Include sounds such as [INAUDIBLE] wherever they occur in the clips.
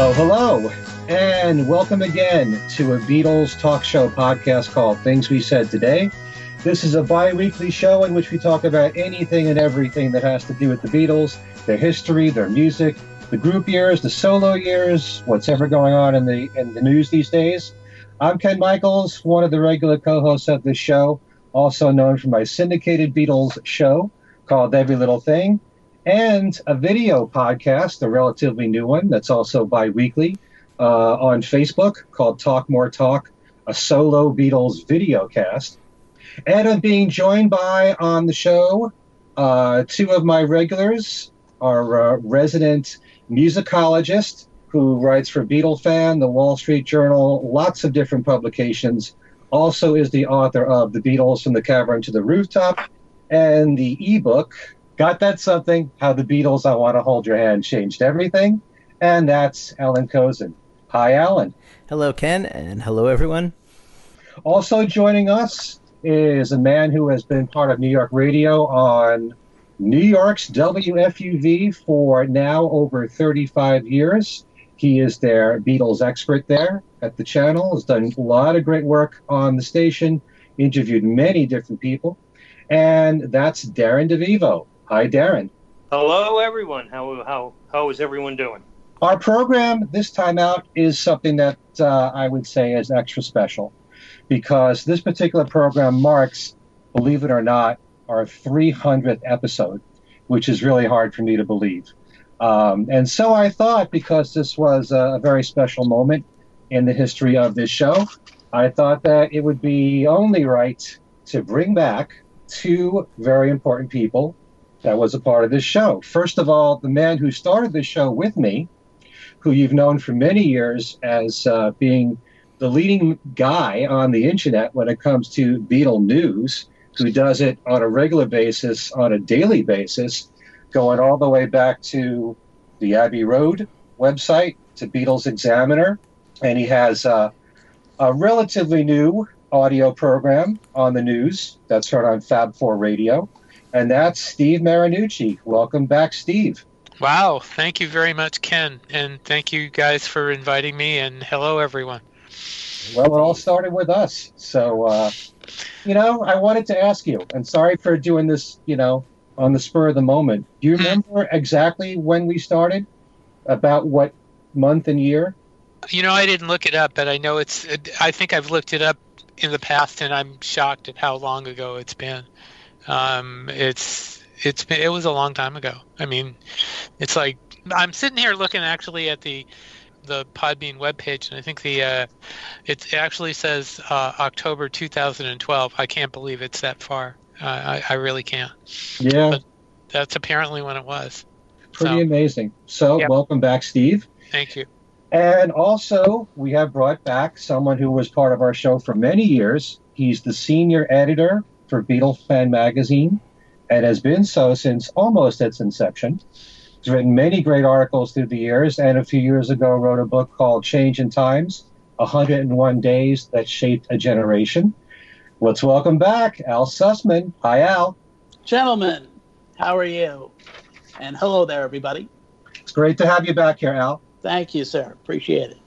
Hello, hello, and welcome again to a Beatles talk show podcast called Things We Said Today. This is a bi weekly show in which we talk about anything and everything that has to do with the Beatles, their history, their music, the group years, the solo years, what's ever going on in the, in the news these days. I'm Ken Michaels, one of the regular co hosts of this show, also known for my syndicated Beatles show called Every Little Thing and a video podcast, a relatively new one that's also bi weekly uh, on Facebook called Talk More Talk, a solo Beatles video cast. And I'm being joined by on the show uh, two of my regulars, our uh, resident musicologist who writes for Beatlefan, the Wall Street Journal, lots of different publications. Also, is the author of The Beatles from the Cavern to the Rooftop and the ebook Got That Something How the Beatles I Want to Hold Your Hand Changed Everything. And that's Allan Kozinn. Hi, Allan. Hello, Ken, and hello, everyone. Also joining us is a man who has been part of New York radio on New York's WFUV for now over 35 years. He is their Beatles expert there at the channel, has done a lot of great work on the station, interviewed many different people. And that's Darren DeVivo. Hi, Darren. Hello, everyone. How how how is everyone doing? Our program this time out is something that uh, I would say is extra special because this particular program marks, believe it or not, our 300th episode, which is really hard for me to believe. Um, and so I thought, because this was a very special moment in the history of this show, I thought that it would be only right to bring back two very important people that was a part of this show. First of all, the man who started the show with me, who you've known for many years as uh, being the leading guy on the internet when it comes to Beatle news, who does it on a regular basis, on a daily basis, going all the way back to the Abbey Road website, to Beatles Examiner. And he has uh, a relatively new audio program on the news that's heard on Fab 4 Radio and that's Steve Marinucci. Welcome back, Steve. Wow, thank you very much, Ken, and thank you guys for inviting me. And hello, everyone. Well, it all started with us, so uh, you know, I wanted to ask you, and sorry for doing this, you know, on the spur of the moment. Do you hmm. remember exactly when we started? About what month and year? You know, I didn't look it up, but I know it's. I think I've looked it up in the past, and I'm shocked at how long ago it's been. Um, it's it's been, it was a long time ago. I mean, it's like I'm sitting here looking actually at the the Podbean webpage, and I think the uh, it actually says uh, October 2012. I can't believe it's that far. Uh, I, I really can't. Yeah, but that's apparently when it was. Pretty so, amazing. So, yep. welcome back, Steve. Thank you. And also, we have brought back someone who was part of our show for many years. He's the senior editor for Beatlefan Magazine and has been so since almost its inception. He's written many great articles through the years, and a few years ago wrote a book called Changin' Times 101 Days That Shaped a Generation. Let's welcome back Al Sussman. Hi, Al. Gentlemen, how are you? And hello there, everybody. It's great to have you back here, Al. Thank you, sir. Appreciate it.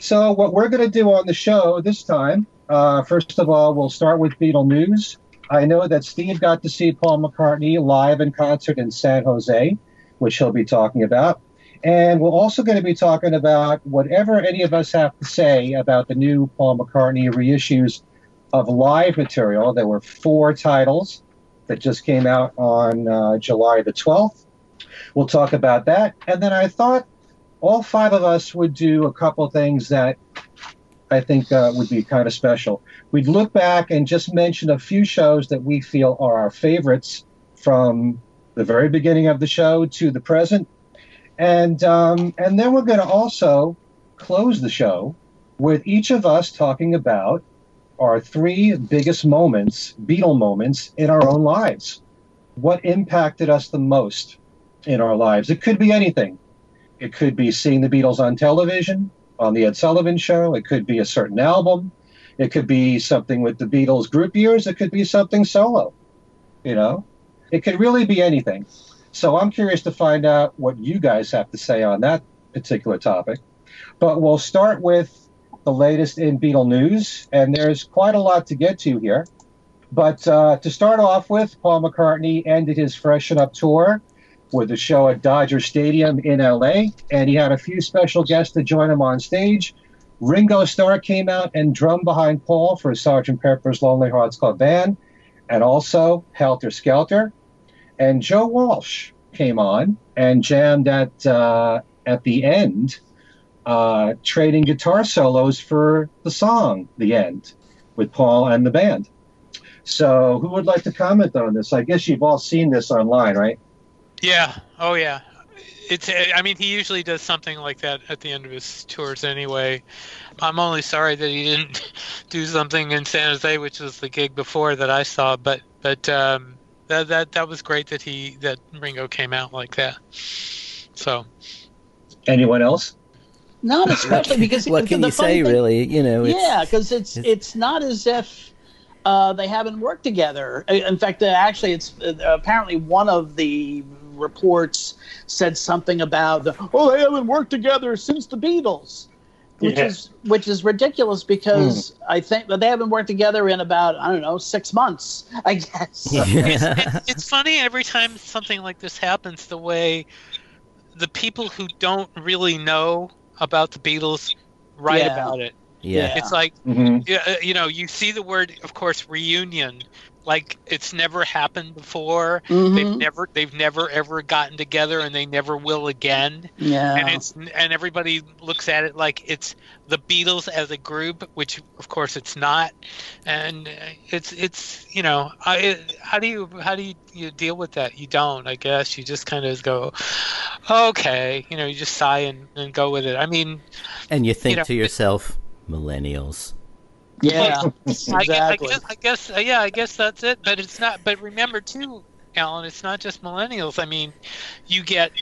So, what we're going to do on the show this time, uh, first of all, we'll start with Beatle news. I know that Steve got to see Paul McCartney live in concert in San Jose, which he'll be talking about. And we're also going to be talking about whatever any of us have to say about the new Paul McCartney reissues of live material. There were four titles that just came out on uh, July the 12th. We'll talk about that. And then I thought all five of us would do a couple things that I think uh, would be kind of special. We'd look back and just mention a few shows that we feel are our favorites from the very beginning of the show to the present, and um, and then we're going to also close the show with each of us talking about our three biggest moments, Beatle moments in our own lives. What impacted us the most in our lives? It could be anything. It could be seeing the Beatles on television on the Ed Sullivan Show. It could be a certain album. It could be something with the Beatles group years. It could be something solo. You know, it could really be anything. So I'm curious to find out what you guys have to say on that particular topic. But we'll start with the latest in Beatle news, and there's quite a lot to get to here. But uh, to start off with, Paul McCartney ended his Freshen Up tour with a show at Dodger Stadium in LA, and he had a few special guests to join him on stage. Ringo Starr came out and drummed behind Paul for Sergeant Pepper's Lonely Hearts Club Band, and also Helter Skelter. And Joe Walsh came on and jammed at uh, at the end, uh, trading guitar solos for the song "The End" with Paul and the band. So, who would like to comment on this? I guess you've all seen this online, right? Yeah. Oh, yeah. It's. I mean, he usually does something like that at the end of his tours anyway. I'm only sorry that he didn't [LAUGHS] do something in San Jose, which was the gig before that I saw. But but um, that that that was great that he that Ringo came out like that. So. Anyone else? Not [LAUGHS] especially because what can the you say, thing- really? You know, it's, yeah, because it's, it's- it's not as if uh, they haven't worked together. Uh, In fact, uh, actually, it's uh, apparently one of the reports said something about the, oh they haven't worked together since the Beatles, which Yeah. is which is ridiculous because I think that they haven't worked together in about I don't know six months. I guess. [LAUGHS] It's, it's funny every time something like this happens, the way the people who don't really know about the Beatles write Yeah. about it. yeah. It's like Mm-hmm. yeah, uh, you know, you see the word, of course, reunion, like it's never happened before. Mhm. They've never, they've never ever gotten together, and they never will again. Yeah. And it's, and everybody looks at it like it's the Beatles as a group, which of course it's not. And uh, it's, it's, you know, I, it, how do you, how do you, you deal with that? You don't, I guess. You just kind of go, okay, you know, you just sigh and, and go with it. I mean, and you think know, to yourself, millennials. Yeah. [LAUGHS] I, guess, I exactly. guess, I guess, uh, yeah, I guess that's it. But it's not. But remember too, Allan, it's not just millennials. I mean, you get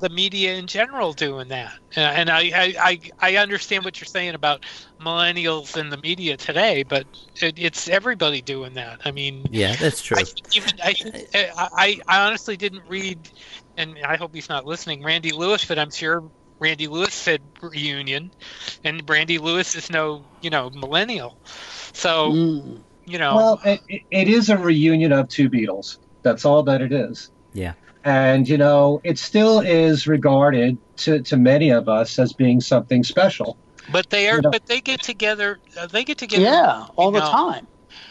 the media in general doing that, Uh, and I, I, I, I understand what you're saying about millennials and the media today, but it, it's everybody doing that. I mean, Yeah, that's true. I even I, I, I I honestly didn't read, and I hope he's not listening. Randy Lewis, but I'm sure Randy Lewis said reunion, and Randy Lewis is no you know millennial, so Mm. you know. Well, it, it- it is a reunion of two Beatles. That's all that it is. Yeah. And, you know, it still is regarded to, to many of us as being something special. but they are, you know- but they get together. Uh, they get together. Yeah, all the know, time.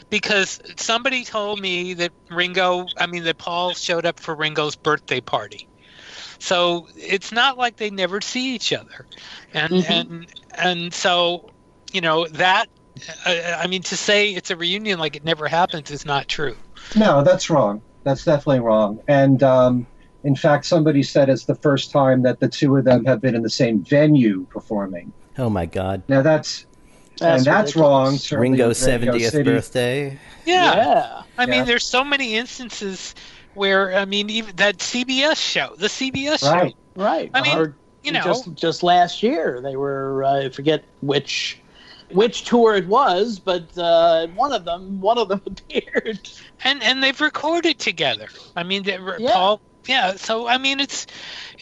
because somebody told me that Ringo, I mean that Paul showed up for Ringo's birthday party. So it's not like they never see each other, and Mhm. and and so you know that. Uh, I mean, to say it's a reunion like it never happens is not true. No, that's wrong. That's definitely wrong. And um, in fact, somebody said it's the first time that the two of them have been in the same venue performing. Oh my God. Now that's, and that's ridiculous. wrong. Ringo's in 70th City. birthday. Yeah, Yeah. I mean, there's so many instances where I mean, even that CBS show, the CBS Right. show, Right. I mean, Or you know, just just last year they were uh, I forget which which tour it was, but uh, one of them one of them [LAUGHS] appeared. and and they've recorded together. I mean, they, Yeah. Paul. Yeah, so I mean, it's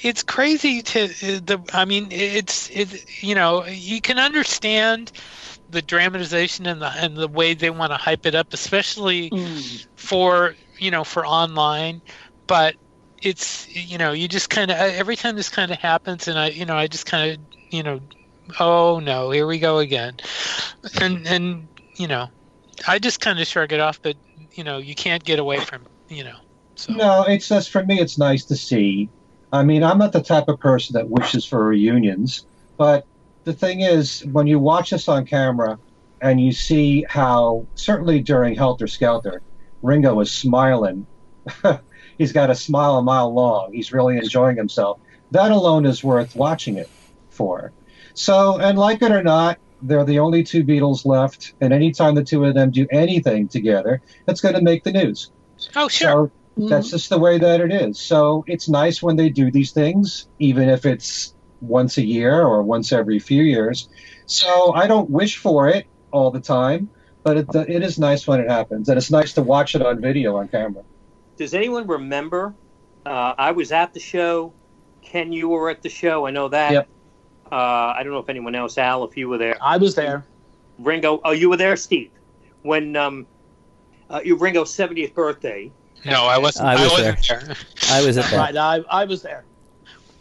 it's crazy to uh, the. I mean, it's it. You know, you can understand the dramatization and the and the way they want to hype it up, especially for you know for online, but it's you know you just kind of every time this kind of happens, and I you know I just kind of you know oh no here we go again, and and you know I just kind of shrug it off, but you know you can't get away from you know so No, it's just for me. It's nice to see. I mean, I'm not the type of person that wishes for reunions, but the thing is, when you watch this on camera and you see how, certainly during Helter Skelter, Ringo is smiling. [LAUGHS] He's got a smile a mile long. He's really enjoying himself. That alone is worth watching it for. So, and like it or not, they're the only two Beatles left, and anytime the two of them do anything together, it's going to make the news. oh sure So Mhm. that's just the way that it is. So it's nice when they do these things, even if it's once a year or once every few years. So I don't wish for it all the time, but it, it is nice when it happens, and it's nice to watch it on video on camera. Does anyone remember? Uh, I was at the show. Ken, you were at the show. I know that. Yep. Uh, I don't know if anyone else, Al, if you were there. I was there. Ringo, oh, you were there, Steve, when um, uh, you Ringo's 70th birthday. No, I wasn't. I I, was wasn't there. I was at that. Right, I, I was there.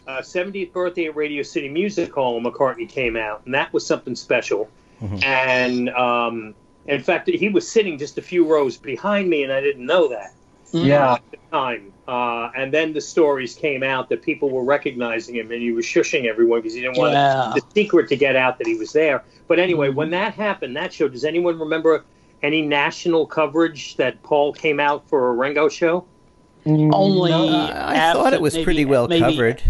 Uh, 70th birthday at Radio City Music Hall, McCartney came out, and that was something special. Mhm. And um, in fact, he was sitting just a few rows behind me, and I didn't know that. Mm. Yeah. at the time. Uh, and then the stories came out that people were recognizing him and he was shushing everyone because he didn't want Yeah. the secret to get out that he was there. But anyway, Mhm. when that happened, that show, does anyone remember any national coverage that Paul came out for a Ringo show? Only No. Uh, I thought it was maybe- pretty well maybe- covered.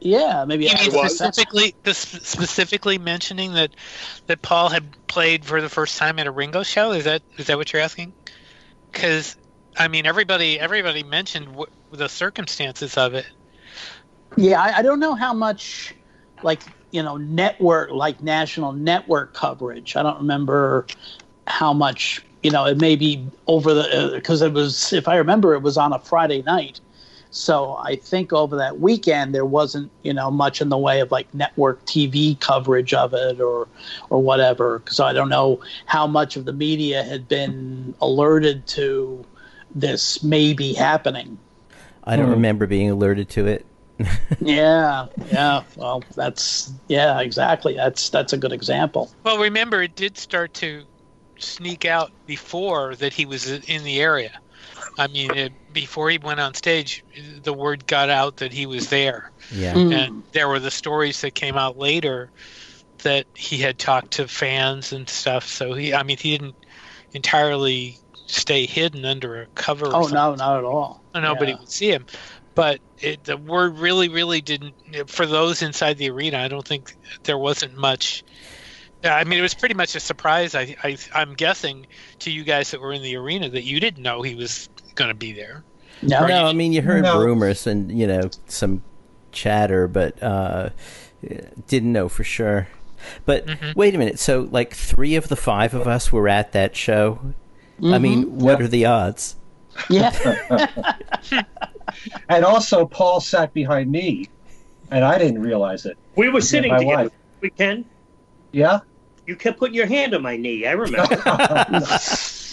Yeah, maybe You mean specifically, the sp- specifically mentioning that that Paul had played for the first time at a Ringo show? Is that is that what you're asking? Because I mean, everybody everybody mentioned w- the circumstances of it. Yeah, I, I don't know how much, like you know, network like national network coverage. I don't remember how much. You know, it may be over the uh, because it was. If I remember, it was on a Friday night. So I think over that weekend there wasn't, you know, much in the way of like network TV coverage of it or or whatever. So I don't know how much of the media had been alerted to this may be happening. I don't Hmm. remember being alerted to it. [LAUGHS] Yeah, yeah. Well, that's yeah, exactly. That's that's a good example. Well, remember, it did start to sneak out before that he was in the area. I mean, it, before he went on stage, the word got out that he was there. Yeah. Mm. and there were the stories that came out later that he had talked to fans and stuff so he i mean he didn't entirely stay hidden under a cover Oh no, not at all. so nobody Yeah. would see him but it, the word really really didn't for those inside the arena i don't think there wasn't much i mean it was pretty much a surprise I, I i'm guessing to you guys that were in the arena that you didn't know he was going to be there No, No, I mean you heard No. rumors and you know some chatter, but uh, didn't know for sure. But Mhm. wait a minute. So like three of the five of us were at that show. I Mhm. mean, what Yep. are the odds? yeah, [LAUGHS] And also, Paul sat behind me, and I didn't realize it. We were sitting together. wife. We can. Yeah. You kept putting your hand on my knee. I remember. [LAUGHS] [LAUGHS]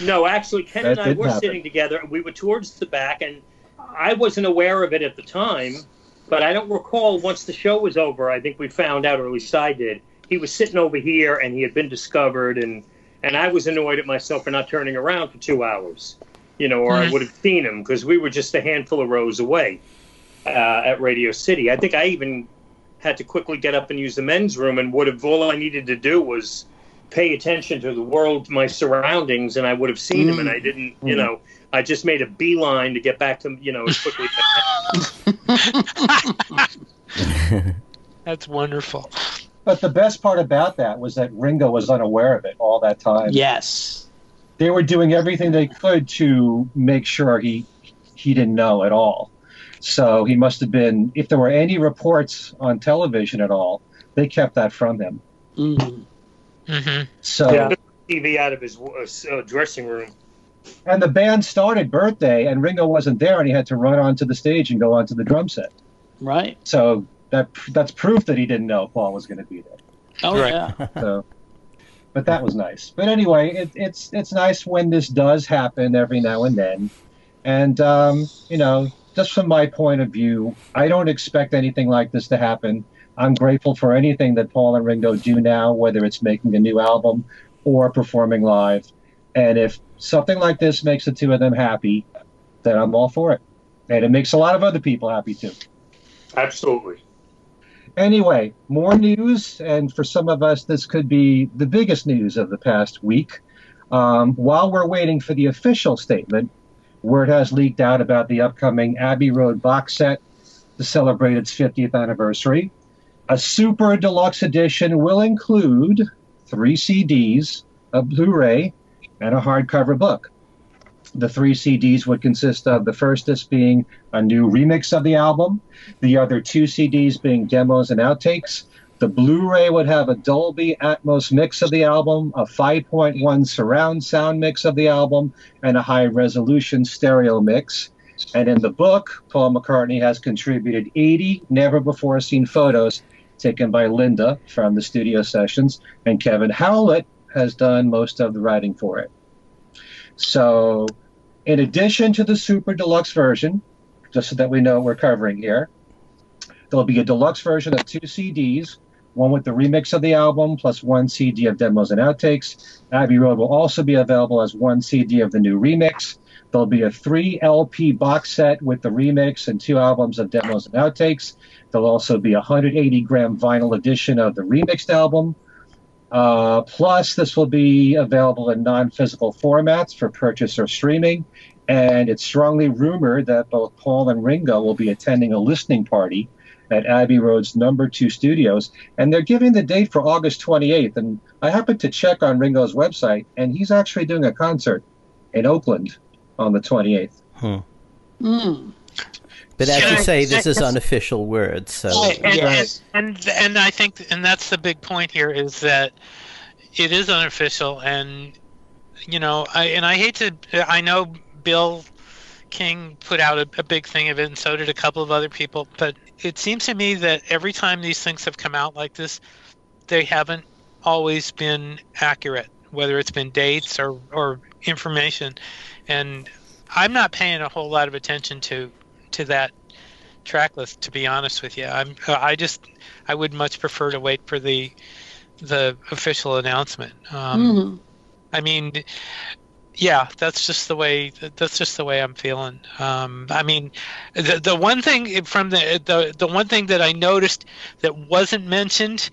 no, actually, Ken That and I were happen. sitting together. And we were towards the back, and I wasn't aware of it at the time. But I don't recall once the show was over. I think we found out, or at least I did. He was sitting over here, and he had been discovered, and and I was annoyed at myself for not turning around for two hours, you know, or I Mhm. would have seen him because we were just a handful of rows away uh, at Radio City. I think I even had to quickly get up and use the men's room, and would have all I needed to do was pay attention to the world, my surroundings, and I would have seen him. And I didn't, you Mm. know, I just made a beeline to get back to, you know, as quickly. as [LAUGHS] that's wonderful But the best part about that was that Ringo was unaware of it all that time. yes, They were doing everything they could to make sure he he didn't know at all. So he must have been. If there were any reports on television at all, they kept that from him. mm. Hmm So Yeah. TV out of his uh, dressing room. and the band started birthday, and Ringo wasn't there, and he had to run onto the stage and go onto the drum set. right. So that that's proof that he didn't know Paul was going to be there. Oh Right. yeah, [LAUGHS] So, but that was nice. But anyway, it, it's it's nice when this does happen every now and then, and um, you know, just from my point of view, I don't expect anything like this to happen. I'm grateful for anything that Paul and Ringo do now, whether it's making a new album or performing live. And if something like this makes the two of them happy, then I'm all for it. And it makes a lot of other people happy too. Absolutely. Anyway, more news, and for some of us, this could be the biggest news of the past week. Um, while we're waiting for the official statement, word has leaked out about the upcoming Abbey Road box set to celebrate its 50th anniversary. A super deluxe edition will include three CDs, a Blu ray, and a hardcover book. The three CDs would consist of the first disc being a new remix of the album, the other two CDs being demos and outtakes. The Blu ray would have a Dolby Atmos mix of the album, a 5.1 surround sound mix of the album, and a high resolution stereo mix. And in the book, Paul McCartney has contributed 80 never before seen photos taken by Linda from the studio sessions, and Kevin Howlett has done most of the writing for it. So, in addition to the super deluxe version, just so that we know what we're covering here, there'll be a deluxe version of two CDs, one with the remix of the album plus one CD of demos and outtakes. Abbey Road will also be available as one CD of the new remix. There'll be a three LP box set with the remix and two albums of demos and outtakes. There'll also be a 180 gram vinyl edition of the remixed album. Uh, plus, this will be available in non physical formats for purchase or streaming. And it's strongly rumored that both Paul and Ringo will be attending a listening party at Abbey Road's number two studios. And they're giving the date for August 28th. And I happened to check on Ringo's website, and he's actually doing a concert in Oakland on the 28th. Hmm. Mm. But as you say, this is unofficial word, so and, and, and and I think and that's the big point here is that it is unofficial and you know I and I hate to I know Bill King put out a, a big thing of it and so did a couple of other people but it seems to me that every time these things have come out like this they haven't always been accurate whether it's been dates or or information. And I'm not paying a whole lot of attention to to that track list to be honest with you. I'm i just i would much prefer to wait for the the official announcement. Um, Mhm. i mean yeah that's just the way that's just the way i'm feeling. Um, i mean the, the one thing from the, the the one thing that i noticed that wasn't mentioned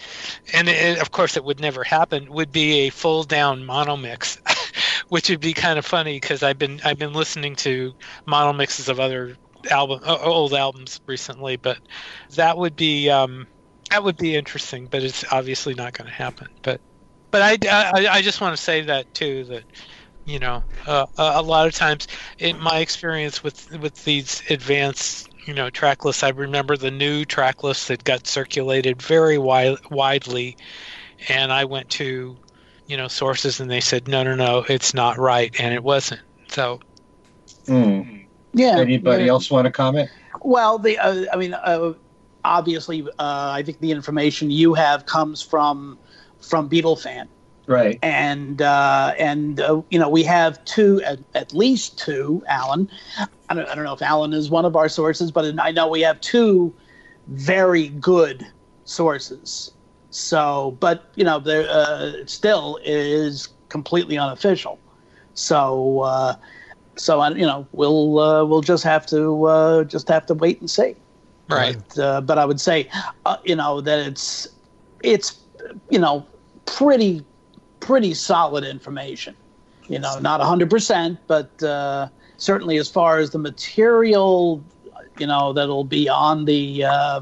and it, of course it would never happen would be a full down mono mix [LAUGHS] which would be kind of funny because i've been i've been listening to mono mixes of other album old albums recently but that would be um, that would be interesting but it's obviously not going to happen but but I, I, I just want to say that too that you know uh, a lot of times in my experience with with these advanced you know track lists i remember the new track lists that got circulated very wi- widely and i went to you know sources and they said no no no it's not right and it wasn't so Hmm. Yeah. Anybody yeah. else want to comment? Well, the uh, I mean, uh, obviously, uh, I think the information you have comes from from Beatlefan, Right. and uh, and uh, you know we have two at, at least two. Allan, I don't, I don't know if Allan is one of our sources, but I know we have two very good sources. So, but you know, there uh, still is completely unofficial. So, uh, so I, you know, we'll uh, we'll just have to uh, just have to wait and see. right But, uh, but I would say, uh, you know, that it's it's you know pretty pretty solid information. You know, not hundred percent, but uh, certainly as far as the material, you know, that'll be on the uh,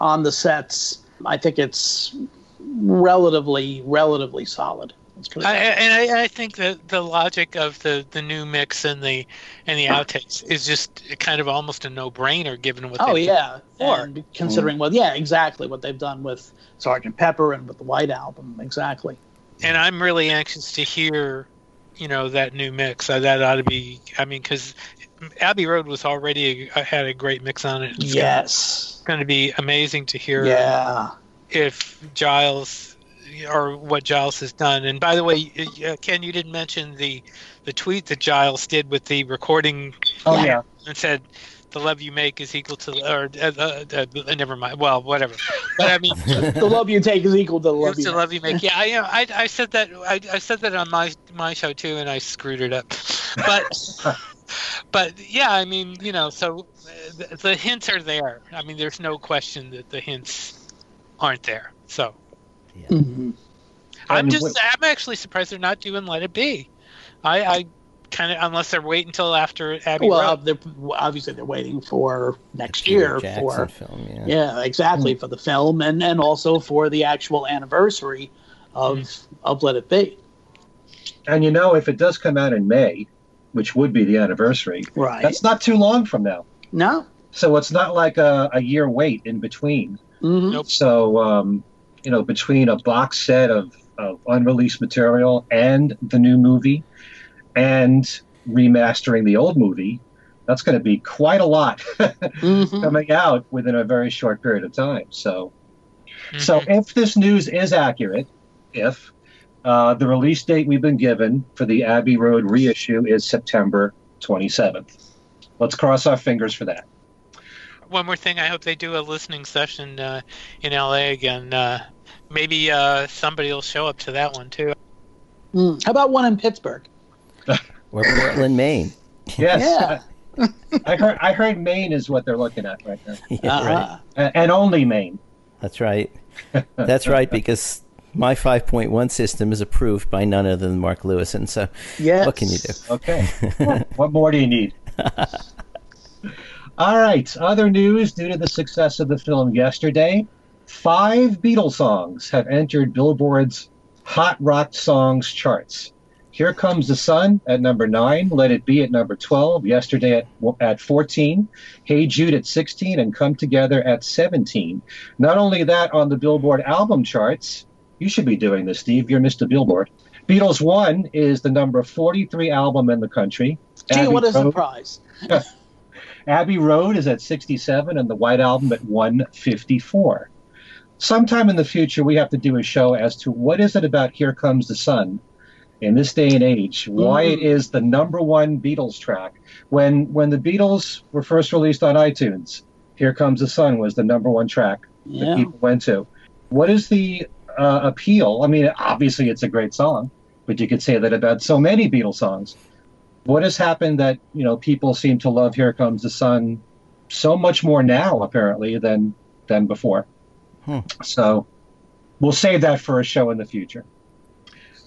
on the sets, I think it's relatively relatively solid. Let's put it I, and I, I think that the logic of the, the new mix and the and the outtakes is just kind of almost a no brainer given what. Oh yeah, and considering well, yeah, exactly what they've done with Sergeant Pepper and with the White Album, exactly. and I'm really anxious to hear, you know, that new mix. Uh, that ought to be. I mean, because Abbey Road was already a, had a great mix on it. It's Yes. going to be amazing to hear Yeah. if Giles or what Giles has done. And by the way, uh, Ken, you didn't mention the the tweet that Giles did with the recording Oh Yeah. and said. The love you make is equal to, or uh, uh, uh, never mind. Well, whatever. But I mean, [LAUGHS] the love you take is equal to the love you. the love you make. Yeah, I, you know, I, I said that. I, I said that on my my show too, and I screwed it up. But but yeah, I mean, you know, so uh, the, the hints are there. I mean, there's no question that the hints aren't there. So Mhm. I'm just what- I'm actually surprised they're not doing Let It Be. I, I kind of unless they're waiting until after Abbey Well, Road. they're obviously they're waiting for next Peter year Jackson for film, yeah. yeah, exactly for the film and and also for the actual anniversary of of Let It Be. And you know, if it does come out in May, which would be the anniversary, Right. that's not too long from now. no. So it's not like a, a year wait in between. hmm Nope. So, um, you know, between a box set of, of unreleased material and the new movie and remastering the old movie, that's going to be quite a lot [LAUGHS] hmm coming out within a very short period of time. So, So Mhm. if this news is accurate, if uh, the release date we've been given for the Abbey Road reissue is September 27th. Let's cross our fingers for that. One more thing. I hope they do a listening session uh, in LA again. Uh, maybe uh, somebody will show up to that one too. Hmm. How about one in Pittsburgh? [LAUGHS] Or Portland, Maine. Yes. [LAUGHS] I heard I heard Maine is what they're looking at right now. [LAUGHS] Yeah, Uh-huh. right. And only Maine. That's right. That's right, because my 5.1 system is approved by none other than Mark Lewis. And so, Yes. what can you do? Okay. what more do you need? All right. Other news due to the success of the film yesterday, five Beatles songs have entered Billboard's Hot Rock Songs charts. Here Comes the Sun at number nine, Let It Be at number 12, Yesterday at, at 14, Hey Jude at 16, and Come Together at 17. Not only that, on the Billboard album charts, you should be doing this, Steve. You're Mr. Billboard. Beatles One is the number 43 album in the country. Gee, Abbey what a Road- surprise. [LAUGHS] Abbey Road is at 67 and the White Album at 154. Sometime in the future, we have to do a show as to what is it about Here Comes the Sun in this day and age, why it is the number one Beatles track. When when the Beatles were first released on iTunes, Here Comes the Sun was the number one track that Yeah. people went to. What is the uh, appeal? I mean, obviously it's a great song, but you could say that about so many Beatles songs. What has happened that you know people seem to love "Here Comes the Sun" so much more now, apparently, than than before? Hmm. So we'll save that for a show in the future.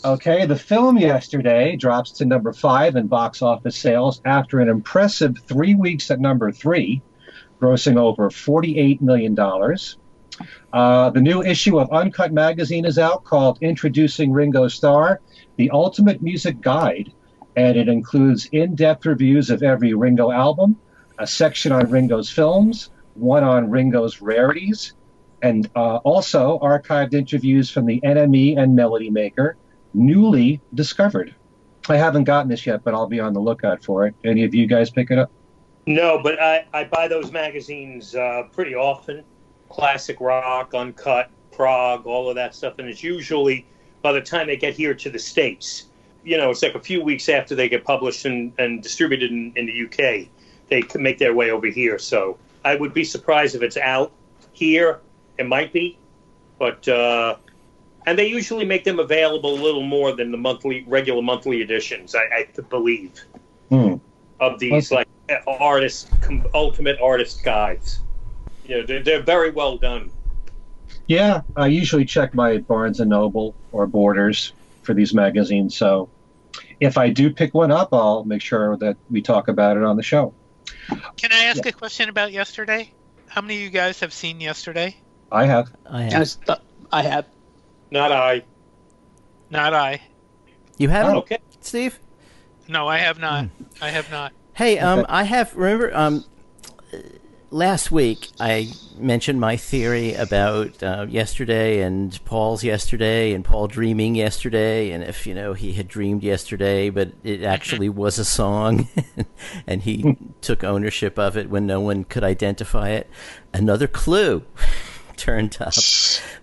Okay, the film yesterday drops to number five in box office sales after an impressive three weeks at number three, grossing over $48 million. Uh, the new issue of Uncut Magazine is out called Introducing Ringo Starr, the Ultimate Music Guide, and it includes in depth reviews of every Ringo album, a section on Ringo's films, one on Ringo's rarities, and uh, also archived interviews from the NME and Melody Maker, newly discovered. I haven't gotten this yet, but I'll be on the lookout for it. Any of you guys pick it up? No, but I, I buy those magazines uh, pretty often. Classic rock, uncut, prog, all of that stuff. And it's usually by the time they get here to the States, you know, it's like a few weeks after they get published and, and distributed in, in the UK, they can make their way over here. So I would be surprised if it's out here. It might be. But, uh, and they usually make them available a little more than the monthly, regular monthly editions, I, I believe Hmm. of these like artist com- ultimate artist guides. You know, they're, they're very well done. Yeah, I usually check my Barnes and Noble or Borders for these magazines. So if I do pick one up, I'll make sure that we talk about it on the show. Can I ask a question about yesterday? How many of you guys have seen yesterday? I have. I I, have. st- I have. Not I. Not I. You haven't, Okay. Steve? No, I have not. Hmm. I have not. Hey, um, Okay. I have remember um, uh, last week I mentioned my theory about uh, yesterday and Paul's yesterday and Paul dreaming yesterday and if you know he had dreamed yesterday but it actually was a song [LAUGHS] and he took ownership of it when no one could identify it. Another clue [LAUGHS] turned up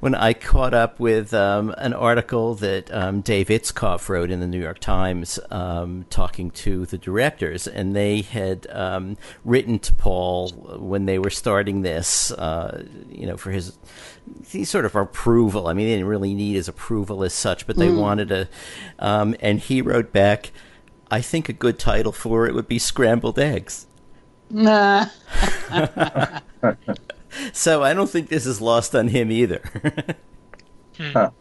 when I caught up with um, an article that um, Dave Itzkoff wrote in the New York Times um, talking to the directors, and they had um, written to Paul when they were starting this, uh, you know, for his. His sort of approval. I mean, they didn't really need his approval as such, but they wanted a. Um, and he wrote back, "I think a good title for it would be Scrambled Eggs." Nah. [LAUGHS] [LAUGHS] So I don't think this is lost on him either. [LAUGHS]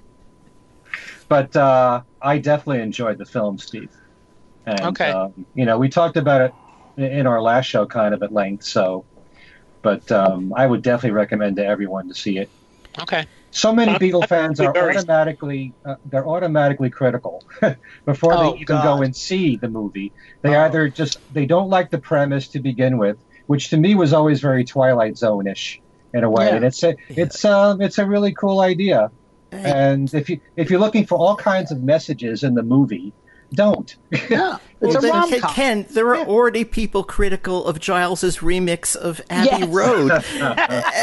But uh, I definitely enjoyed the film, Steve. And, Okay. um, you know, we talked about it in our last show kind of at length. So, but um, I would definitely recommend to everyone to see it. Okay. So many I'm- Beatle fans are very- automatically uh, they're automatically critical [LAUGHS] before Oh, they even God. go and see the movie. They Oh. either just they don't like the premise to begin with, which to me was always very Twilight Zone ish in a way. Yeah. And it's a it's um it's a really cool idea. And if you if you're looking for all kinds of messages in the movie, don't. No. [LAUGHS] It's Well, a rom Ken- there are already people critical of Giles's remix of Abbey Yes. Road, [LAUGHS] [LAUGHS]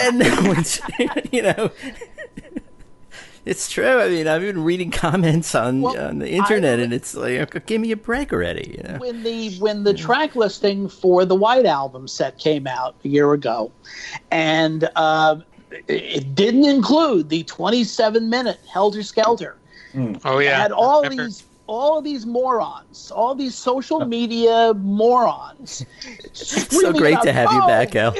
and you know, It's true. I mean, I've been reading [LAUGHS] comments on Well, on the internet, I- and it's like, give me a break already. You know? when the when the track listing for the White Album set came out a year ago, and uh, it- it didn't include the 27 minute Helter Skelter. Oh It yeah. had all Remember? these all these morons, all these social media morons. [LAUGHS] It's so great to have you back, oh, Al.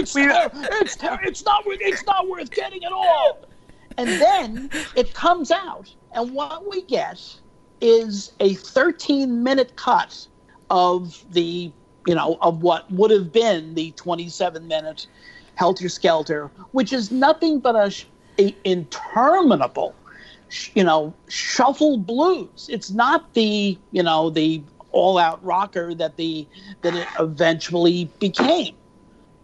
It's, [LAUGHS] it's, ter- it's not worth it's not worth getting at all. And then it comes out, and what we get is a 13 minute cut of the you know of what would have been the 27 minute Helter Skelter, which is nothing but a, a interminable you know shuffle blues. It's not the you know the all out rocker that the that it eventually became.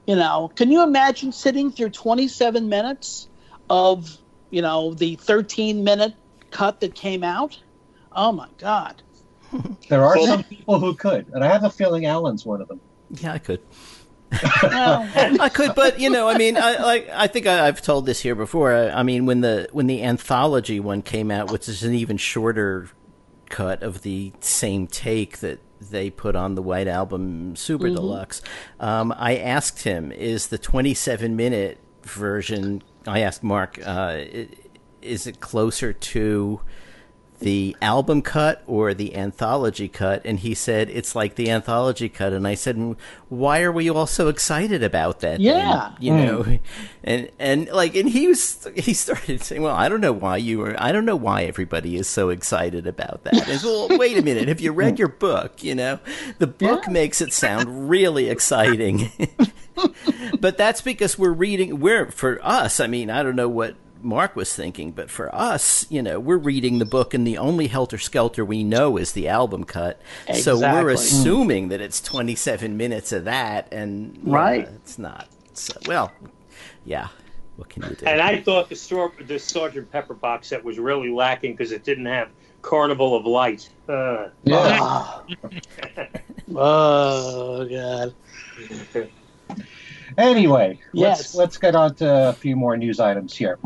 You know, can you imagine sitting through 27 minutes of, you know, the 13 minute cut that came out? Oh my God. There are some people who could, and I have a feeling Allan's one of them. Yeah, I could. Well, [LAUGHS] I could, but you know, I mean, I like I think I, I've told this here before. I, I mean, when the when the anthology one came out, which is an even shorter cut of the same take that they put on the White Album Super Deluxe, um, I asked him, "Is the 27 minute version?" I asked Mark, uh, "Is it closer to?" The album cut or the anthology cut and he said it's like the anthology cut. And i said why are we all so excited about that then?" Yeah. you hmm. know? [LAUGHS] And and like and he was he started saying well i don't know why you were i don't know why everybody is so excited about that. And well wait a minute. Have you [LAUGHS] read your book? You know? The book Yeah. makes it sound really exciting. [LAUGHS] But that's because we're reading we're for us i mean i don't know what mark was thinking but for us you know we're reading the book and the only helter skelter we know is the album cut so we're Exactly. assuming that it's 27 minutes of that and yeah, Right. it's not so, well yeah what can you do And I thought the Stor- the Sergeant Pepper box set was really lacking because it didn't have Carnival of Light. Uh, oh, [LAUGHS] [LAUGHS] oh God. Anyway, Yes. let's let's get on to a few more news items here.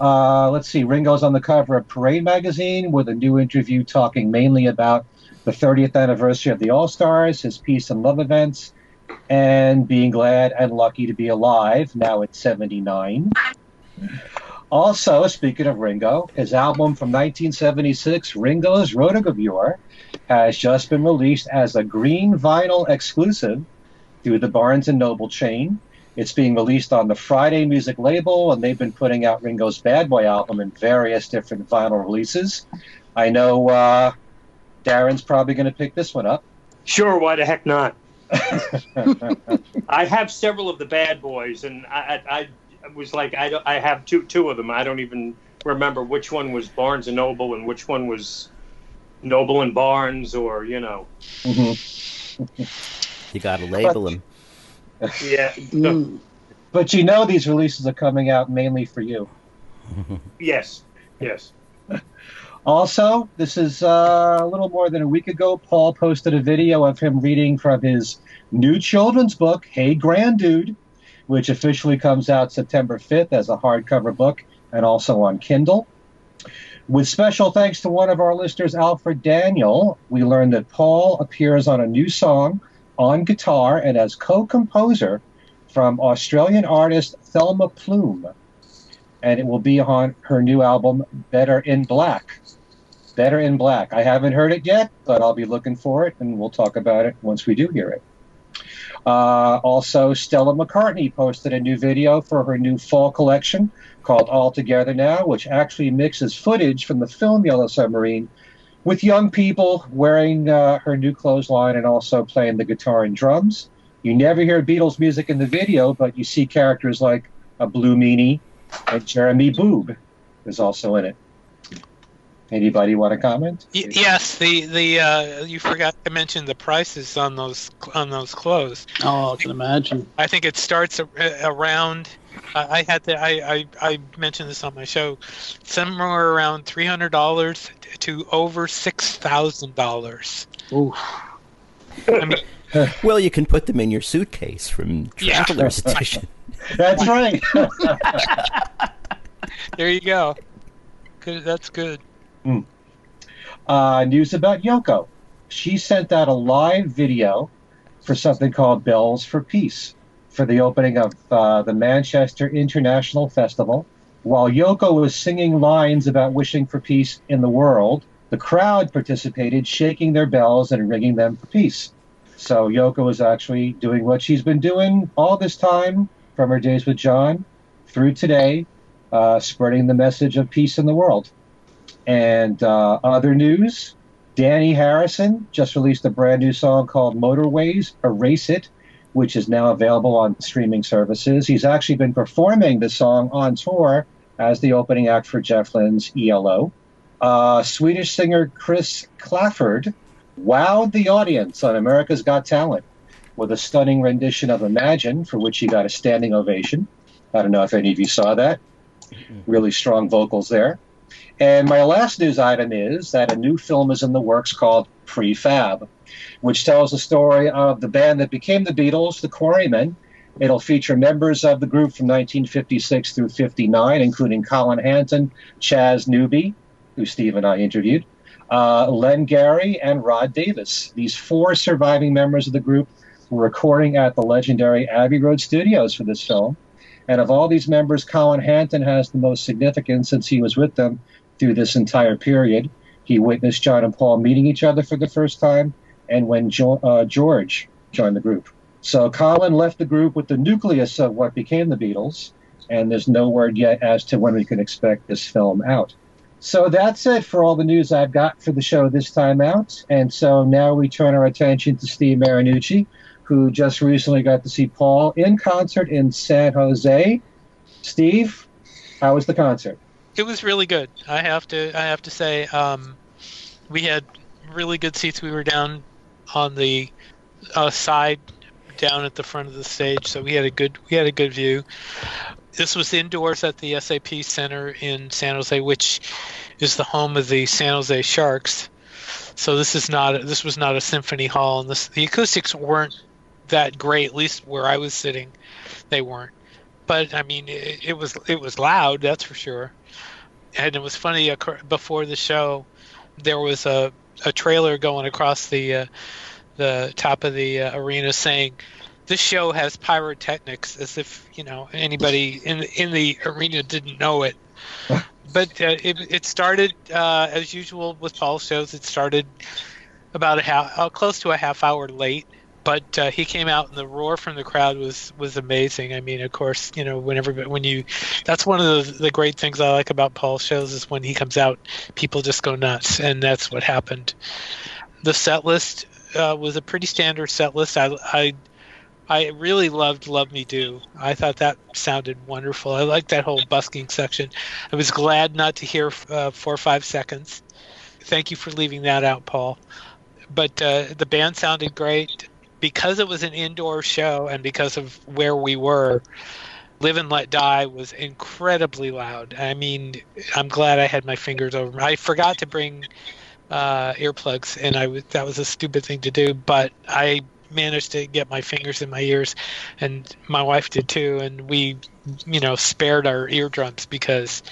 Uh, let's see. Ringo's on the cover of Parade magazine with a new interview talking mainly about the 30th anniversary of the All Stars, his peace and love events, and being glad and lucky to be alive now at 79. Also, speaking of Ringo, his album from 1976, Ringo's Rotogravure, has just been released as a green vinyl exclusive through the Barnes and Noble chain. It's being released on the Friday Music label, and they've been putting out Ringo's Bad Boy album in various different vinyl releases. I know uh, Darren's probably going to pick this one up. sure, why the heck not? [LAUGHS] I have several of the bad boys, and I, I, I was like, I, I have two two of them. I don't even remember which one was Barnes and Noble and which one was Noble and Barnes, or you know, Mhm. you gotta label them yeah, [LAUGHS] Mm. But you know these releases are coming out mainly for you. [LAUGHS] yes, yes. [LAUGHS] Also, this is uh, a little more than a week ago. Paul posted a video of him reading from his new children's book, Hey Grandude, which officially comes out September 5th as a hardcover book and also on Kindle. With special thanks to one of our listeners, Alfred Daniel, we learned that Paul appears on a new song on guitar and as co composer from Australian artist Thelma Plum. And it will be on her new album, Better in Blak. Better in Blak. I haven't heard it yet, but I'll be looking for it, and we'll talk about it once we do hear it. Uh, also, Stella McCartney posted a new video for her new fall collection called All Together Now, which actually mixes footage from the film Yellow Submarine with young people wearing uh, her new clothesline and also playing the guitar and drums. You never hear Beatles music in the video, but you see characters like a Blue Meanie and Jeremy Boob is also in it. Anybody want to comment? Y- yes, the the uh, you forgot to mention the prices on those on those clothes. Oh, I can imagine. I think it starts a, around. I I had to. I, I I mentioned this on my show. Somewhere around three hundred dollars to over six thousand dollars. Ooh. I mean, well you can put them in your suitcase from Yeah. traveler's edition [LAUGHS] That's right. [LAUGHS] there you go. Good. That's good. Uh, news about Yoko. She sent out a live video for something called Bells for Peace for the opening of uh, the Manchester International Festival. While Yoko was singing lines about wishing for peace in the world, the crowd participated, shaking their bells and ringing them for peace. So Yoko was actually doing what she's been doing all this time from her days with John through today, uh, spreading the message of peace in the world. And uh, other news Dhani Harrison just released a brand new song called Motorways Erase It, which is now available on streaming services. He's actually been performing the song on tour as the opening act for Jeff Lynne's ELO. Uh, Swedish singer Chris Clafford wowed the audience on America's Got Talent with a stunning rendition of Imagine, for which he got a standing ovation. I don't know if any of you saw that. Really strong vocals there. And my last news item is that a new film is in the works called Prefab, which tells the story of the band that became the Beatles, the Quarrymen. It'll feature members of the group from 1956 through 59, including Colin Hanton, Chas Newby, who Steve and I interviewed, uh, Len Garry, and Rod Davis. These four surviving members of the group were recording at the legendary Abbey Road Studios for this film. And of all these members, Colin Hanton has the most significance since he was with them through this entire period. He witnessed John and Paul meeting each other for the first time, and when jo- uh, George joined the group. So Colin left the group with the nucleus of what became the Beatles, and there's no word yet as to when we can expect this film out. So that's it for all the news I've got for the show this time out. And so now we turn our attention to Steve Marinucci, who just recently got to see Paul in concert in San Jose. Steve, how was the concert? It was really good. I have to. I have to say, um, we had really good seats. We were down on the uh, side, down at the front of the stage, so we had a good. We had a good view. This was indoors at the SAP Center in San Jose, which is the home of the San Jose Sharks. So this is not. This was not a symphony hall, and this, the acoustics weren't that great. At least where I was sitting, they weren't. But I mean, it, it was it was loud. That's for sure and it was funny uh, before the show there was a, a trailer going across the uh, the top of the uh, arena saying this show has pyrotechnics as if you know anybody in in the arena didn't know it. [LAUGHS] But uh, it, it started uh, as usual with all shows it started about a half uh, close to a half hour late but uh, he came out and the roar from the crowd was was amazing. I mean, of course, you know, whenever when you, that's one of the, the great things I like about Paul's shows is when he comes out, people just go nuts, and that's what happened. The set list uh, was a pretty standard set list. I, I I really loved "Love Me Do." I thought that sounded wonderful. I liked that whole busking section. I was glad not to hear uh, four or five seconds. Thank you for leaving that out, Paul. But uh, the band sounded great because it was an indoor show and because of where we were, Live and Let Die was incredibly loud. I mean, I'm glad I had my fingers over. I forgot to bring uh, earplugs, and I was that was a stupid thing to do, but I managed to get my fingers in my ears, and my wife did too, and we, you know, spared our eardrums because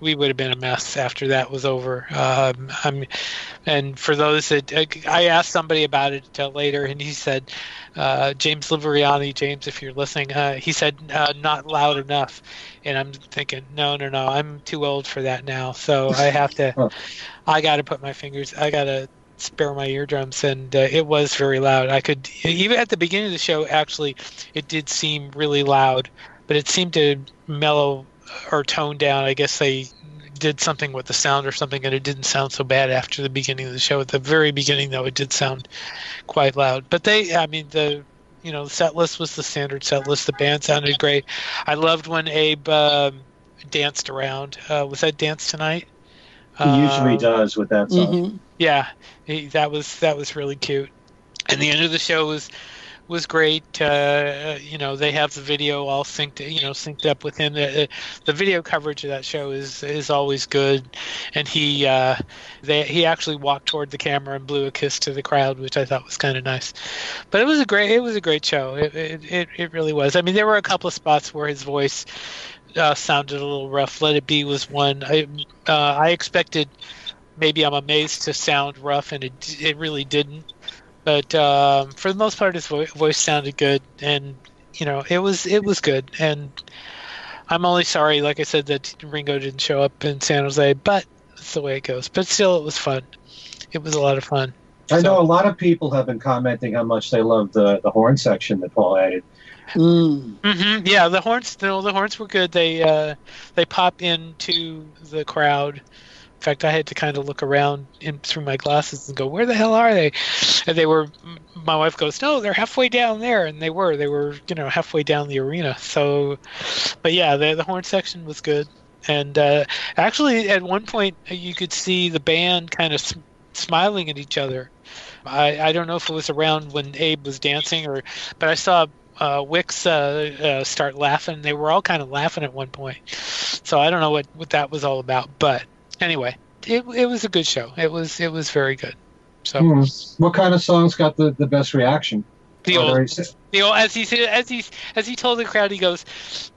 we would have been a mess after that was over. Um, I'm, and for those that I asked somebody about it later, and he said, uh, James Liveriani, James, if you're listening, uh, he said uh, not loud enough, and I'm thinking, no, no, no, I'm too old for that now. So I have to, [LAUGHS] I got to put my fingers, I got to spare my eardrums and uh, it was very loud i could even at the beginning of the show actually it did seem really loud but it seemed to mellow or toned down. I guess they did something with the sound or something, and it didn't sound so bad after the beginning of the show. At the very beginning, though, it did sound quite loud. But they, I mean, the you know, the set list was the standard set list. The band sounded great. I loved when Abe um, danced around. Uh, was that dance tonight? He usually um, does with that song. Mm-hmm. Yeah, he, that was that was really cute. And the end of the show was was great. Uh, you know, they have the video all synced, you know, synced up with him. The, the video coverage of that show is is always good, and he uh, they he actually walked toward the camera and blew a kiss to the crowd, which I thought was kind of nice. But it was a great it was a great show. It, it it it really was. I mean, there were a couple of spots where his voice uh, sounded a little rough. Let It Be was one. I uh, I expected maybe I'm amazed to sound rough, and it it really didn't. But um, for the most part, his vo- voice sounded good, and you know it was it was good. And I'm only sorry, like I said, that Ringo didn't show up in San Jose, but that's the way it goes. But still, it was fun. It was a lot of fun. I So- know a lot of people have been commenting how much they love the, the horn section that Paul added. Mm. hmm Yeah, the horns. No, the horns were good. They uh, they pop into the crowd. In fact, I had to kind of look around in through my glasses and go, "Where the hell are they?" And they were. My wife goes, "No, they're halfway down there," and they were. They were, you know, halfway down the arena. So, but yeah, the the horn section was good. And uh, actually, at one point, you could see the band kind of sm- smiling at each other. I, I don't know if it was around when Abe was dancing or, but I saw uh, Wix uh, uh, start laughing. They were all kind of laughing at one point. So I don't know what, what that was all about. But anyway, it, it was a good show. It was it was very good. So Hmm. What kind of songs got the, the best reaction? the old you know, as he said, as he as he told the crowd, he goes,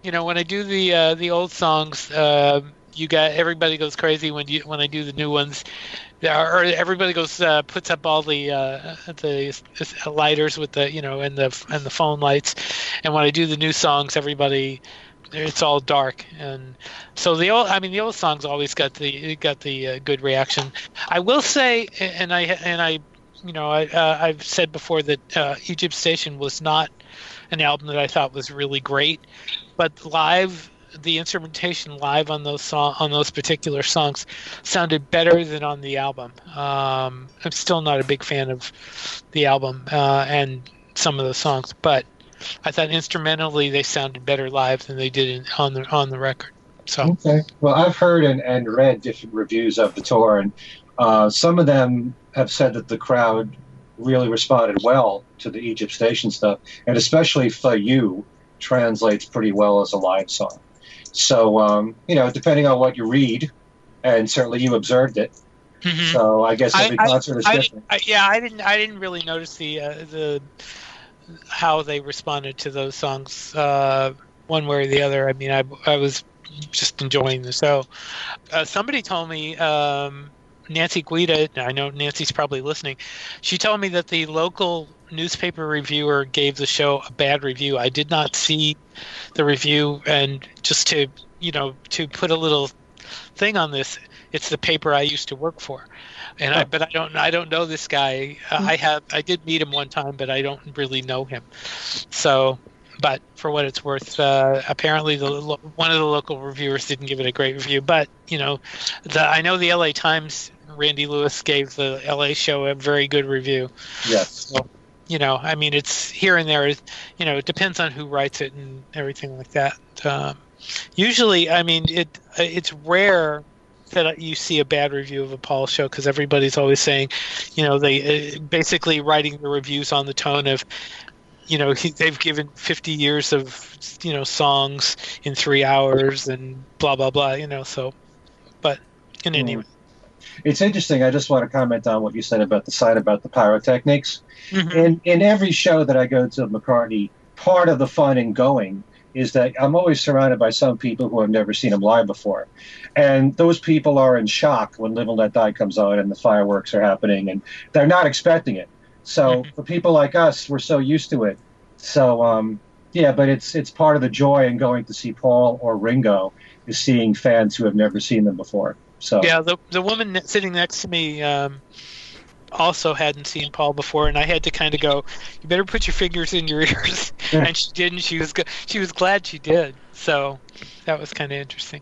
you know, when I do the uh, the old songs, uh, you got everybody goes crazy when you when I do the new ones, or everybody goes uh, puts up all the uh, the lighters with the you know and the and the phone lights, and when I do the new songs, everybody. It's all dark, and so the old. I mean, the old songs always got the got the uh, good reaction. I will say, and I and I you know, I, uh, I've said before that uh, Egypt Station was not an album that I thought was really great, but live, the instrumentation live on those song on those particular songs sounded better than on the album. Um, I'm still not a big fan of the album uh, and some of the songs, but I thought instrumentally they sounded better live than they did in, on the on the record. So Okay. Well, I've heard and, and read different reviews of the tour, and uh, some of them have said that the crowd really responded well to the Egypt Station stuff, and especially For You translates pretty well as a live song. So, um, you know, depending on what you read, and certainly you observed it, Mhm. so I guess every I- concert is I different. I, yeah, I didn't. I didn't really notice the uh, the how they responded to those songs uh, one way or the other. I mean, I I was just enjoying the show. Uh, somebody told me. Um, Nancy Guida, I know Nancy's probably listening. She told me that the local newspaper reviewer gave the show a bad review. I did not see the review, and just to you know to put a little thing on this, it's the paper I used to work for and I, but I don't I don't know this guy. Uh, I have I did meet him one time, but I don't really know him. So, but for what it's worth, uh, apparently the one of the local reviewers didn't give it a great review. But you know, the I know the L.A. Times. Randy Lewis gave the L.A. show a very good review. Yes. So, you know, I mean, it's here and there. You know, it depends on who writes it and everything like that. Um, usually, I mean, it it's rare that you see a bad review of a Paul show because everybody's always saying, you know, they uh, basically writing the reviews on the tone of, you know, he, they've given 50 years of, you know, songs in three hours and blah blah blah. You know, so, but in any way. It's interesting. I just want to comment on what you said about the site about the pyrotechnics. Mhm. in in every show that I go to McCartney, part of the fun in going is that I'm always surrounded by some people who have never seen him live before, and those people are in shock when "Live and Let Die" comes on and the fireworks are happening, and they're not expecting it. So Mhm. for people like us, we're so used to it. So um, yeah, but it's it's part of the joy in going to see Paul or Ringo is seeing fans who have never seen them before. So Yeah, the the woman sitting next to me um, also hadn't seen Paul before, and I had to kind of go, "You better put your fingers in your ears," Yeah. and she didn't. She was she was glad she did. So that was kind of interesting.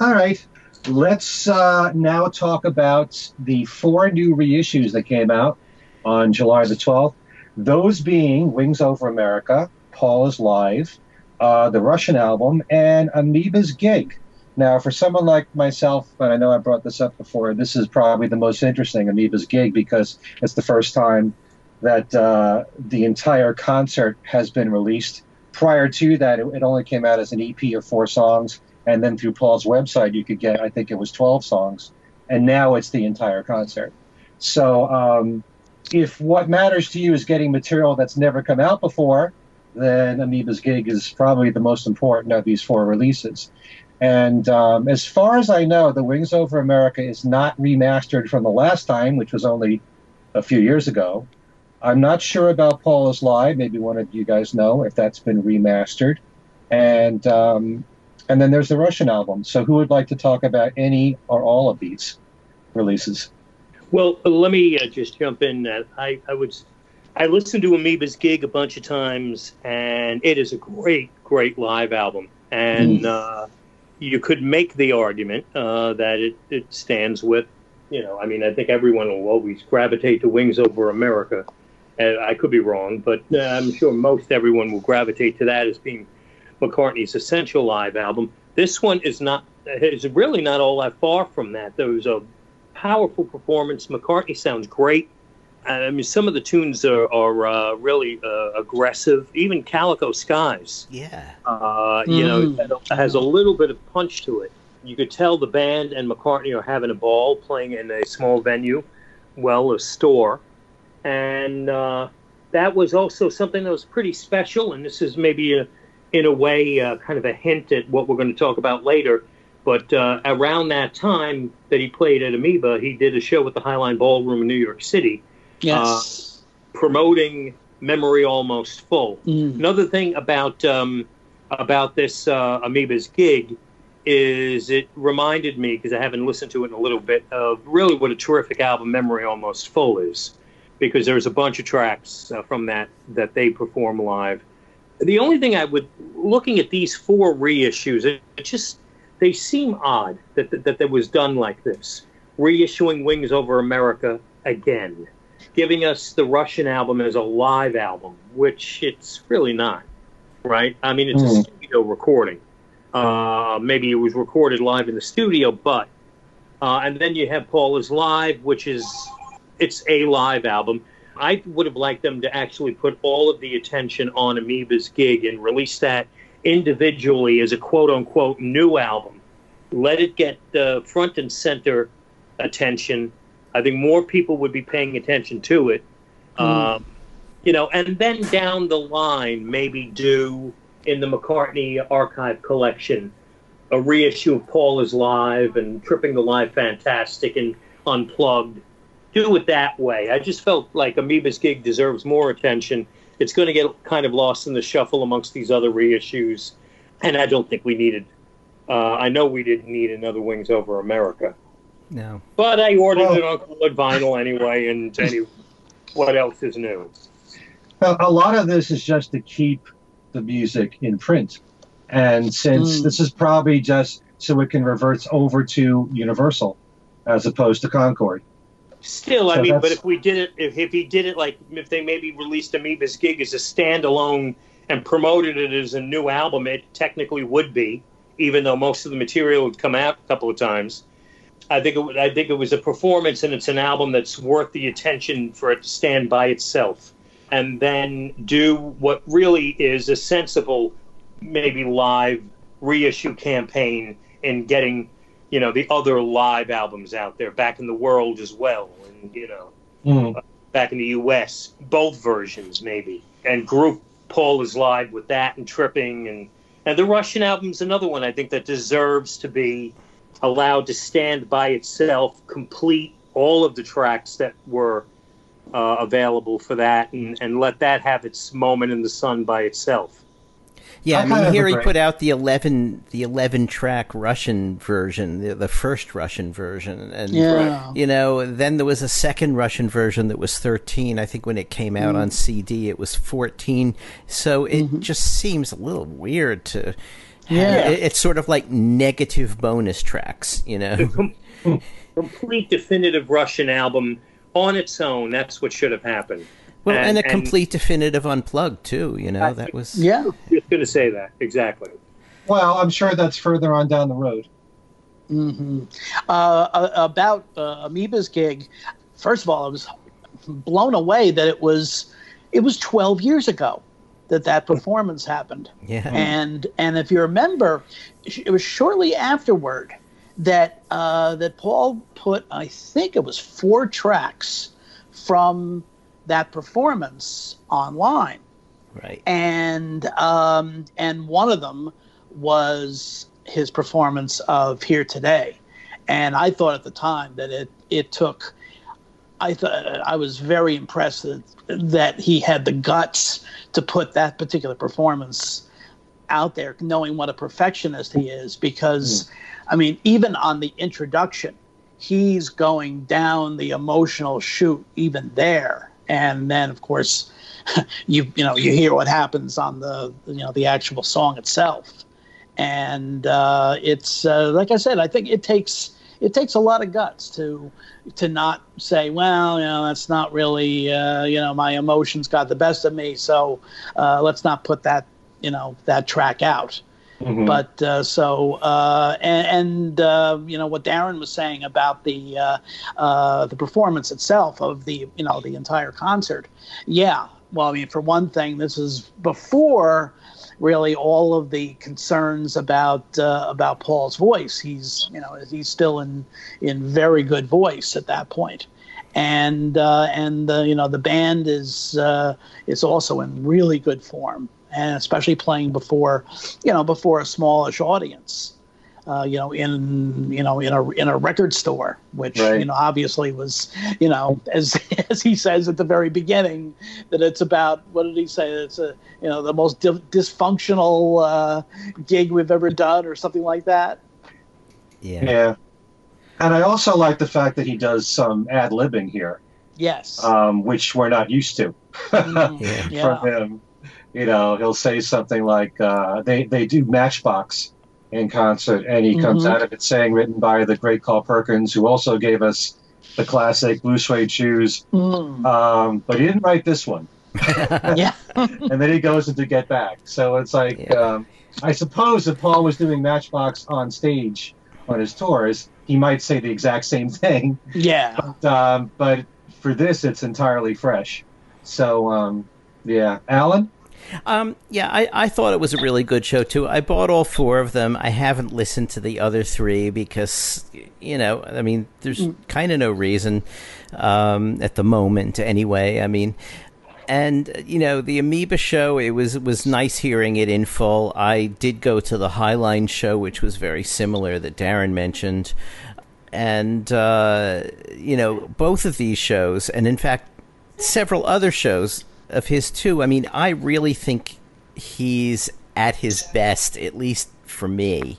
All right. Let's uh, now talk about the four new reissues that came out on July the 12th. Those being Wings Over America, Paul is Live, uh, the Russian album, and Amoeba's Gig. Now, for someone like myself, and I know I brought this up before, this is probably the most interesting Amoeba's Gig because it's the first time that uh, the entire concert has been released. Prior to that, it, it only came out as an EP of four songs and then through Paul's website you could get I think it was 12 songs and now it's the entire concert so um, if what matters to you is getting material that's never come out before then Amoeba's Gig is probably the most important of these four releases. And um, as far as I know, The Wings Over America is not remastered from the last time, which was only a few years ago. I'm not sure about Paul is Live. Maybe one of you guys know if that's been remastered. And um, and then there's the Russian album. So who would like to talk about any or all of these releases? Well, let me uh, just jump in. Uh, I, I would I listened to Amoeba's gig a bunch of times, and it is a great, great live album. And mm. uh, you could make the argument uh, that it, it stands with, you know, I mean, I think everyone will always gravitate to Wings Over America. And I could be wrong, but uh, I'm sure most everyone will gravitate to that as being McCartney's essential live album. This one is not is really not all that far from that. There was a powerful performance. McCartney sounds great. I mean, some of the tunes are, are uh, really uh, aggressive. Even Calico Skies, yeah, uh, you mm. know, has a little bit of punch to it. You could tell the band and McCartney are having a ball playing in a small venue, well, a store, and uh, that was also something that was pretty special. And this is maybe, a, in a way, uh, kind of a hint at what we're going to talk about later. But uh, around that time that he played at Amoeba, he did a show at the Highline Ballroom in New York City Yes. Uh, promoting memory almost full. Mm. Another thing about um, about this uh, Amoeba's gig is it reminded me because I haven't listened to it in a little bit of really what a terrific album Memory Almost Full is because there's a bunch of tracks uh, from that that they perform live. The only thing I would looking at these four reissues, it, it just they seem odd that, that that that was done like this, reissuing Wings Over America again giving us the Russian album as a live album, which it's really not, right? I mean, it's mm. a hmm. studio recording. Uh, maybe it was recorded live in the studio, but uh, and then you have Paul is Live, which is it's a live album. I would have liked them to actually put all of the attention on Amoeba's gig and release that individually as a quote unquote new album. Let it get the front and center attention I think more people would be paying attention to it. Mm. Um, you know, and then down the line, maybe do in the McCartney archive collection a reissue of Paul is Live and Tripping the Live Fantastic and Unplugged. Do it that way. I just felt like Amoeba's gig deserves more attention. It's going to get kind of lost in the shuffle amongst these other reissues, and I don't think we needed. Uh, I know we didn't need another Wings Over America. No. But I ordered well, it on colored vinyl anyway, and any, what else is new? A lot of this is just to keep the music in print. And since mm. this is probably just so it can revert over to Universal as opposed to Concord. Still, so I mean, but if we did it, if, if he did it like if they maybe released Amoeba's Gig as a standalone and promoted it as a new album, it technically would be, even though most of the material would come out a couple of times. I think it, I think it was a performance, and it's an album that's worth the attention for it to stand by itself, and then do what really is a sensible, maybe live reissue campaign in getting, you know, the other live albums out there back in the world as well, and you know, mm. uh, back in the U.S. both versions maybe, and group Paul is live with that and tripping and. And the Russian album's another one I think that deserves to be allowed to stand by itself, complete all of the tracks that were uh, available for that, and, and let that have its moment in the sun by itself. Yeah, I, I mean, here he put out the eleven the eleven track Russian version, the, the first Russian version, and yeah. you know, then there was a second Russian version that was thirteen. I think when it came out mm. on CD, it was fourteen. So it mm-hmm. just seems a little weird to yeah, it's sort of like negative bonus tracks, you know. complete definitive Russian album on its own. That's what should have happened. Well, and, and a complete definitive unplugged too. You know, that was yeah. Just going to say that exactly. Well, I'm sure that's further on down the road. Mm-hmm. Uh, about uh, Amoeba's gig, first of all, I was blown away that it was it was 12 years ago that that performance happened. Yeah. And and if you remember, it was shortly afterward that uh, that Paul put, I think it was four tracks from that performance online. Right. and um, and one of them was his performance of Here Today, and I thought at the time that it it took. I thought I was very impressed that, that he had the guts to put that particular performance out there, knowing what a perfectionist he is. Because, I mean, even on the introduction, he's going down the emotional chute even there, and then of course, [LAUGHS] you you know you hear what happens on the you know the actual song itself, and uh, it's uh, like I said, I think it takes it takes a lot of guts to to not say, well, you know, that's not really, uh, you know, my emotions got the best of me, so uh, let's not put that, you know, that track out. Mhm. But uh, so uh, and, and uh, you know what Darren was saying about the uh, uh, the performance itself of the you know the entire concert, yeah. Well, I mean, for one thing, this is before really all of the concerns about uh, about Paul's voice. He's you know he's still in in very good voice at that point, and uh, and the you know the band is uh, is also in really good form, and especially playing before you know before a smallish audience. Uh, you know, in you know, in a in a record store, which Right. you know obviously was, you know, as [LAUGHS] as he says at the very beginning, that it's about what did he say? It's a you know the most di- dysfunctional uh, gig we've ever done, or something like that. Yeah. Yeah. And I also like the fact that he does some ad libbing here, Yes. um, which we're not used to Mm, [LAUGHS] Yeah. yeah. from him. You know, he'll say something like, uh, they, they do Matchbox in concert, and he comes Mhm. out of it saying, written by the great Carl Perkins, who also gave us the classic Blue Suede Shoes. Mm, Um, but he didn't write this one. [LAUGHS] yeah. [LAUGHS] and then he goes into Get Back. So it's like, Yeah. um, I suppose if Paul was doing Matchbox on stage on his tours, he might say the exact same [LAUGHS] thing. Yeah. But, um, but for this, it's entirely fresh. So, um, yeah. Allan? Um, yeah, I, I thought it was a really good show too. I bought all four of them. I haven't listened to the other three because, you know, I mean, there's kind of no reason um, at the moment, anyway. I mean, and you know, the Amoeba show. It was it was nice hearing it in full. I did go to the Highline show, which was very similar that Darren mentioned, and uh, you know, both of these shows, and in fact, several other shows of his too. I mean, I really think he's at his best, at least for me,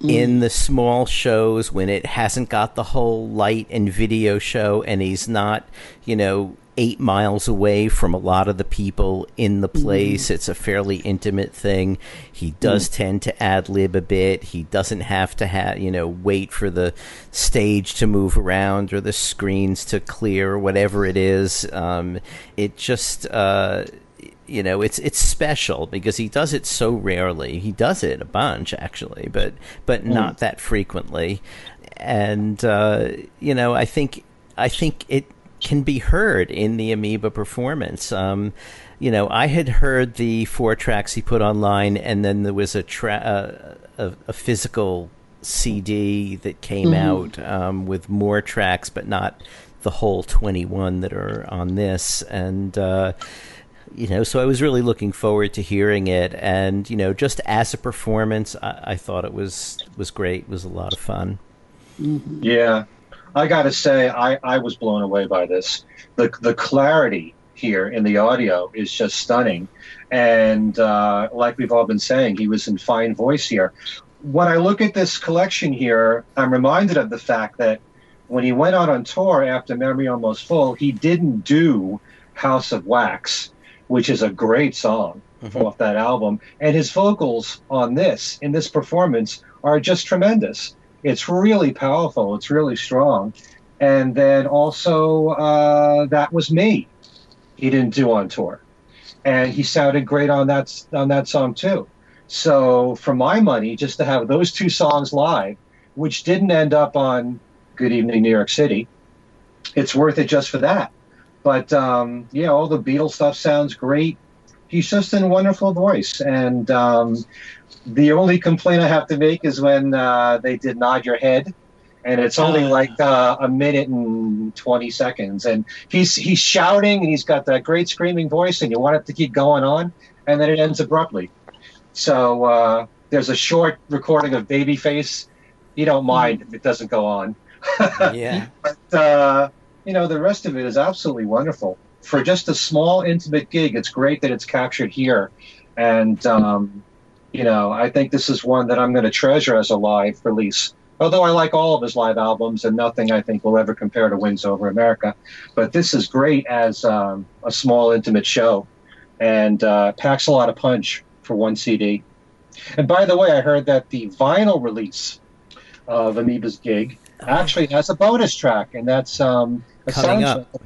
in mm. the small shows when it hasn't got the whole light and video show and he's not, you know, eight miles away from a lot of the people in the place. It's a fairly intimate thing. He does tend to ad lib a bit. He doesn't have to have, you know, wait for the stage to move around or the screens to clear or whatever it is. Um, it just, uh, you know, it's it's special because he does it so rarely. He does it a bunch actually, but but not that frequently. And uh, you know, I think I think it can be heard in the Amoeba performance. Um, you know, I had heard the four tracks he put online, and then there was a tra- uh, a, a physical CD that came out um, with more tracks, but not the whole 21 that are on this. And, uh, you know, so I was really looking forward to hearing it. And, you know, just as a performance, I, I thought it was, was great. It was a lot of fun. Yeah. I got to say, I, I was blown away by this. The, the clarity here in the audio is just stunning. And uh, like we've all been saying, he was in fine voice here. When I look at this collection here, I'm reminded of the fact that when he went out on tour after Memory Almost Full, he didn't do House of Wax, which is a great song off that album. And his vocals on this, in this performance, are just tremendous. It's really powerful. It's really strong. And then also, uh, that was me. He didn't do on tour, and he sounded great on that on that song too. So for my money, just to have those two songs live, which didn't end up on Good Evening New York City, it's worth it just for that. But um, yeah, all the Beatles stuff sounds great. He's just in a wonderful voice, and um, the only complaint I have to make is when uh, they did nod your head and it's only Ah. like uh, a minute and twenty seconds, and he's he's shouting, and he's got that great screaming voice, and you want it to keep going on, and then it ends abruptly. So uh, there's a short recording of Babyface. You don't mind if it doesn't go on. [LAUGHS] Yeah. But uh, you know, the rest of it is absolutely wonderful. For just a small, intimate gig, it's great that it's captured here, and um, you know, I think this is one that I'm going to treasure as a live release. Although I like all of his live albums, and nothing I think will ever compare to Wings Over America, but this is great as um, a small, intimate show, and uh, packs a lot of punch for one CD. And by the way, I heard that the vinyl release of Amoeba's gig actually has a bonus track, and that's um, a Coming soundtrack. up.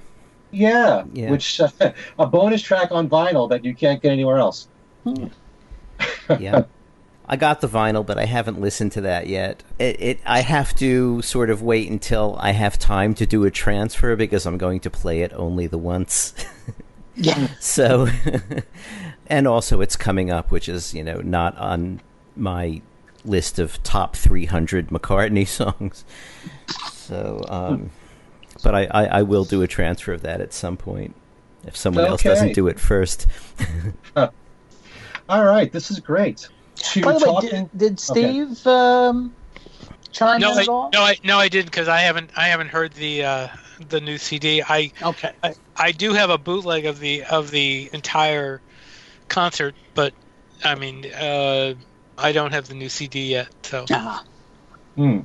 Yeah, Yeah. which uh, [LAUGHS] a bonus track on vinyl that you can't get anywhere else. [LAUGHS] yeah. I got the vinyl, but I haven't listened to that yet. It, it, I have to sort of wait until I have time to do a transfer because I'm going to play it only the once. [LAUGHS] Yeah. so, and also it's coming up, which is you know not on my list of top 300 McCartney songs. So, um, but I, I, I will do a transfer of that at some point if someone else doesn't do it first. [LAUGHS] All right, this is great. To By the way, did, in- did Steve um, chime No, in I, at all? no, I no, I didn't because I haven't I haven't heard the uh, the new CD. I Okay. I do have a bootleg of the of the entire concert, but I mean, uh, I don't have the new CD yet. So Ah, Hmm.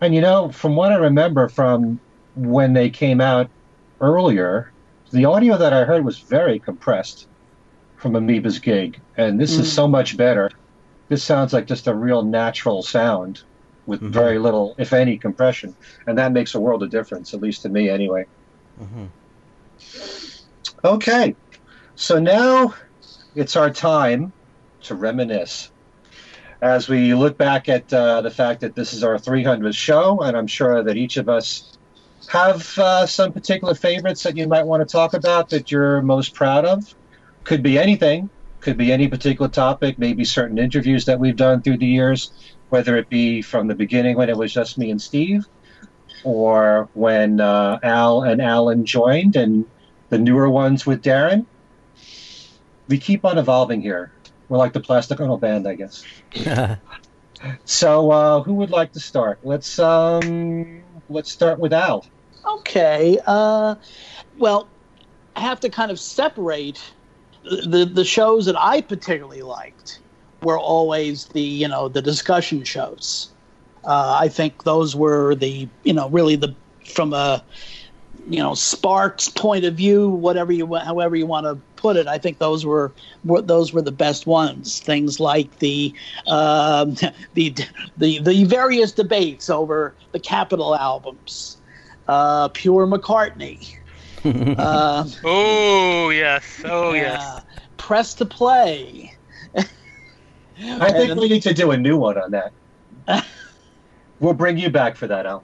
And you know, from what I remember from when they came out earlier, the audio that I heard was very compressed from Amoeba's gig, and this Mm. is so much better. This sounds like just a real natural sound with Mhm. very little, if any, compression, and that makes a world of difference, at least to me, anyway. Mhm. Okay, so now it's our time to reminisce. As we look back at uh, the fact that this is our 300th show, and I'm sure that each of us have uh, some particular favorites that you might want to talk about that you're most proud of. Could be anything, could be any particular topic, maybe certain interviews that we've done through the years, whether it be from the beginning when it was just me and Steve, or when uh, Al and Allan joined, and the newer ones with Darren. We keep on evolving here. We're like the Plastic Ono band, I guess. [LAUGHS] So, uh, who would like to start? Let's um, let's start with Al. okay. Uh, well, I have to kind of separate the, the shows that I particularly liked were always the you know the discussion shows. Uh, I think those were the you know really the from a you know Sparks point of view, whatever you however you want to put it. I think those were, were those were the best ones. Things like the um, [LAUGHS] the the the various debates over the Capitol albums, uh, Pure McCartney. [LAUGHS] uh, oh yes, oh yes. yeah, Press to play. I think we need to do a new one on that. [LAUGHS] we'll bring you back for that, Al.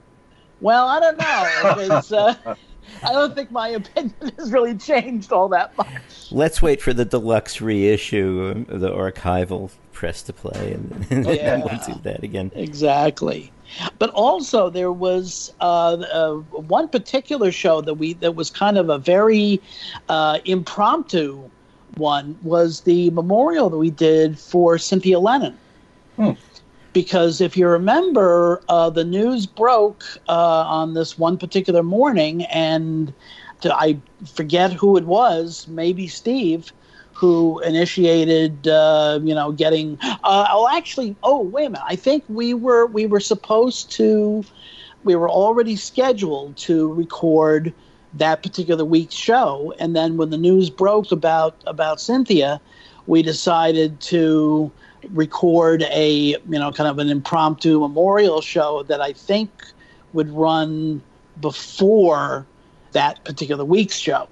Well, I don't know. It's, uh, I don't think my opinion [LAUGHS] has really changed all that much. Let's wait for the deluxe reissue, of the archival press to play, and, [LAUGHS] and then Yeah. we'll do that again. Exactly. But also there was uh, uh, one particular show that we that was kind of a very uh, impromptu one was the memorial that we did for Cynthia Lennon. Hmm. Because if you remember, uh, the news broke uh, on this one particular morning, and I forget who it was, maybe Steve, who initiated, uh, you know, getting. Uh, oh, actually, oh, wait a minute. I think we were we were supposed to, we were already scheduled to record that particular week's show, and then when the news broke about about Cynthia, we decided to record a you know kind of an impromptu memorial show that I think would run before that particular week's show.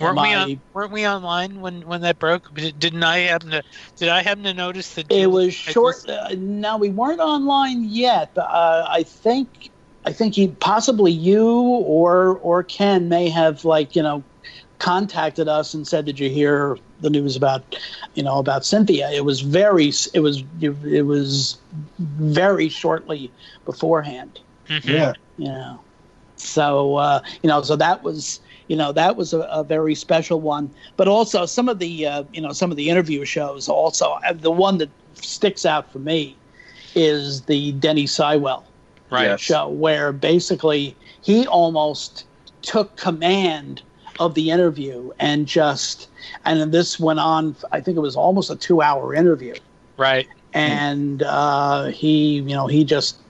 Weren't we on, weren't we online when, when that broke? Did- Didn't I happen to did I happen to notice that It was short. just- Uh, no, we weren't online yet, but uh, I think I think he possibly you or or Ken may have like you know contacted us and said, "Did you hear the news about, you know, about Cynthia?" It was very, it was, it was very shortly beforehand. Mhm. Yeah. You know, so uh, you know, so that was, you know, that was a, a very special one. But also some of the, uh, you know, some of the interview shows. Also, uh, the one that sticks out for me is the Denny Seiwell Right. Show where basically he almost took command of the interview and just and then this went on i think it was almost a two hour interview Right. and uh, he you know he just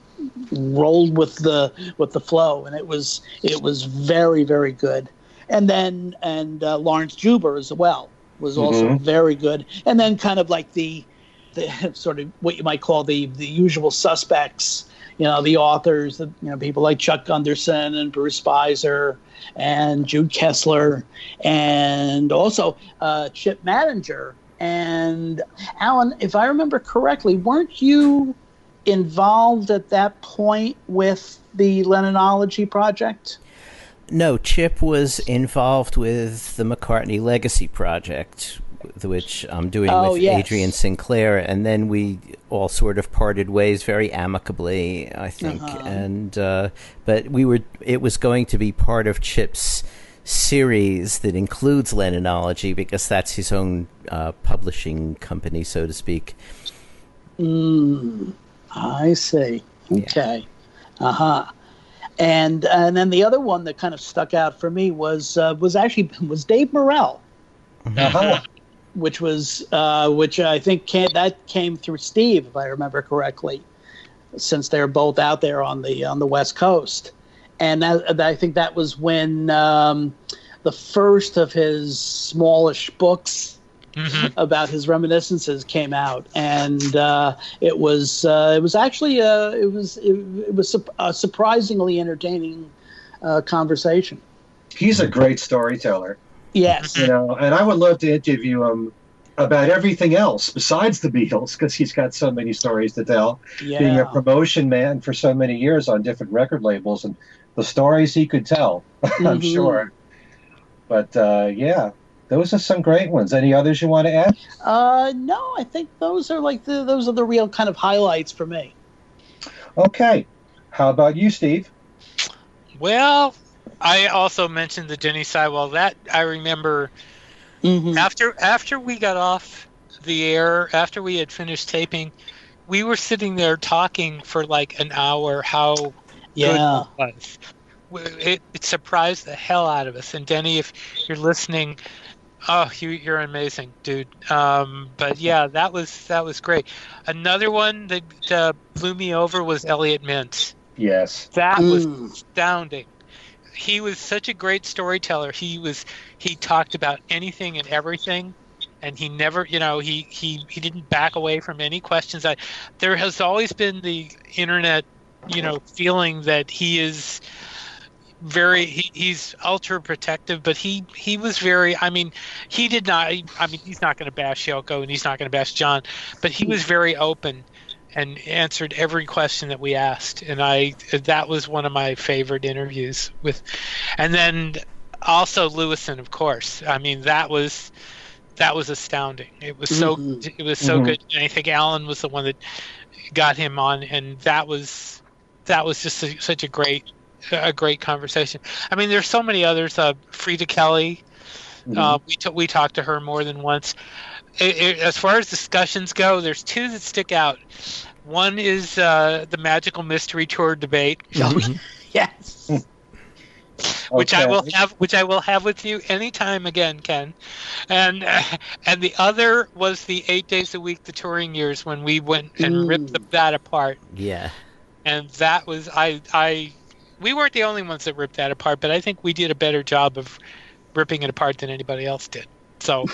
rolled with the with the flow and it was it was very very good and then and uh, laurence juber as well was also Mhm. very good and then kind of like the the [LAUGHS] sort of what you might call the the usual suspects you know the authors you know people like chuck gunderson and bruce spizer and jude kessler and also uh, chip madinger and allan if i remember correctly weren't you involved at that point with the Lennonology project? No, Chip was involved with the McCartney Legacy Project, which I'm doing Oh, with yes. Adrian Sinclair, and then we all sort of parted ways very amicably, I think. Uh-huh. And uh, but we were, it was going to be part of Chip's series that includes Lennonology because that's his own uh, publishing company, so to speak. Mm, I see. Okay. Uh huh. And and then the other one that kind of stuck out for me was uh, was actually was Dave Morrell, Uh-huh. [LAUGHS] which was uh, which I think came, that came through Steve, if I remember correctly, since they're both out there on the on the West Coast, and that, I think that was when um, the first of his smallish books Mhm. [LAUGHS] about his reminiscences came out, and uh, it was uh, it was actually uh, it was it, it was sup- a surprisingly entertaining uh, conversation. He's a great storyteller, Yes, you know, and I would love to interview him about everything else besides the Beatles because he's got so many stories to tell. Yeah. Being a promotion man for so many years on different record labels and the stories he could tell, [LAUGHS] I'm Mhm. sure. But uh, yeah, those are some great ones. Any others you want to add? uh, no, I think those are like the those are the real kind of highlights for me. Okay. How about you, Steve? Well, I also mentioned the Denny Seiwell. That I remember Mhm. after after we got off the air, after we had finished taping, we were sitting there talking for like an hour. How Yeah, good it was. It, it surprised the hell out of us. And Denny, if you're listening, oh, you, you're amazing, dude. Um, but yeah, that was that was great. Another one that uh, blew me over was Elliot Mintz. Yes. That was Mm. astounding. He was such a great storyteller. He was he talked about anything and everything and he never you know he he he didn't back away from any questions. I there has always been the internet, you know, feeling that he is very he, he's ultra protective but he he was very i mean he did not i mean he's not going to bash yoko and he's not going to bash john but he was very open and answered every question that we asked and i that was one of my favorite interviews with and then also lewisohn of course i mean that was that was astounding it was so Mhm. it was so Mhm. good and i think allan was the one that got him on and that was that was just a, such a great a great conversation i mean there's so many others uh freda kelly Mhm. uh, we t- we talked to her more than once. It, it, as far as discussions go, there's two that stick out. One is uh, the magical mystery tour debate, [LAUGHS] yes. which I will have, which I will have with you anytime again, Ken. And uh, [LAUGHS] and the other was the eight days a week, the touring years, when we went and Mm. ripped that apart. Yeah. And that was I I we weren't the only ones that ripped that apart, but I think we did a better job of ripping it apart than anybody else did. So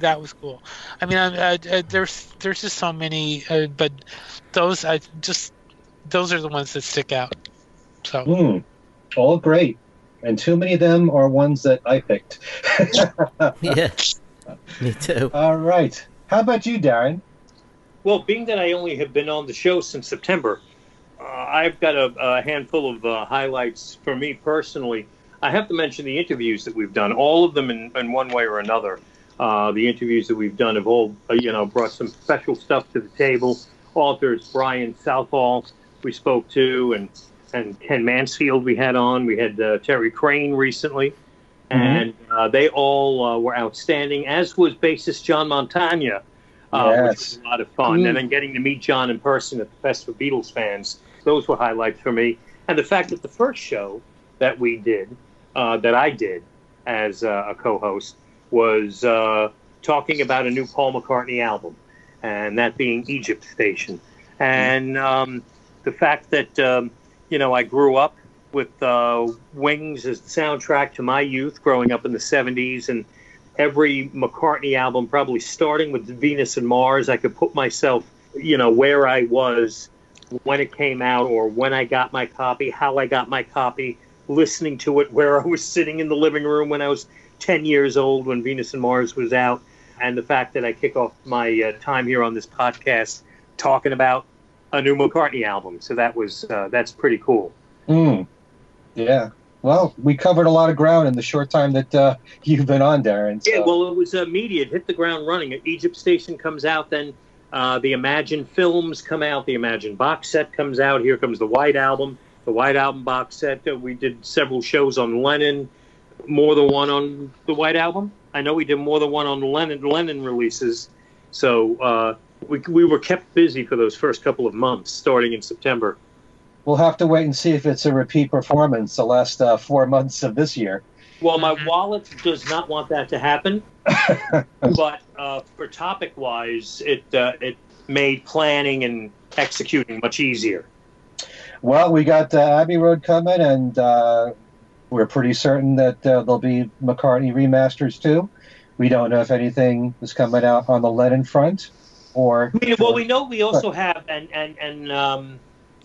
that was cool. I mean, I, I, I, there's there's just so many, uh, but those I just those are the ones that stick out. So Hmm. All great. And too many of them are ones that I picked. [LAUGHS] Yeah. Me too. All right. How about you, Darren? Well, being that I only have been on the show since September, uh, I've got a, a handful of uh, highlights for me personally. I have to mention the interviews that we've done, all of them in, in one way or another. Uh, the interviews that we've done have all, uh, you know, brought some special stuff to the table. Authors Brian Southall, we spoke to, and and Ken Mansfield we had on. We had uh, Terry Crane recently, mm-hmm. and uh, they all uh, were outstanding. As was bassist John Montagna, uh, yes. which was a lot of fun. Mm. And then getting to meet John in person at the Fest for Beatles fans, those were highlights for me. And the fact that the first show that we did, uh, that I did as a co-host, was talking about a new Paul McCartney album, and that being Egypt Station. And um, the fact that um, you know I grew up with uh, Wings as the soundtrack to my youth, growing up in the '70s, and every McCartney album, probably starting with Venus and Mars, I could put myself, you know, where I was when it came out, or when I got my copy, how I got my copy, listening to it, where I was sitting in the living room when I was 10 years old when Venus and Mars was out, and the fact that I kick off my uh, time here on this podcast talking about a new McCartney album. So that was uh, that's pretty cool. Mm. Yeah. Well, we covered a lot of ground in the short time that uh, [LAUGHS] you've been on, Darren. So. Yeah, well, it was immediate. Hit the ground running. Egypt Station comes out, then uh, the Imagine films come out. The Imagine box set comes out. Here comes the White Album. The White Album box set. Uh, we did several shows on Lennon, more than one on the White Album. I know we did more than one on Lennon Lennon releases. So uh, we, we were kept busy for those first couple of months, starting in September. We'll have to wait and see if it's a repeat performance the last uh, four months of this year. Well, my wallet does not want that to happen, [LAUGHS] but uh, for topic wise, it uh, it made planning and executing much easier. Well, we got uh, Abbey Road coming, and uh, we're pretty certain that uh, there'll be McCartney remasters too. We don't know if anything is coming out on the Lennon front or. I mean, well, we know we also have, and and and um,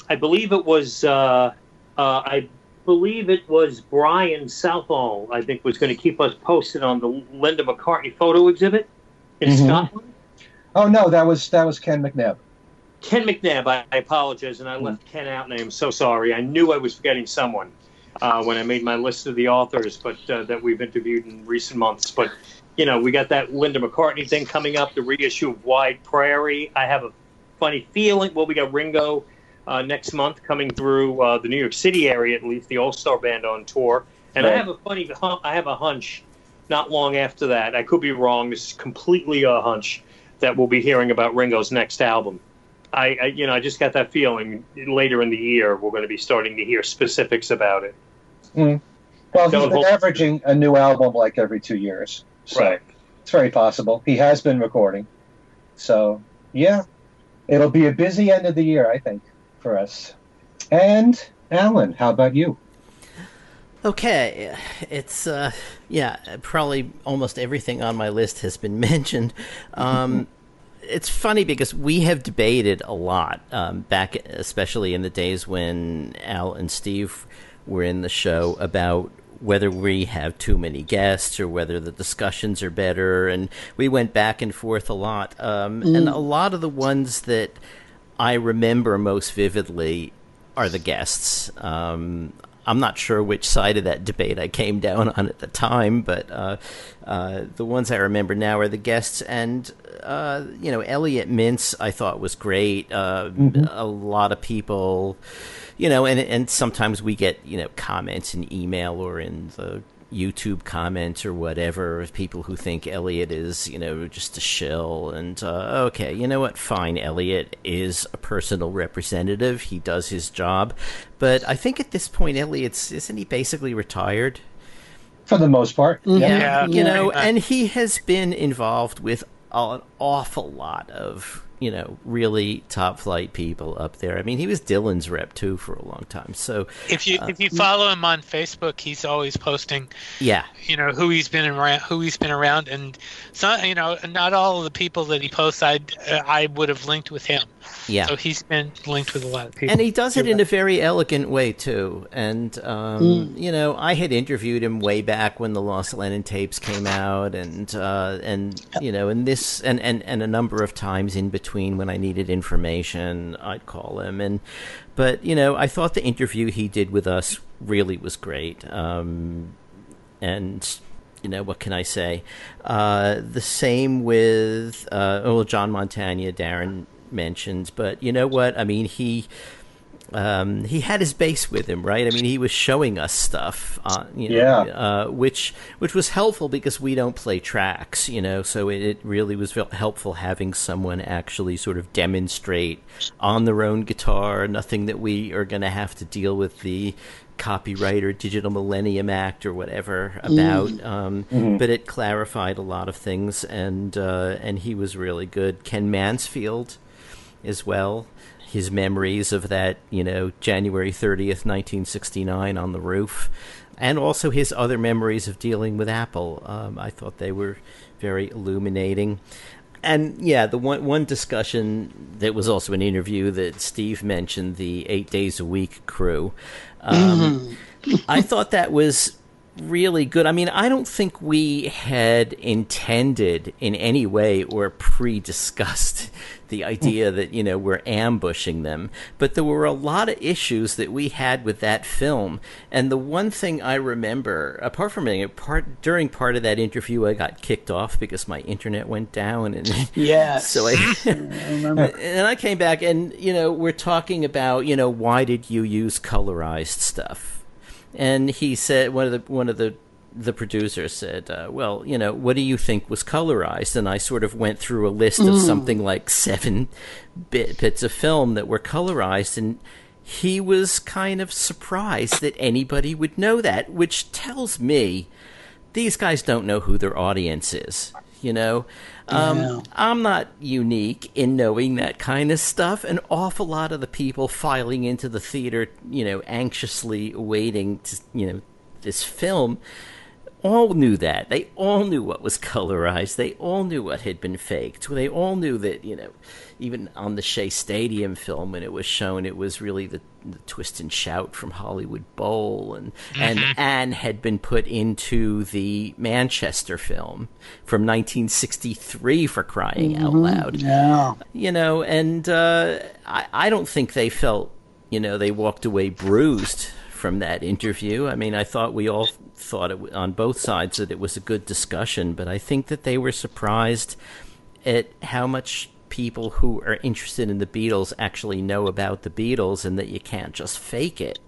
I believe it was, uh, uh, I believe it was Brian Southall. I think was going to keep us posted on the Linda McCartney photo exhibit in mm-hmm. Scotland. Oh no, that was that was Ken McNab. Ken McNab. I, I apologize, and I left mm-hmm. Ken out, and I'm so sorry. I knew I was forgetting someone uh, when I made my list of the authors, but uh, that we've interviewed in recent months. But you know, we got that Linda McCartney thing coming up, the reissue of Wide Prairie. I have a funny feeling. Well, we got Ringo uh, next month coming through uh, the New York City area, at least the All Star Band on tour. And right. I have a funny, I have a hunch. Not long after that, I could be wrong. This is completely a hunch that we'll be hearing about Ringo's next album. I, I, you know, I just got that feeling later in the year we're going to be starting to hear specifics about it. Mm. Well, he's been averaging a new album like every two years. So right. It's very possible. He has been recording. So, yeah, it'll be a busy end of the year, I think, for us. And, Allan, how about you? Okay, it's uh, yeah, probably almost everything on my list has been [LAUGHS] mentioned. Um, it's funny because we have debated a lot um, back, especially in the days when Al and Steve were in the show about whether we have too many guests or whether the discussions are better. And we went back and forth a lot. Um, mm. And a lot of the ones that I remember most vividly are the guests. Um, I'm not sure which side of that debate I came down on at the time, but uh, uh, the ones I remember now are the guests. And, uh, you know, Elliot Mintz I thought was great. Uh, mm-hmm. A lot of people you know, and and sometimes we get you know comments in email or in the YouTube comments or whatever of people who think Elliot is, you know, just a shill. And uh, okay, you know what? Fine, Elliot is a personal representative. He does his job, but I think at this point, Elliot's isn't he basically retired? For the most part, yeah. yeah. You know, and he has been involved with an awful lot of you know, really top flight people up there. I mean, he was Dylan's rep too for a long time. So if you uh, if you follow him on Facebook, he's always posting, yeah, you know, who he's been around, who he's been around, and some, you know, not all of the people that he posts, I I would have linked with him. Yeah. So he's been linked with a lot of people. And he does it in a very elegant way too. And um, mm. you know, I had interviewed him way back when the Lost Lennon tapes came out, and uh, and you know, and this and, and and a number of times in between when I needed information, I'd call him. And but you know, I thought the interview he did with us really was great. Um, and you know what can I say? Uh, the same with uh, oh John Montagna, Darren mentioned, but you know what? I mean, he um, he had his bass with him, right? I mean, he was showing us stuff, uh, you know, yeah. uh, which which was helpful because we don't play tracks, you know. So it, it really was helpful having someone actually sort of demonstrate on their own guitar, nothing that we are going to have to deal with the copyright or digital millennium act or whatever about mm. um, mm-hmm. but it clarified a lot of things and uh, and he was really good ken mansfield as well. His memories of that, you know, January 30th, 1969 on the roof, and also his other memories of dealing with Apple. Um, I thought they were very illuminating. And yeah, the one one discussion that was also an interview that Steve mentioned the eight days a week crew. Um, mm-hmm. I thought that was really good. I mean, I don't think we had intended in any way or pre discussed [LAUGHS] the idea mm. that, you know, we're ambushing them. But there were a lot of issues that we had with that film. And the one thing I remember, apart from being part during part of that interview, I got kicked off because my internet went down. And [LAUGHS] yeah, so I, [LAUGHS] I remember. And I came back and, you know, we're talking about, you know, why did you use colorized stuff? And he said one of the one of the the producer said, uh, "Well, you know, what do you think was colorized?" And I sort of went through a list of mm. something like seven bit, bits of film that were colorized, and he was kind of surprised that anybody would know that, which tells me these guys don't know who their audience is. You know, um, yeah. I'm not unique in knowing that kind of stuff. An awful lot of the people filing into the theater, you know, anxiously waiting to, you know, this film, all knew that. They all knew what was colorized. They all knew what had been faked. They all knew that, you know, even on the Shea Stadium film when it was shown, it was really the, the twist and shout from Hollywood Bowl, and mm-hmm. and Anne had been put into the Manchester film from 1963 for crying mm-hmm. out loud. Yeah, you know, and uh, I I don't think they felt you know they walked away bruised from that interview. I mean, I thought we all thought it, on both sides that it was a good discussion, but I think that they were surprised at how much people who are interested in the Beatles actually know about the Beatles and that you can't just fake it.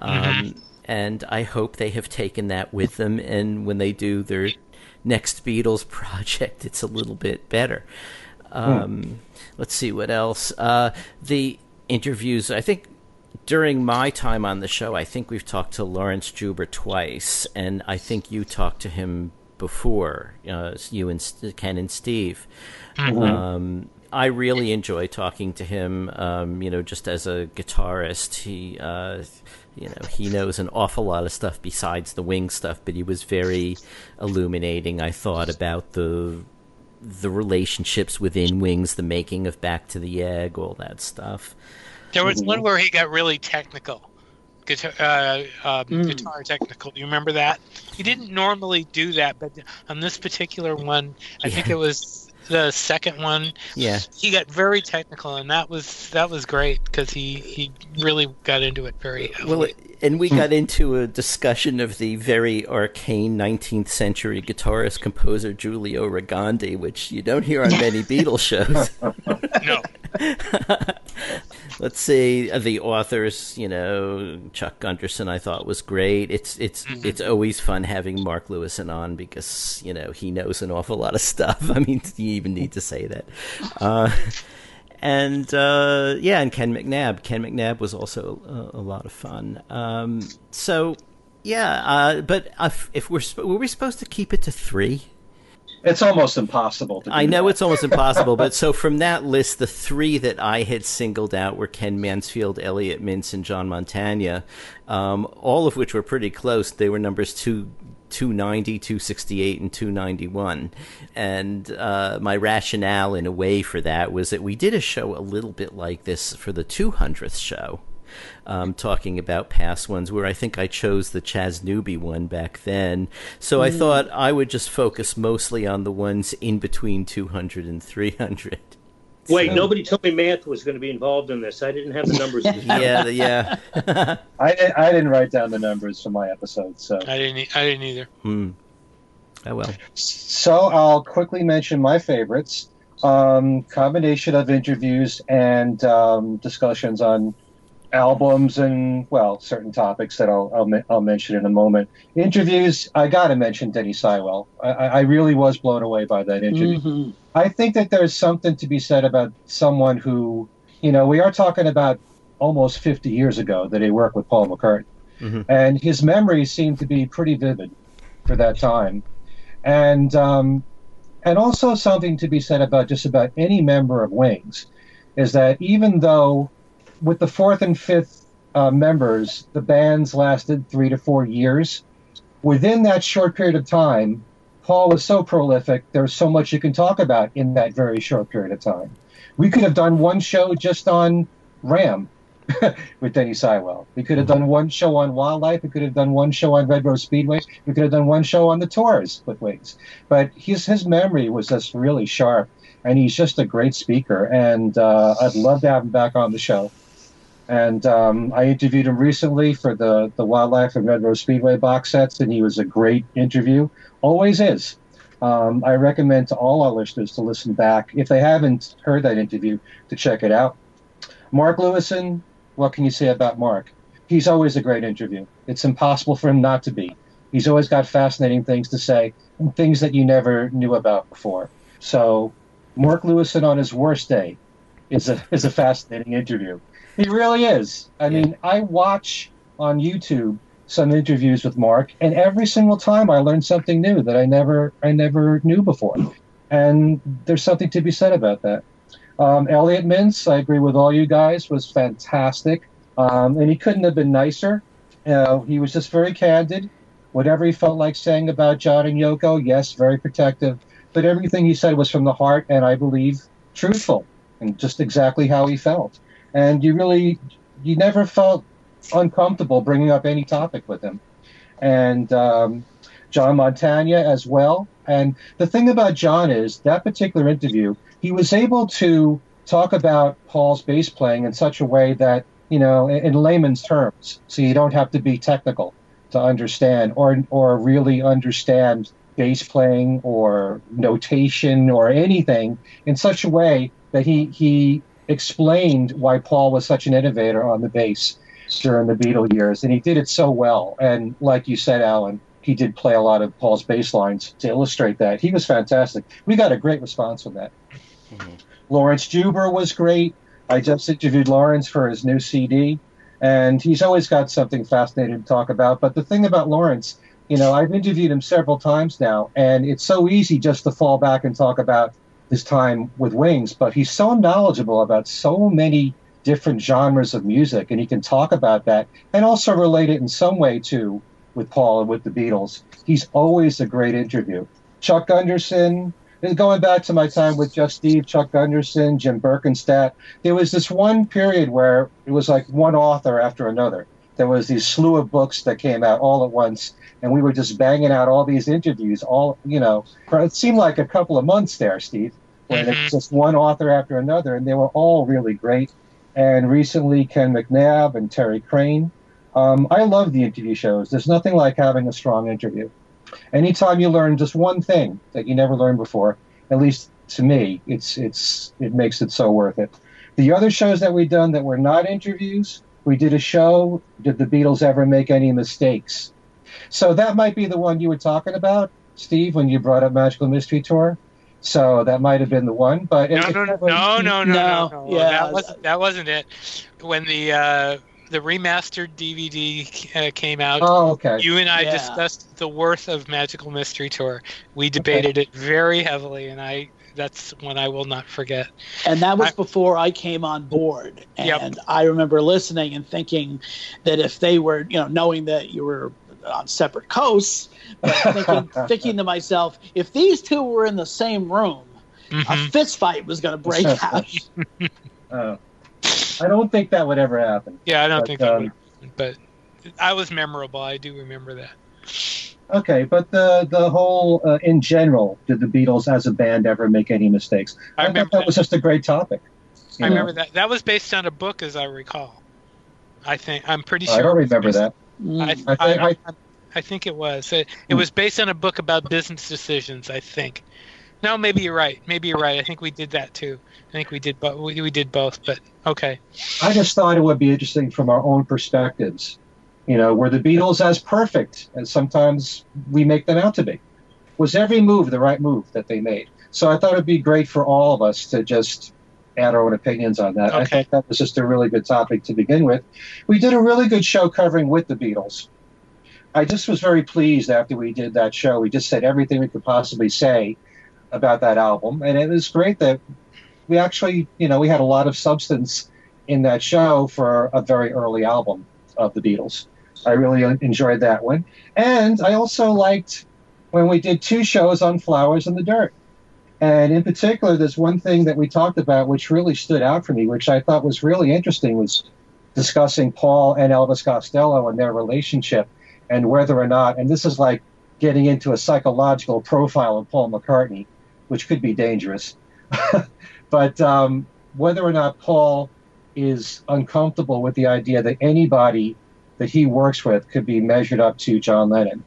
Mm-hmm. Um, and I hope they have taken that with them, and when they do their next Beatles [LAUGHS] project, it's a little bit better. Um, hmm. Let's see what else. Uh, the interviews, I think during my time on the show, I think we've talked to Laurence Juber twice, and I think you talked to him before, uh, you and Ken and Steve. Mm-hmm. Um, I really enjoy talking to him. Um, you know, just as a guitarist, he, uh, you know, he knows an awful lot of stuff besides the wing stuff. But he was very illuminating. I thought about the the relationships within Wings, the making of Back to the Egg, all that stuff. There was one where he got really technical, guitar, uh, uh, mm. guitar technical. Do you remember that? He didn't normally do that, but on this particular one, I yeah. think it was the second one. Yeah, he got very technical, and that was that was great because he he really got into it very heavily. well. And we got into a discussion of the very arcane 19th century guitarist composer Giulio Regondi, which you don't hear on many Beatles shows. [LAUGHS] no. [LAUGHS] let's see uh, the authors you know chuck gunderson i thought was great it's it's mm-hmm. it's always fun having mark lewisohn on because you know he knows an awful lot of stuff [LAUGHS] i mean you even need to say that uh, [LAUGHS] and uh, yeah and ken mcnab ken mcnab was also a, a lot of fun um, so yeah uh, but if, if we're were we supposed to keep it to three it's almost impossible. I know that. it's almost [LAUGHS] impossible, but so from that list, the three that I had singled out were Ken Mansfield, Elliot Mintz, and John Montagna, um, all of which were pretty close. They were numbers two, 290, 268, and 291. And uh, my rationale, in a way, for that was that we did a show a little bit like this for the 200th show. Um, talking about past ones where I think I chose the Chas Newby one back then. So I thought I would just focus mostly on the ones in between 200 and 300. Wait, So- nobody told me Math was going to be involved in this. I didn't have the numbers. [LAUGHS] yeah, the- yeah. [LAUGHS] I, I didn't write down the numbers for my episode, so I didn't. e- I didn't either. Hmm. Oh well. so I'll quickly mention my favorites. Um, combination of interviews and um, discussions on albums and well, certain topics that I'll I'll, I'll mention in a moment. Interviews, I got to mention Denny Seiwell. I, I really was blown away by that interview. Mhm. I think that there's something to be said about someone who, you know, we are talking about almost 50 years ago that he worked with Paul McCartney, Mhm. and his memories seem to be pretty vivid for that time, and um, and also something to be said about just about any member of Wings, is that even though with the fourth and fifth uh, members, the bands lasted three to four years. Within that short period of time, Paul was so prolific. There's so much you can talk about in that very short period of time. We could have done one show just on Ram [LAUGHS] with Denny Seiwell. We could have done one show on Wildlife. We could have done one show on Red Rose Speedway. We could have done one show on the tours with Wings. But his his memory was just really sharp, and he's just a great speaker. And uh, I'd love to have him back on the show. And um, I interviewed him recently for the the Wildlife and Red Rose Speedway box sets, and he was a great interview. Always is. Um, I recommend to all our listeners to listen back if they haven't heard that interview to check it out. Mark Lewisohn, what can you say about Mark? He's always a great interview. It's impossible for him not to be. He's always got fascinating things to say and things that you never knew about before. So, Mark Lewisohn on his worst day is a is a fascinating interview. He really is. I mean, I watch on YouTube some interviews with Mark, and every single time I learn something new that I never I never knew before. And there's something to be said about that. Um, Elliot Mintz, I agree with all you guys, was fantastic, um, and he couldn't have been nicer. Know, he was just very candid. Whatever he felt like saying about John and Yoko, yes, very protective, but everything he said was from the heart, and I believe truthful, and just exactly how he felt. And you really, you never felt uncomfortable bringing up any topic with him. And um, John Montagna as well. And the thing about John is that particular interview, he was able to talk about Paul's bass playing in such a way that, you know, in, in layman's terms, so you don't have to be technical to understand or, or really understand bass playing or notation or anything in such a way that he, he explained why Paul was such an innovator on the bass during the Beatle years, and he did it so well. And like you said, Allan, he did play a lot of Paul's bass lines to illustrate that. He was fantastic. We got a great response from that. Mm-hmm. Laurence Juber was great. I just interviewed Laurence for his new CD, and he's always got something fascinating to talk about. But the thing about Laurence, you know, I've interviewed him several times now, and it's so easy just to fall back and talk about his time with Wings, but he's so knowledgeable about so many different genres of music, and he can talk about that and also relate it in some way too with Paul and with the Beatles. He's always a great interview. Chuck Gunderson, going back to my time with Just Steve, Chuck Gunderson, Jim Berkenstadt, there was this one period where it was like one author after another. There was these slew of books that came out all at once, and we were just banging out all these interviews, all, you know, for it seemed like a couple of months there, Steve, where it was just one author after another, and they were all really great. And recently, Ken McNab and Terry Crane. Um, I love the interview shows. There's nothing like having a strong interview. Anytime you learn just one thing that you never learned before, at least to me, it's it's it makes it so worth it. The other shows that we've done that were not interviews, we did a show. Did the Beatles ever make any mistakes? So that might be the one you were talking about, Steve, when you brought up Magical Mystery Tour. So that might have been the one, but No, no, it- no, no, no, no, No, no. yeah. that wasn't that wasn't it. When the uh, the remastered DVD uh, came out, Oh, okay. you and I Yeah. discussed the worth of Magical Mystery Tour. We debated it very heavily, and I that's one I will not forget. And that was I- before I came on board. And Yep. I remember listening and thinking that if they were, you know, knowing that you were on separate coasts, but [LAUGHS] thinking, thinking to myself, if these two were in the same room, a Mhm. fist fight was going to break [LAUGHS] out. Uh, I don't think that would ever happen. Yeah, I don't But, think that um, would. But I was memorable. I do remember that. Okay, but the the whole uh, in general, did the Beatles as a band ever make any mistakes? I thought remember that that. was just a great topic. I know? remember that. That was based on a book, as I recall. I think I'm pretty sure. I don't remember that. Mm. I, I think I, I- I, I think it was. It, it was based on a book about business decisions. I think. No, maybe you're right. Maybe you're right. I think we did that too. I think we did both. We, we did both. But okay. I just thought it would be interesting from our own perspectives. You know, were the Beatles as perfect as sometimes we make them out to be? Was every move the right move that they made? So I thought it'd be great for all of us to just add our own opinions on that. I Okay. thought that was just a really good topic to begin with. We did a really good show covering with the Beatles. I just was very pleased after we did that show. We just said everything we could possibly say about that album, and it was great that we actually, you know, we had a lot of substance in that show for a very early album of the Beatles. I really enjoyed that one. And I also liked when we did two shows on Flowers in the Dirt. And in particular, there's one thing that we talked about which really stood out for me, which I thought was really interesting, was discussing Paul and Elvis Costello and their relationship and whether or not, and this is like getting into a psychological profile of Paul McCartney, which could be dangerous. [LAUGHS] but um, whether or not Paul is uncomfortable with the idea that anybody that he works with could be measured up to John Lennon.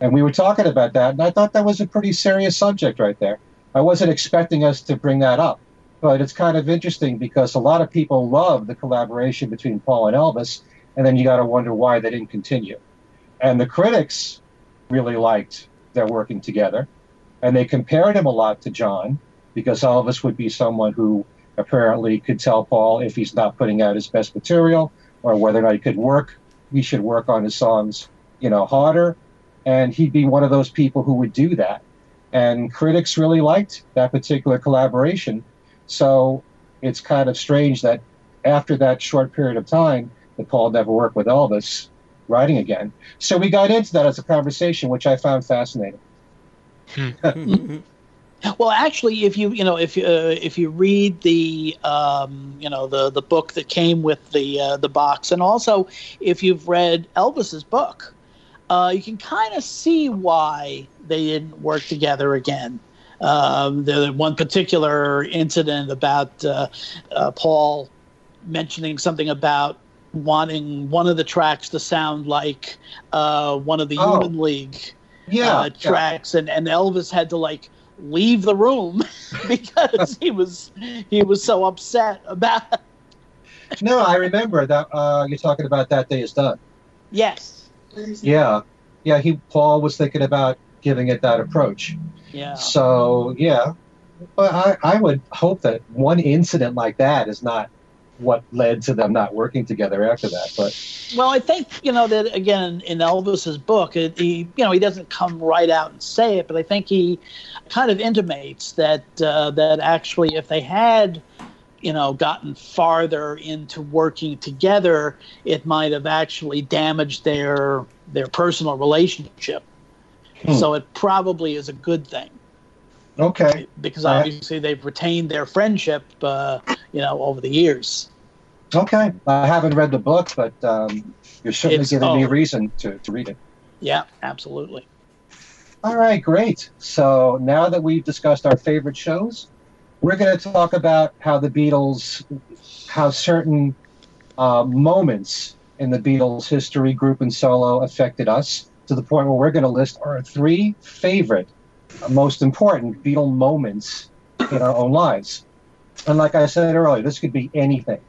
And we were talking about that, and I thought that was a pretty serious subject right there. I wasn't expecting us to bring that up, but it's kind of interesting because a lot of people love the collaboration between Paul and Elvis, and then you got to wonder why they didn't continue. And the critics really liked their working together, and they compared him a lot to John because Elvis would be someone who apparently could tell Paul if he's not putting out his best material or whether or not he could work. He should work on his songs, you know, harder. And he'd be one of those people who would do that. And critics really liked that particular collaboration. So it's kind of strange that after that short period of time, that Paul never worked with Elvis writing again. So we got into that as a conversation, which I found fascinating. Hmm. [LAUGHS] Well, actually, if you you know if you uh, if you read the um, you know the the book that came with the uh, the box, and also if you've read Elvis's book, uh, you can kind of see why they didn't work together again. Um, the one particular incident about uh, uh, Paul mentioning something about wanting one of the tracks to sound like uh, one of the Oh. Human League Yeah. uh, tracks, and, and Elvis had to like leave the room [LAUGHS] because he was he was so upset about. No, I remember that uh, you're talking about that day is done. Yes. Yeah, yeah. He Paul was thinking about giving it that approach. Yeah. So yeah, but I, I would hope that one incident like that is not what led to them not working together after that. But Well, I think you know that again in Elvis's book, it, he you know he doesn't come right out and say it, but I think he kind of intimates that uh, that actually if they had you know gotten farther into working together, it might have actually damaged their their personal relationship. Hmm. So it probably is a good thing okay, because obviously they've retained their friendship, uh, you know, over the years. Okay. I haven't read the book, but um, you're certainly It's- giving me oh. reason to, to read it. Yeah, absolutely. All right, great. So now that we've discussed our favorite shows, we're going to talk about how the Beatles, how certain uh, moments in the Beatles' history, group and solo, affected us to the point where we're going to list our three favorite, uh, most important Beatle moments in our own lives. And like I said earlier, this could be anything.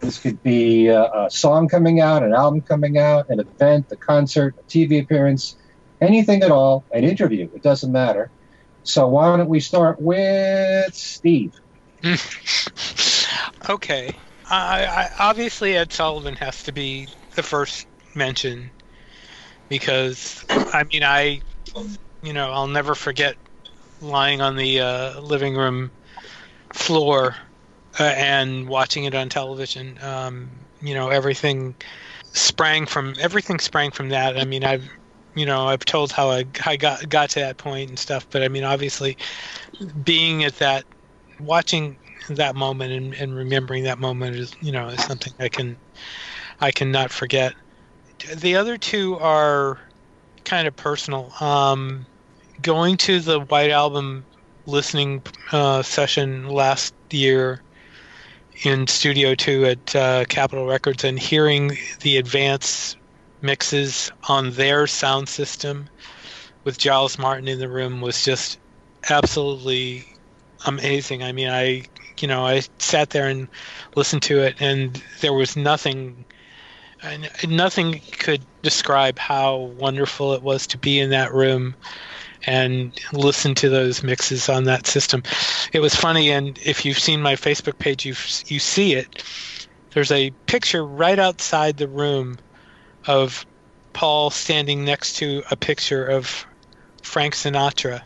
This could be a, a song coming out, an album coming out, an event, a concert, a TV appearance, anything at all, an interview, it doesn't matter. So why don't we start with Steve? [LAUGHS] okay. I, I obviously Ed Sullivan has to be the first mention because I mean I you know I'll never forget lying on the uh, living room floor uh, and watching it on television. Um, you know everything sprang from everything sprang from that. I mean I've you know I've told how I, I got got to that point and stuff. But I mean, obviously, being at that, watching that moment and, and remembering that moment is you know is something I can I cannot forget. The other two are kind of personal. Um, going to the White Album listening uh, session last year in Studio Two at uh, Capitol Records and hearing the advance mixes on their sound system with Giles Martin in the room was just absolutely amazing. I mean, I you know I sat there and listened to it, and there was nothing nothing could describe how wonderful it was to be in that room and listen to those mixes on that system. It was funny, and if you've seen my Facebook page, you you see it. There's a picture right outside the room of Paul standing next to a picture of Frank Sinatra,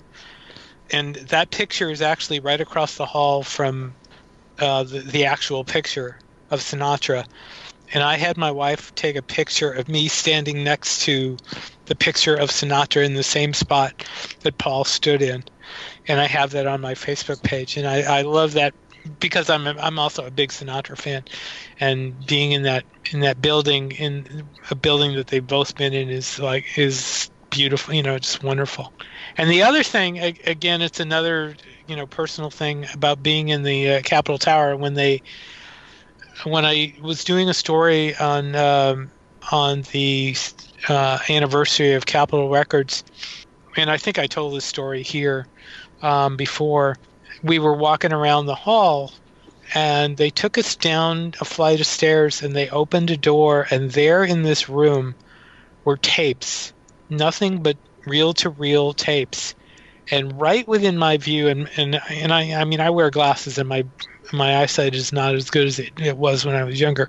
and that picture is actually right across the hall from uh, the, the actual picture of Sinatra and I had my wife take a picture of me standing next to the picture of Sinatra in the same spot that Paul stood in, and I have that on my Facebook page, and I, I love that because I'm I'm also a big Sinatra fan, and being in that in that building in a building that they've both been in is like is beautiful, you know, just wonderful. And the other thing, again, it's another you know personal thing about being in the uh, Capitol Tower when they when I was doing a story on um, on the uh, anniversary of Capitol Records, and I think I told this story here um, before. We were walking around the hall, and they took us down a flight of stairs, and they opened a door, and there in this room were tapes, nothing but reel-to-reel tapes and right within my view and and and I I mean I wear glasses and my my eyesight is not as good as it, it was when I was younger.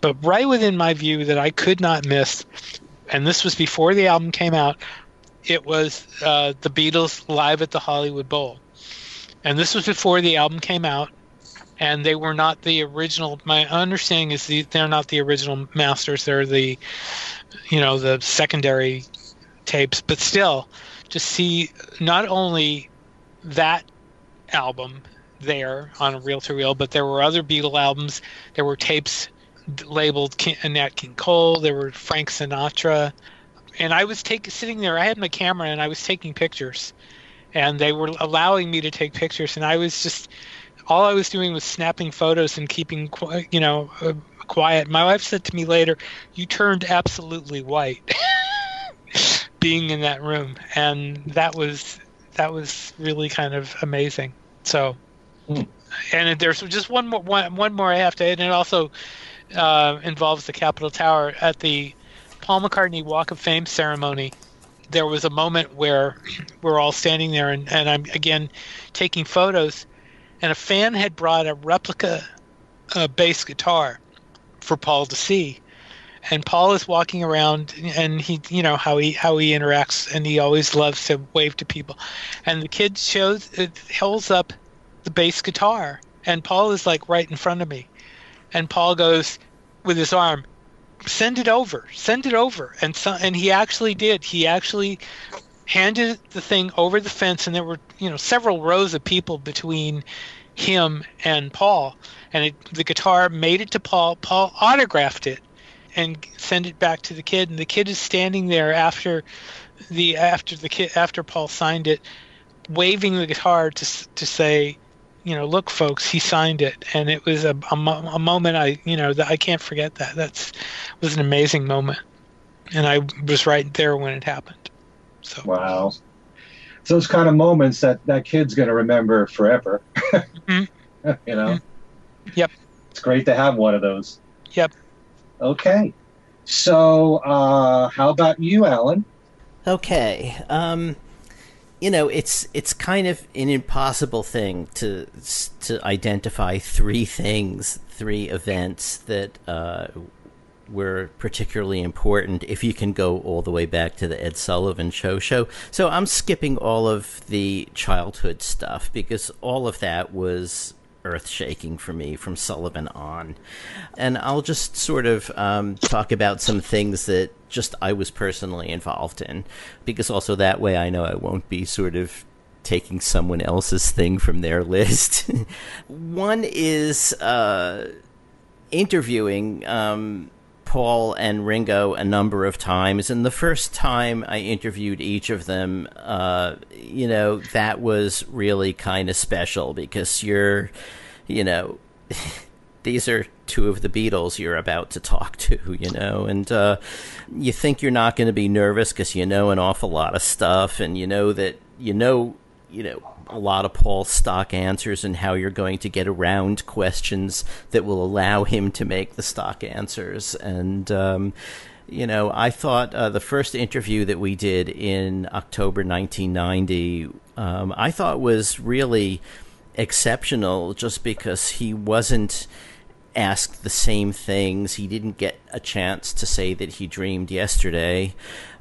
But right within my view that I could not miss, and this was before the album came out, it was uh, the Beatles live at the Hollywood Bowl. And this was before the album came out, and they were not the original. My understanding is the, they're not the original masters. They're the, you know, the secondary tapes. But still, to see not only that album there on reel to reel, but there were other Beatle albums. There were tapes labeled Nat King Cole. There were Frank Sinatra, and I was sitting there. I had my camera and I was taking pictures, and they were allowing me to take pictures, and I was just all I was doing was snapping photos and keeping you know uh, quiet. My wife said to me later, "You turned absolutely white." [LAUGHS] being in that room and that was that was really kind of amazing so Mm. And there's just one more one, one more I have to, add and it also uh, involves the Capitol Tower at the Paul McCartney Walk of Fame ceremony. There was a moment where we're all standing there, and, and I'm again taking photos, and a fan had brought a replica uh, bass guitar for Paul to see, and Paul is walking around and he you know how he how he interacts and he always loves to wave to people and the kid shows it holds up the bass guitar. And Paul is like right in front of me. And Paul goes with his arm, send it over, send it over. And so, and he actually did. He actually handed the thing over the fence, and there were you know several rows of people between him and Paul. And it, the guitar made it to Paul. Paul autographed it and sent it back to the kid. And the kid is standing there after the after the kid after Paul signed it, waving the guitar to to say you know, look, folks, he signed it, and it was a, a, a moment I, you know, that I can't forget that. That's was an amazing moment, and I was right there when it happened. So wow, it's those kind of moments that that kid's going to remember forever. [LAUGHS] mm-hmm. you know. Mm-hmm. Yep. It's great to have one of those. Yep. Okay. So, uh, how about you, Allan? Okay. Um, you know, it's it's kind of an impossible thing to to identify three things, three events that uh, were particularly important. If you can go all the way back to the Ed Sullivan Show show, so I'm skipping all of the childhood stuff because all of that was earth shaking for me from Sullivan on. And I'll just sort of um, talk about some things that just I was personally involved in, because also that way I know I won't be sort of taking someone else's thing from their [LAUGHS] list. One is uh, interviewing um, Paul and Ringo a number of times, and the first time I interviewed each of them, uh, you know, that was really kind of special because you're, you know. [LAUGHS] these are two of the Beatles you're about to talk to, you know, and uh, you think you're not going to be nervous because you know an awful lot of stuff, and you know that you know you know a lot of Paul's stock answers and how you're going to get around questions that will allow him to make the stock answers. And um, you know, I thought uh, the first interview that we did in October 1990, um, I thought was really exceptional, just because he wasn't asked the same things. He didn't get a chance to say that he dreamed yesterday.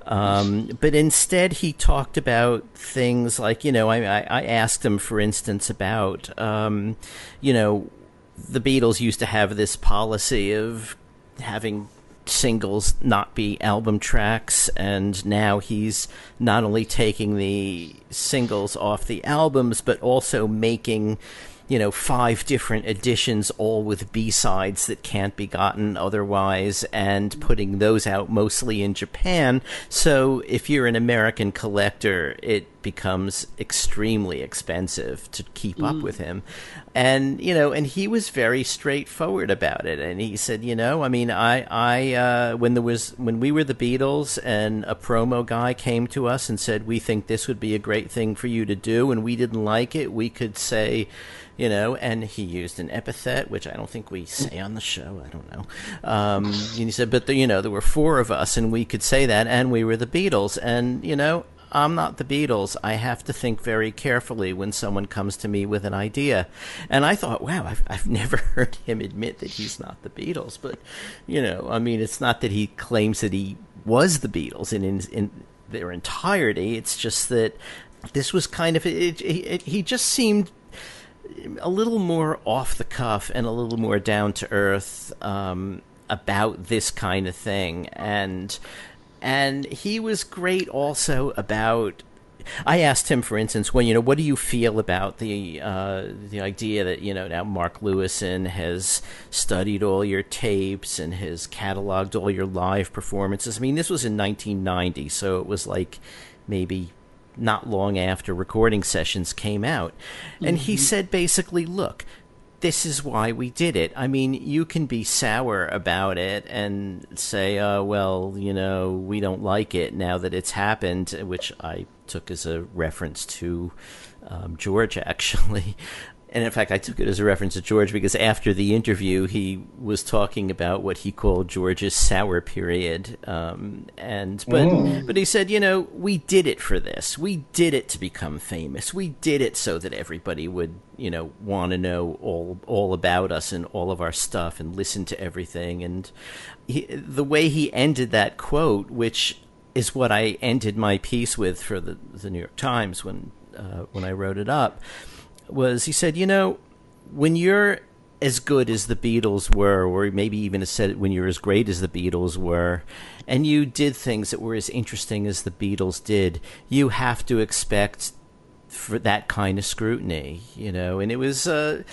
Um, but instead, he talked about things like, you know, I, I asked him, for instance, about, um, you know, the Beatles used to have this policy of having singles not be album tracks, and now he's not only taking the singles off the albums, but also making you know, five different editions, all with B sides that can't be gotten otherwise, and putting those out mostly in Japan. So if you're an American collector, it becomes extremely expensive to keep mm. up with him. And, you know, and he was very straightforward about it. And he said, you know, I mean, I, I, uh, when there was, when we were the Beatles and a promo guy came to us and said, we think this would be a great thing for you to do, and we didn't like it, we could say, you know, and he used an epithet, which I don't think we say on the show. I don't know. Um, and he said, but the, you know, there were four of us, and we could say that, and we were the Beatles, and you know, I'm not the Beatles. I have to think very carefully when someone comes to me with an idea. And I thought, wow, I've, I've [LAUGHS] never heard him admit that he's not the Beatles. But, you know, I mean, it's not that he claims that he was the Beatles in, in, in their entirety. It's just that this was kind of, it, it, it, he just seemed a little more off the cuff and a little more down to earth um, about this kind of thing. And and he was great also about I asked him, for instance, when you know, what do you feel about the uh, the idea that you know now Mark Lewisohn has studied all your tapes and has cataloged all your live performances? I mean, this was in 1990, so it was like maybe not long after recording sessions came out, and mm-hmm. he said basically, look, this is why we did it. I mean, you can be sour about it and say, uh, well, you know, we don't like it now that it's happened, which I took as a reference to um, George, [LAUGHS] actually. And in fact, I took it as a reference to George because after the interview, he was talking about what he called George's sour period. Um, and but mm. but he said, you know, we did it for this. We did it to become famous. We did it so that everybody would, you know, want to know all all about us and all of our stuff and listen to everything. And he, the way he ended that quote, which is what I ended my piece with for the the New York Times when uh, when I wrote it up was he said, you know, when you're as good as the Beatles were, or maybe even said when you're as great as the Beatles were, and you did things that were as interesting as the Beatles did, you have to expect for that kind of scrutiny, you know. And it was, uh,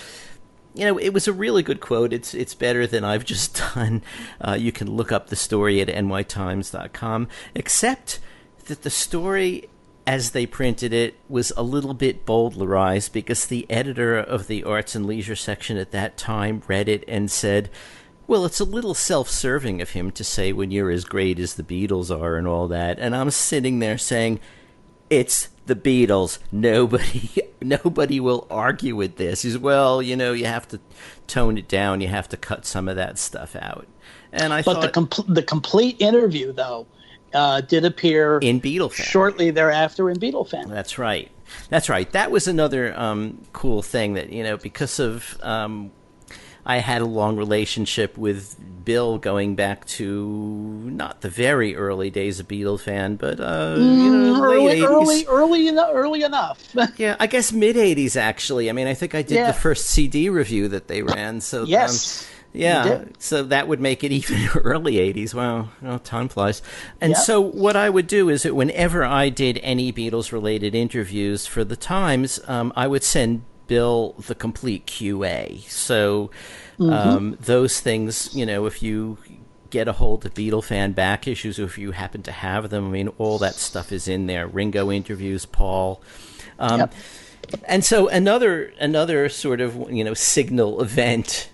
you know, it was a really good quote. It's it's better than I've just [LAUGHS] done. Uh, you can look up the story at nytimes.com, except that the story as they printed it, was a little bit bowdlerized because the editor of the arts and leisure section at that time read it and said, well, it's a little self serving of him to say when you're as great as the Beatles are and all that. And I'm sitting there saying, it's the Beatles. Nobody, [LAUGHS] nobody will argue with this. He's well, you know, you have to tone it down. You have to cut some of that stuff out. And I but thought the com- the complete interview though uh, did appear in Beatle shortly thereafter in Beatlefan. That's right. That's right. That was another um, cool thing that you know because of um, I had a long relationship with Bill going back to not the very early days of Beatles fan, but uh, you know, Mm, early, late 80s. early, early, eno- early enough. [LAUGHS] Yeah, I guess mid '80s actually. I mean, I think I did Yeah. the first CD review that they ran. So um, yes. Yeah, so that would make it [LAUGHS] even early 80s. Wow, oh, time flies. And Yep. so what I would do is that whenever I did any Beatles related interviews for the Times, um, I would send Bill the complete QA. So um, those things, you know, if you get a hold of Beatlefan back issues, or if you happen to have them, I mean, all that stuff is in there. Ringo interviews, Paul. Um, Yep. and so another another sort of you know signal event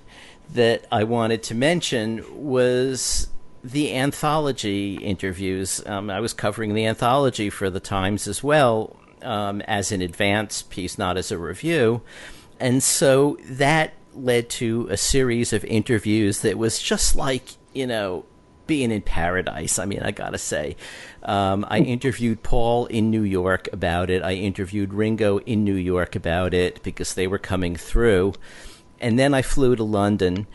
that I wanted to mention was the anthology interviews. Um, I was covering the anthology for the Times as well um, as an advance piece, not as a review, and so that led to a series of interviews that was just like you know being in paradise. I mean, I gotta say, um, I interviewed Paul in New York about it. I interviewed Ringo in New York about it because they were coming through, and then I flew to London.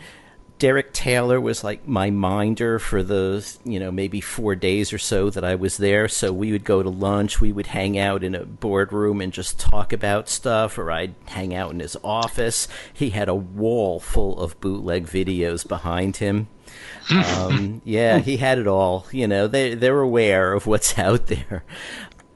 Derek Taylor was like my minder for the you know maybe four days or so that I was there. So we would go to lunch, we would hang out in a boardroom and just talk about stuff, or I'd hang out in his office. He had a wall full of bootleg videos behind him. [LAUGHS] Um, yeah, he had it all. You know, they they're aware of what's [LAUGHS] out there,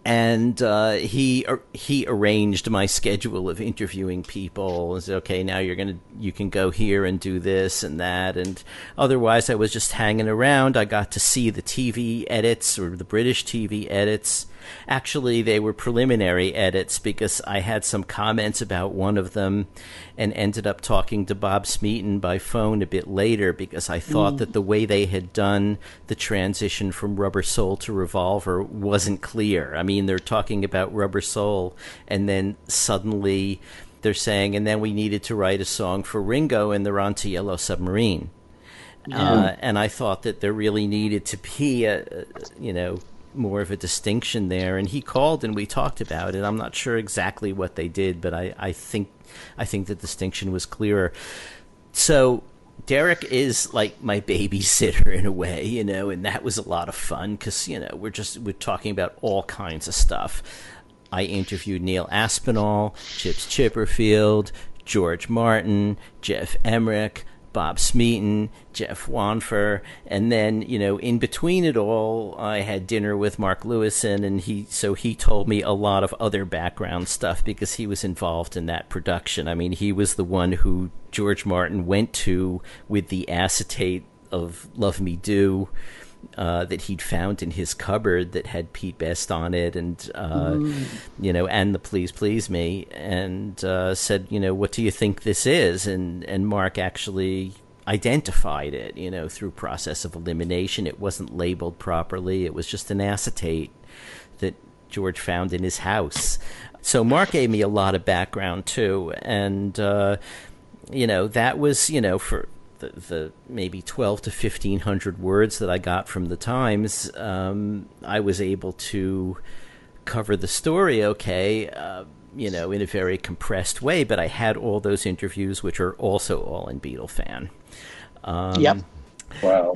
and uh, he he arranged my schedule of interviewing people. And said, okay, now you're gonna you can go here and do this and that, and otherwise I was just hanging around. I got to see the TV edits or the British TV edits. Actually, they were preliminary edits because I had some comments about one of them and ended up talking to Bob Smeaton by phone a bit later because I thought that the way they had done the transition from Rubber Soul to Revolver wasn't clear. I mean, they're talking about Rubber Soul and then suddenly they're saying, and then we needed to write a song for Ringo and they're on to Yellow Submarine. Uh, and I thought that there really needed to be a, a, you know, more of a distinction there. And he called and we talked about it. I'm not sure exactly what they did, but I, I think I think the distinction was clearer. So Derek is like my babysitter in a way, you know, and that was a lot of fun because you know we're just we're talking about all kinds of stuff. I interviewed Neil Aspinall, Chips Chipperfield, George Martin, Geoff Emerick, Bob Smeaton, Geoff Wonfor, and then you know in between it all, I had dinner with Mark Lewisohn, and he so he told me a lot of other background stuff because he was involved in that production. I mean, he was the one who George Martin went to with the acetate of "Love Me Do." Uh, that he'd found in his cupboard that had Pete Best on it, and uh, you know, and the "Please Please Me," and uh, said, you know, what do you think this is? And and Mark actually identified it, you know, through process of elimination. It wasn't labeled properly. It was just an acetate that George found in his house. So Mark gave me a lot of background too, and uh, you know, that was you know for the, the maybe 12 to 1500 words that I got from the Times, um, I was able to cover the story okay, uh, you know, in a very compressed way, but I had all those interviews, which are also all in Beatlefan. Um, Yep. Wow.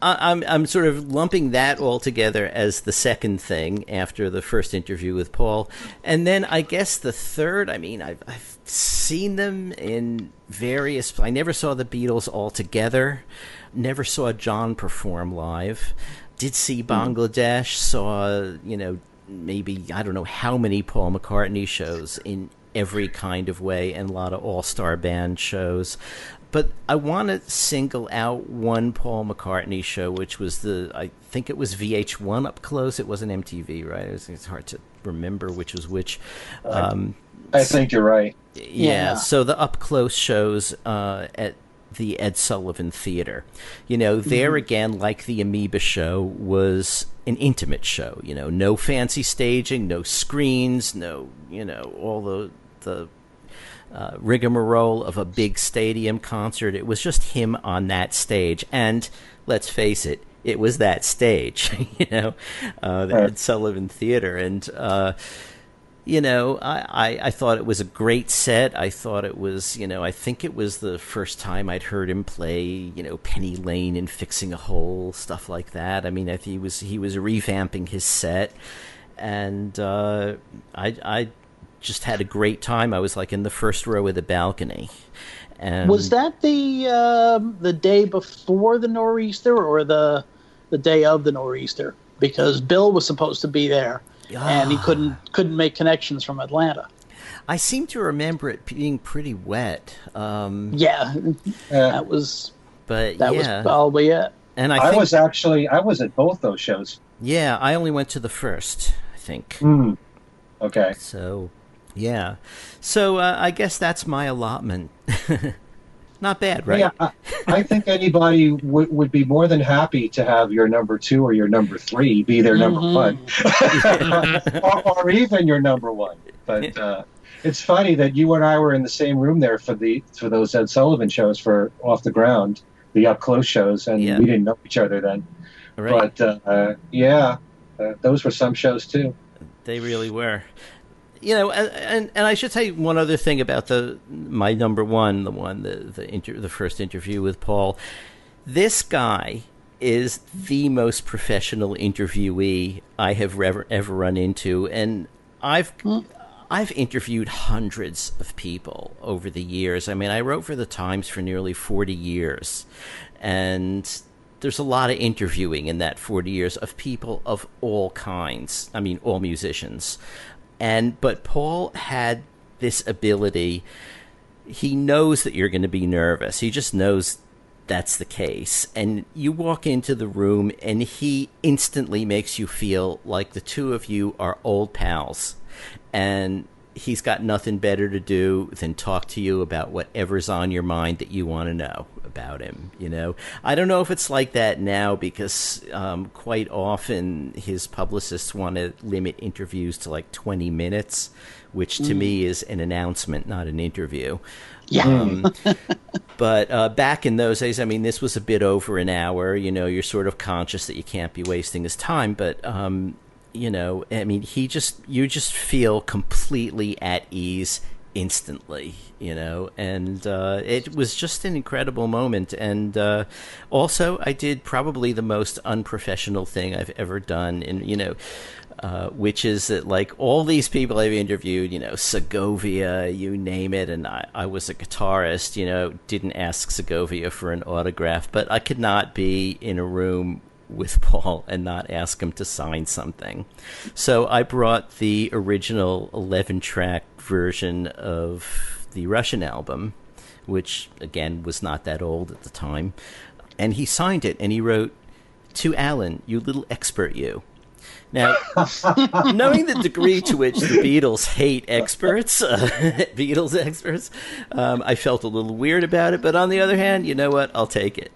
I- I'm I'm sort of lumping that all together as the second thing after the first interview with Paul, and then I guess the third. I mean, I've I've seen them in various. I never saw the Beatles all together. Never saw John perform live. Did see Bangladesh. Saw you know maybe I don't know how many Paul McCartney shows in every kind of way and a lot of all star band shows. But I want to single out one Paul McCartney show, which was the I think it was VH1 up close. It wasn't MTV, right? It was, it's hard to remember which was which. Um, I think you're right. yeah, Yeah. so the up close shows uh, at the Ed Sullivan Theater. You know, there again, like the Amoeba show, was an intimate show. You know, no fancy staging, no screens, no, you know, all the the uh, rigmarole of a big stadium concert. It was just him on that stage, and let's face it, it was that stage. [LAUGHS] you know, uh, the Right. Ed Sullivan Theater, and. Uh, you know, I, I, I thought it was a great set. I thought it was, you know, I think it was the first time I'd heard him play, you know, Penny Lane and Fixing a Hole, stuff like that. I mean, I he was he was revamping his set, and uh, I I just had a great time. I was like in the first row of the balcony. And Was that the um, the day before the nor'easter or the the day of the nor'easter? Because Bill was supposed to be there, and he Ah. couldn't couldn't make connections from Atlanta. I seem to remember it being pretty wet. Um, Yeah, Uh, that was but that yeah, was probably it. and I, I think was actually I was at both those shows. yeah, I only went to the first. I think. Hmm. Okay. So, yeah. So uh, I guess that's my allotment. [LAUGHS] Not bad, right? Yeah, I, I think anybody would would be more than happy to have your number two or your number three be their number Mhm. one, [LAUGHS] or, or even your number one. But uh, it's funny that you and I were in the same room there for the for those Ed Sullivan shows for Off the Ground, the up close shows, and Yeah. we didn't know each other then. Right. But uh, yeah, uh, those were some shows too. They really were. You know, and, and I should say one other thing about the my number one, the one the the inter, the first interview with Paul. This guy is the most professional interviewee I have ever ever run into, and I've hmm. I've interviewed hundreds of people over the years. I mean, I wrote for the Times for nearly forty years, and there's a lot of interviewing in that 40 years of people of all kinds. I mean, all musicians. And but Paul had this ability. He knows that you're going to be nervous. He just knows that's the case. And you walk into the room and he instantly makes you feel like the two of you are old pals. And he's got nothing better to do than talk to you about whatever's on your mind that you want to know about him. You know, I don't know if it's like that now because um, quite often his publicists want to limit interviews to like 20 minutes, which to me is an announcement, not an interview. Yeah. Um, [LAUGHS] but uh, back in those days, I mean, this was a bit over an hour. You know, you're sort of conscious that you can't be wasting his time, but um, you know, I mean, he just you just feel completely at ease instantly, you know, and uh, it was just an incredible moment. And uh, also, I did probably the most unprofessional thing I've ever done, and you know. Uh, which is that like all these people I've interviewed, you know, Segovia, you name it, and I, I was a guitarist, you know, didn't ask Segovia for an autograph, but I could not be in a room with [LAUGHS] Paul and not ask him to sign something. So I brought the original 11 track version of the Russian album, which again was not that old at the time, and he signed it and he wrote, To Allan, you little expert, you. Now, [LAUGHS] knowing the degree to which the Beatles hate experts, uh, [LAUGHS] Beatles experts, um, I felt a little weird about it. But on the other hand, you know what? I'll take it.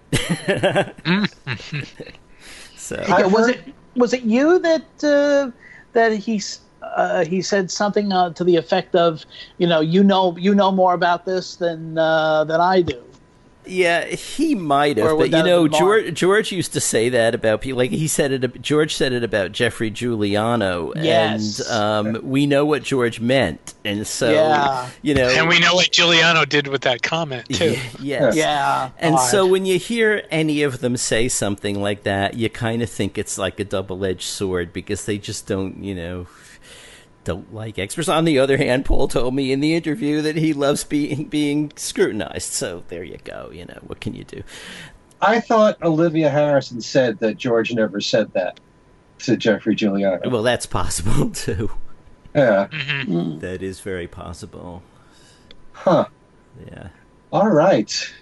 So Yeah, was it was it you that uh, that he uh, he said something uh, to the effect of you know you know you know more about this than uh, than I do. Yeah, he might have, but you know, have been Mark? George George used to say that about people. Like he said it. George said it about Geoffrey Giuliano, Yes. and um, we know what George meant, and so Yeah. you know, And we know what Giuliano did with that comment too. y- yes, Yeah, And odd. so when you hear any of them say something like that, you kind of think it's like a double-edged sword because they just don't, you know, don't like experts. On the other hand, Paul told me in the interview that he loves being being scrutinized. So there you go. You know, what can you do? I thought Olivia Harrison said that George never said that to Geoffrey Giuliani. Well, that's possible [LAUGHS] too. Yeah. hmm That is very possible. Huh. Yeah. All right.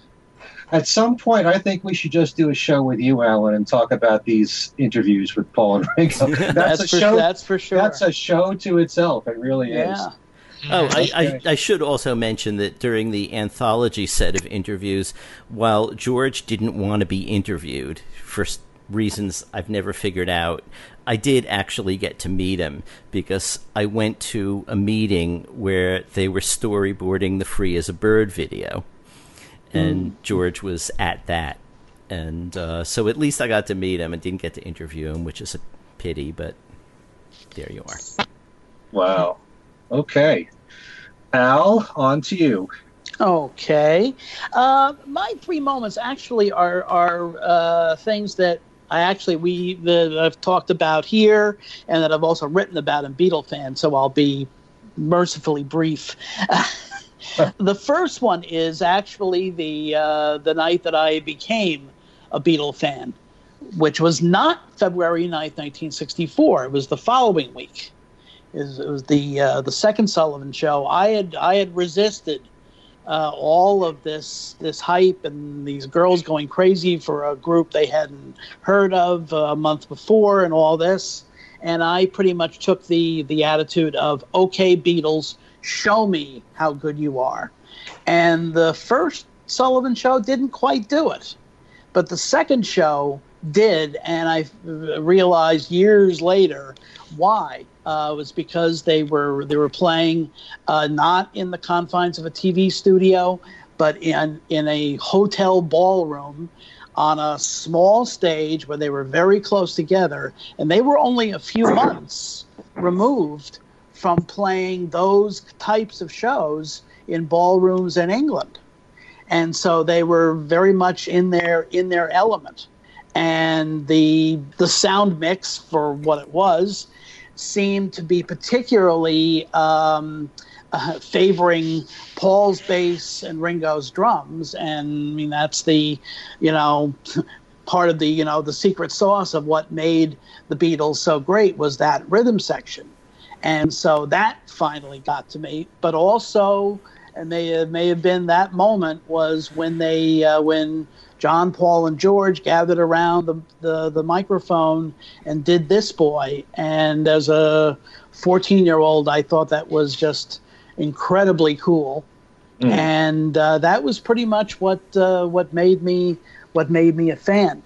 At some point, I think we should just do a show with you, Allan, and talk about these interviews with Paul and Ringo. [LAUGHS] That's, that's a for show. that's for sure. That's a show to itself. It really is. Mm-hmm. Oh, I, I, I should also mention that during the anthology set of interviews, while George didn't want to be interviewed for reasons I've never figured out, I did actually get to meet him because I went to a meeting where they were storyboarding the Free as a Bird video, and George was at that. And uh, so at least I got to meet him and didn't get to interview him, which is a pity, but there you are. Wow. Okay. Al, on to you. Okay. Uh, my three moments actually are are uh, things that I actually we that I've talked about here and that I've also written about in Beatlefan. So I'll be mercifully brief. [LAUGHS] [LAUGHS] the first one is actually the uh, the night that I became a Beatle fan, which was not February 9th, 1964. It was the following week. It was, it was the uh, the second Sullivan show. I had I had resisted uh, all of this this hype and these girls going crazy for a group they hadn't heard of a month before and all this. And I pretty much took the the attitude of okay, Beatles, show me how good you are. And the first Sullivan show didn't quite do it, but the second show did, and I realized years later why. Uh, was because they were they were playing uh, not in the confines of a TV studio, but in in a hotel ballroom on a small stage where they were very close together, and they were only a few months removed from playing those types of shows in ballrooms in England, and so they were very much in their in their element. And the the sound mix for what it was seemed to be particularly um, uh, favoring Paul's bass and Ringo's drums, and I mean that's the you know [LAUGHS] part of the you know the secret sauce of what made the Beatles so great was that rhythm section, and so that finally got to me, but also. And may have, may have been that moment was when they uh, when John, Paul, and George gathered around the, the, the microphone and did this boy. And as a 14 year old, I thought that was just incredibly cool. Mm. And uh, that was pretty much what uh, what made me what made me a fan.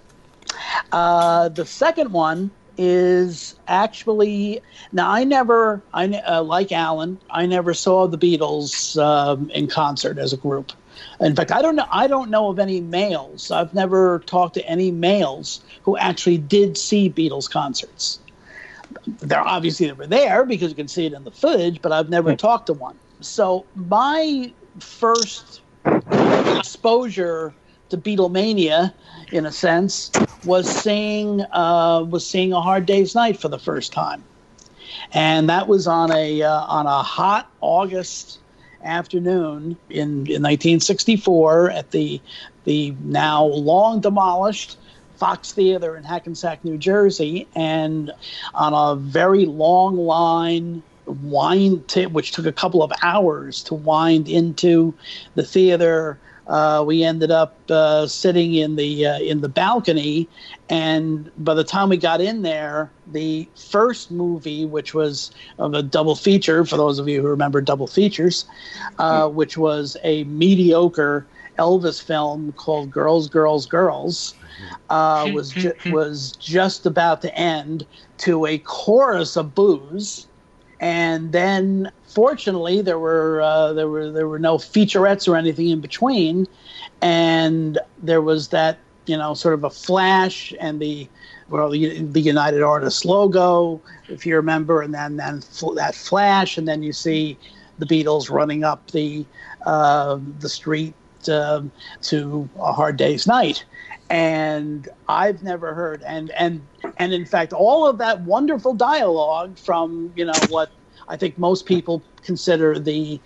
Uh, the second one is actually now I never I uh, like Allan I never saw the Beatles um, in concert as a group. In fact, I don't know. I don't know of any males. I've never talked to any males who actually did see Beatles concerts. They're obviously they were there because you can see it in the footage, but I've never talked to one. So my first exposure to Beatlemania, in a sense, was seeing uh, was seeing a Hard Day's Night for the first time, and that was on a uh, on a hot August afternoon in, in 1964 at the the now long demolished Fox Theater in Hackensack, New Jersey, and on a very long line wind to, which took a couple of hours to wind into the theater uh, we ended up uh, sitting in the uh, in the balcony, and by the time we got in there, the first movie, which was a double feature for those of you who remember double features, uh, which was a mediocre Elvis film called Girls, Girls, Girls, uh, was ju- was just about to end to a chorus of boos. And then fortunately there were uh, there were there were no featurettes or anything in between, and there was that you know sort of a flash and the well the, the United Artists logo if you remember, and then then that flash, and then you see the Beatles running up the uh, the street uh, to a hard day's night. And I've never heard and and and in fact all of that wonderful dialogue from you know what I think most people consider the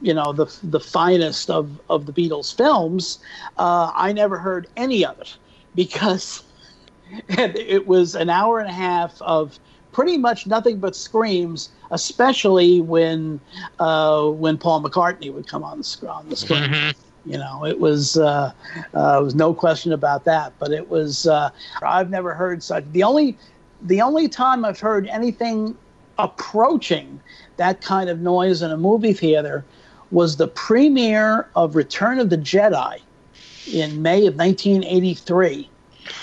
you know the the finest of of the Beatles films uh, I never heard any of it because [LAUGHS] it was an hour and a half of pretty much nothing but screams especially when uh, when Paul McCartney would come on the, on the screen. Mm-hmm. You know, it was uh, uh, was no question about that. But it was uh, I've never heard such. The only the only time I've heard anything approaching that kind of noise in a movie theater was the premiere of Return of the Jedi in May of 1983,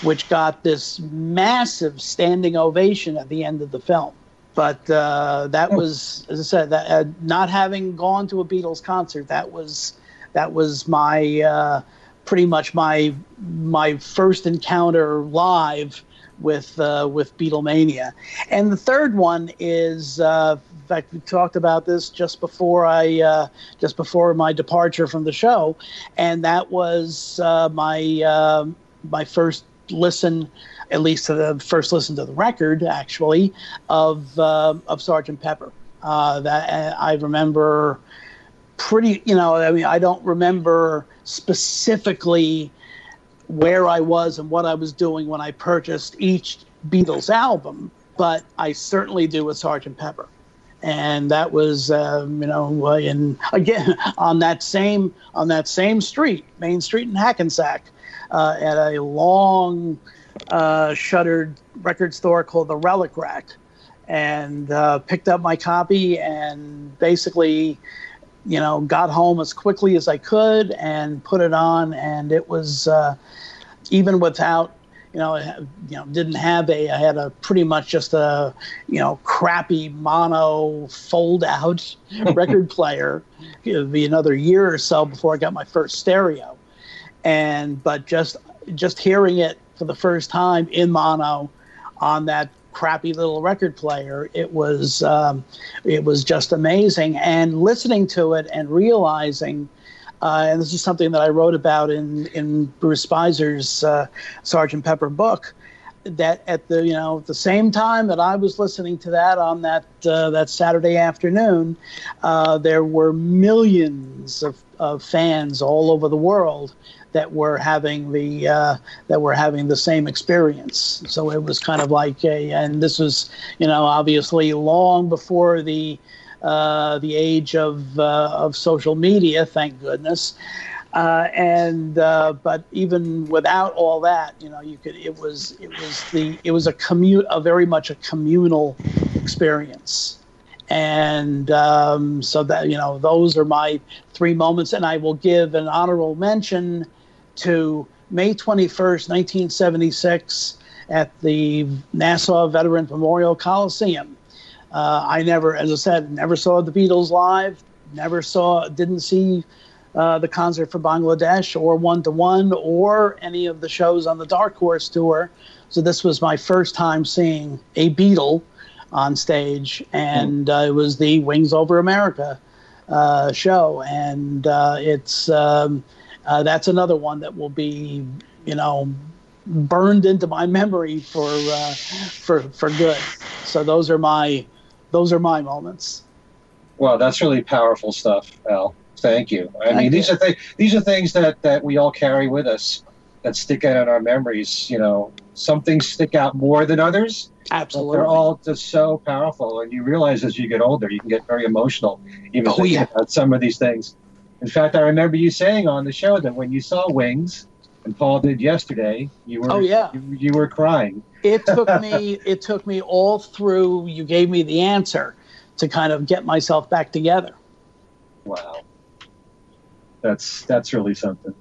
which got this massive standing ovation at the end of the film. But uh, that hmm. was, as I said, that, uh, not having gone to a Beatles concert, that was that was my uh, pretty much my my first encounter live with uh, with Beatlemania. And the third one is uh, fact, we talked about this just before I, uh, just before my departure from the show, and that was uh, my uh, my first listen, at least to the first listen to the record, actually, of uh, of Sergeant Pepper. Uh, that I remember pretty, you know, I mean, I don't remember specifically where I was and what I was doing when I purchased each Beatles album, but I certainly do with Sergeant Pepper. And that was, um, you know, in again [LAUGHS] on that same on that same street, Main Street in Hackensack, uh, at a long uh, shuttered record store called the Relic Rack, and uh, picked up my copy and basically you know, got home as quickly as I could and put it on, and it was uh, even without, you know, you know, didn't have a. I had a pretty much just a, you know, crappy mono fold-out [LAUGHS] record player. It'd be another year or so before I got my first stereo, and but just just hearing it for the first time in mono on that crappy little record player. It was um, it was just amazing, and listening to it and realizing. Uh, and this is something that I wrote about in in Bruce Spizer's uh, Sergeant Pepper book. That at the you know the same time that I was listening to that on that uh, that Saturday afternoon, uh, there were millions of, of fans all over the world that were having the uh, that were having the same experience. So it was kind of like a, and this was you know obviously long before the uh, the age of uh, of social media, thank goodness. Uh, and uh, but even without all that, you know, you could. It was it was the it was a commute a very much a communal experience and um, so that you know those are my three moments and i will give an honorable mention to May 21st, 1976, at the Nassau Veteran Memorial Coliseum. Uh, I never, as I said, never saw the Beatles live, never saw, didn't see uh, the concert for Bangladesh or One to One or any of the shows on the Dark Horse tour. So this was my first time seeing a Beatle on stage, and uh, it was the Wings Over America uh, show, and uh, it's. Um, uh, that's another one that will be, you know, burned into my memory for uh, for for good. So those are my those are my moments. Well, that's really powerful stuff, Al. Thank you. I Thank mean, you. these are th- these are things that that we all carry with us that stick out in our memories. You know, some things stick out more than others. Absolutely, they're all just so powerful, and you realize as you get older, you can get very emotional, even oh, thinking yeah. about some of these things. In fact, I remember you saying on the show that when you saw Wings, and Paul did yesterday, you were oh yeah you, you were crying. it took [LAUGHS] me it took me all through. You gave me the answer to kind of get myself back together. Wow, that's that's really something.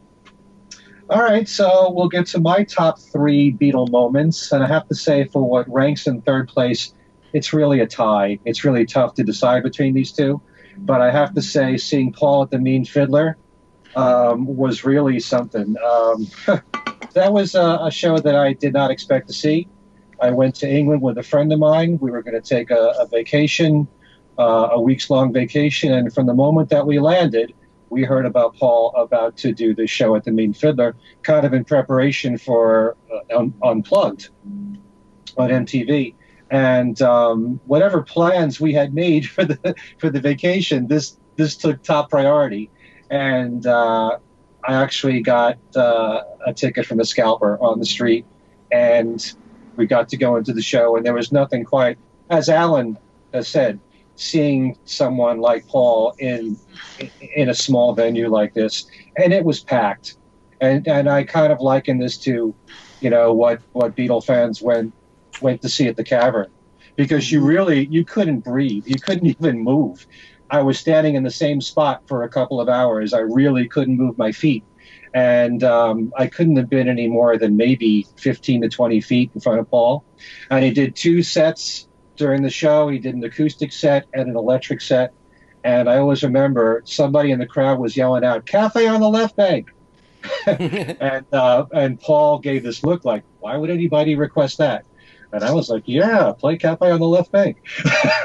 All right, so we'll get to my top three Beatle moments, and I have to say, for what ranks in third place, it's really a tie. It's really tough to decide between these two. But I have to say, seeing Paul at the Mean Fiddler um, was really something. Um, [LAUGHS] that was a, a, show that I did not expect to see. I went to England with a friend of mine. We were going to take a, a vacation, uh, a weeks long vacation. And from the moment that we landed, we heard about Paul about to do the show at the Mean Fiddler, kind of in preparation for uh, un- Unplugged on MTV and um, whatever plans we had made [LAUGHS] for the for the vacation, this this took top priority, and uh, I actually got uh, a ticket from a scalper on the street, and we got to go into the show, and there was nothing quite as Allan has said, seeing someone like Paul in in a small venue like this, and it was packed, and and I kind of liken this to, you know, what what Beatle fans went went to see at the cavern because you really you couldn't breathe. You couldn't [LAUGHS] even move. I was standing in the same spot for a couple of hours. I really couldn't move my feet. And um, i couldn't have been any more than maybe 15 to 20 feet in front of paul. And he did two sets during the show. He did an acoustic set and an electric set. And i always remember somebody in the crowd was yelling out cafe on the left bank. [LAUGHS] [LAUGHS] And uh, and paul gave this look like why would anybody request that And I was like, yeah, play Cafe on the left bank.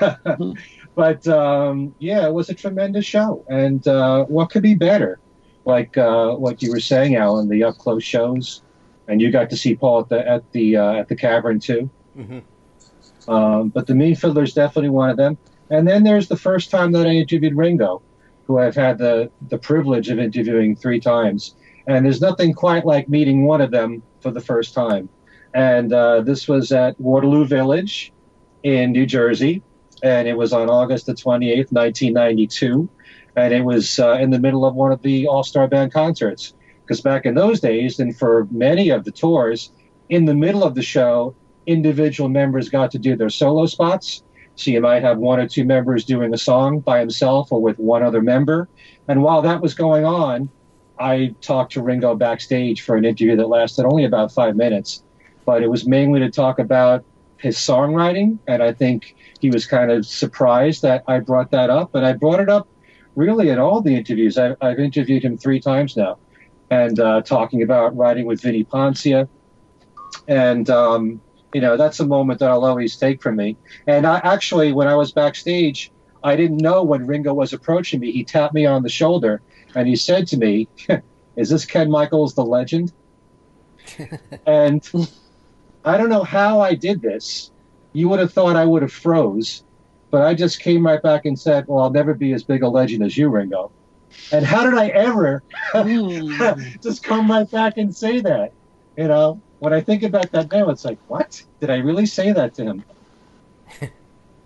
[LAUGHS] but um, yeah, it was a tremendous show. And uh, what could be better? Like uh, what you were saying, Allan, the up close shows, and you got to see Paul at the at the uh, at the cavern too. Mm-hmm. Um, but the Mean Fiddler is definitely one of them. And then there's the first time that I interviewed Ringo, who I've had the the privilege of interviewing three times. And there's nothing quite like meeting one of them for the first time. And uh, this was at Waterloo Village in New Jersey, and it was on August the 28th, 1992. And it was uh, in the middle of one of the All Star Band concerts. Because back in those days, and for many of the tours, in the middle of the show, individual members got to do their solo spots. So you might have one or two members doing a song by himself or with one other member. And while that was going on, I talked to Ringo backstage for an interview that lasted only about five minutes, but it was mainly to talk about his songwriting. And I think he was kind of surprised that I brought that up. And I brought it up really in all the interviews. I, have interviewed him three times now and uh, talking about writing with Vini Poncia. And, um, you know, that's a moment that I'll always take from me. And I actually, when I was backstage, I didn't know when Ringo was approaching me. He tapped me on the shoulder and he said to me, [LAUGHS] "Is this Ken Michaels, the legend?" [LAUGHS] and I don't know how I did this. You would have thought I would have froze, but I just came right back and said, "Well, I'll never be as big a legend as you, Ringo." And how did I ever [LAUGHS] just come right back and say that? You know, when I think about that now, it's like, what? Did I really say that to him? [LAUGHS]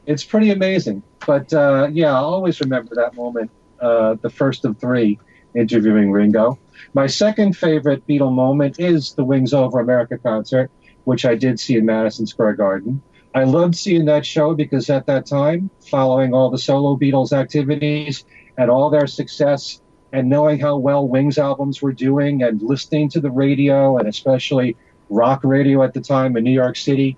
it's pretty amazing. But uh, yeah, I'll always remember that moment uh, the first of three, interviewing Ringo. My second favorite Beatle moment is the Wings Over America concert, which I did see in Madison Square Garden. I loved seeing that show because at that time, following all the solo Beatles activities and all their success, and knowing how well Wings albums were doing, and listening to the radio, and especially rock radio at the time in New York City,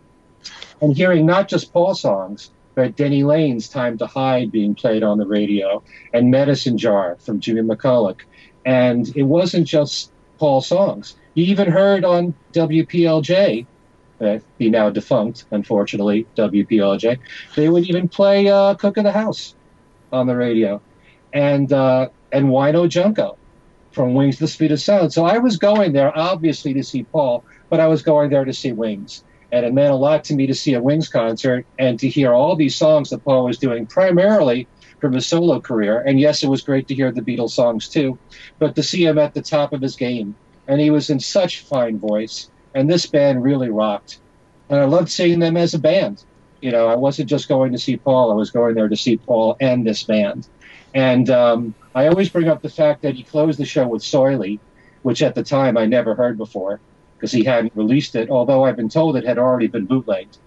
and hearing not just Paul songs, but Denny Laine's Time to Hide being played on the radio, and Medicine Jar from Jimmy McCulloch. And it wasn't just Paul songs. You even heard on WPLJ, uh, be now defunct, unfortunately, WPLJ, they would even play uh, Cook of the House on the radio. And, uh, and Wino Junko from Wings the Speed of Sound. So I was going there, obviously, to see Paul, but I was going there to see Wings. And it meant a lot to me to see a Wings concert and to hear all these songs that Paul was doing, primarily from his solo career. And yes, it was great to hear the Beatles songs too, but to see him at the top of his game. And he was in such fine voice. And this band really rocked. And I loved seeing them as a band. You know, I wasn't just going to see Paul, I was going there to see Paul and this band. And um, I always bring up the fact that he closed the show with Soily, which at the time I never heard before because he hadn't released it, although I've been told it had already been bootlegged.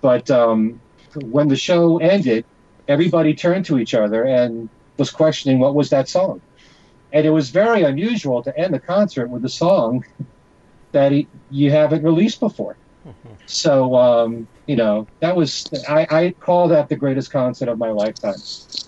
But um, when the show ended, everybody turned to each other and was questioning what was that song. And it was very unusual to end the concert with a song [LAUGHS] that he, you haven't released before. Mm-hmm. [LAUGHS] So, um, you know, that was, I, I call that the greatest concert of my lifetime.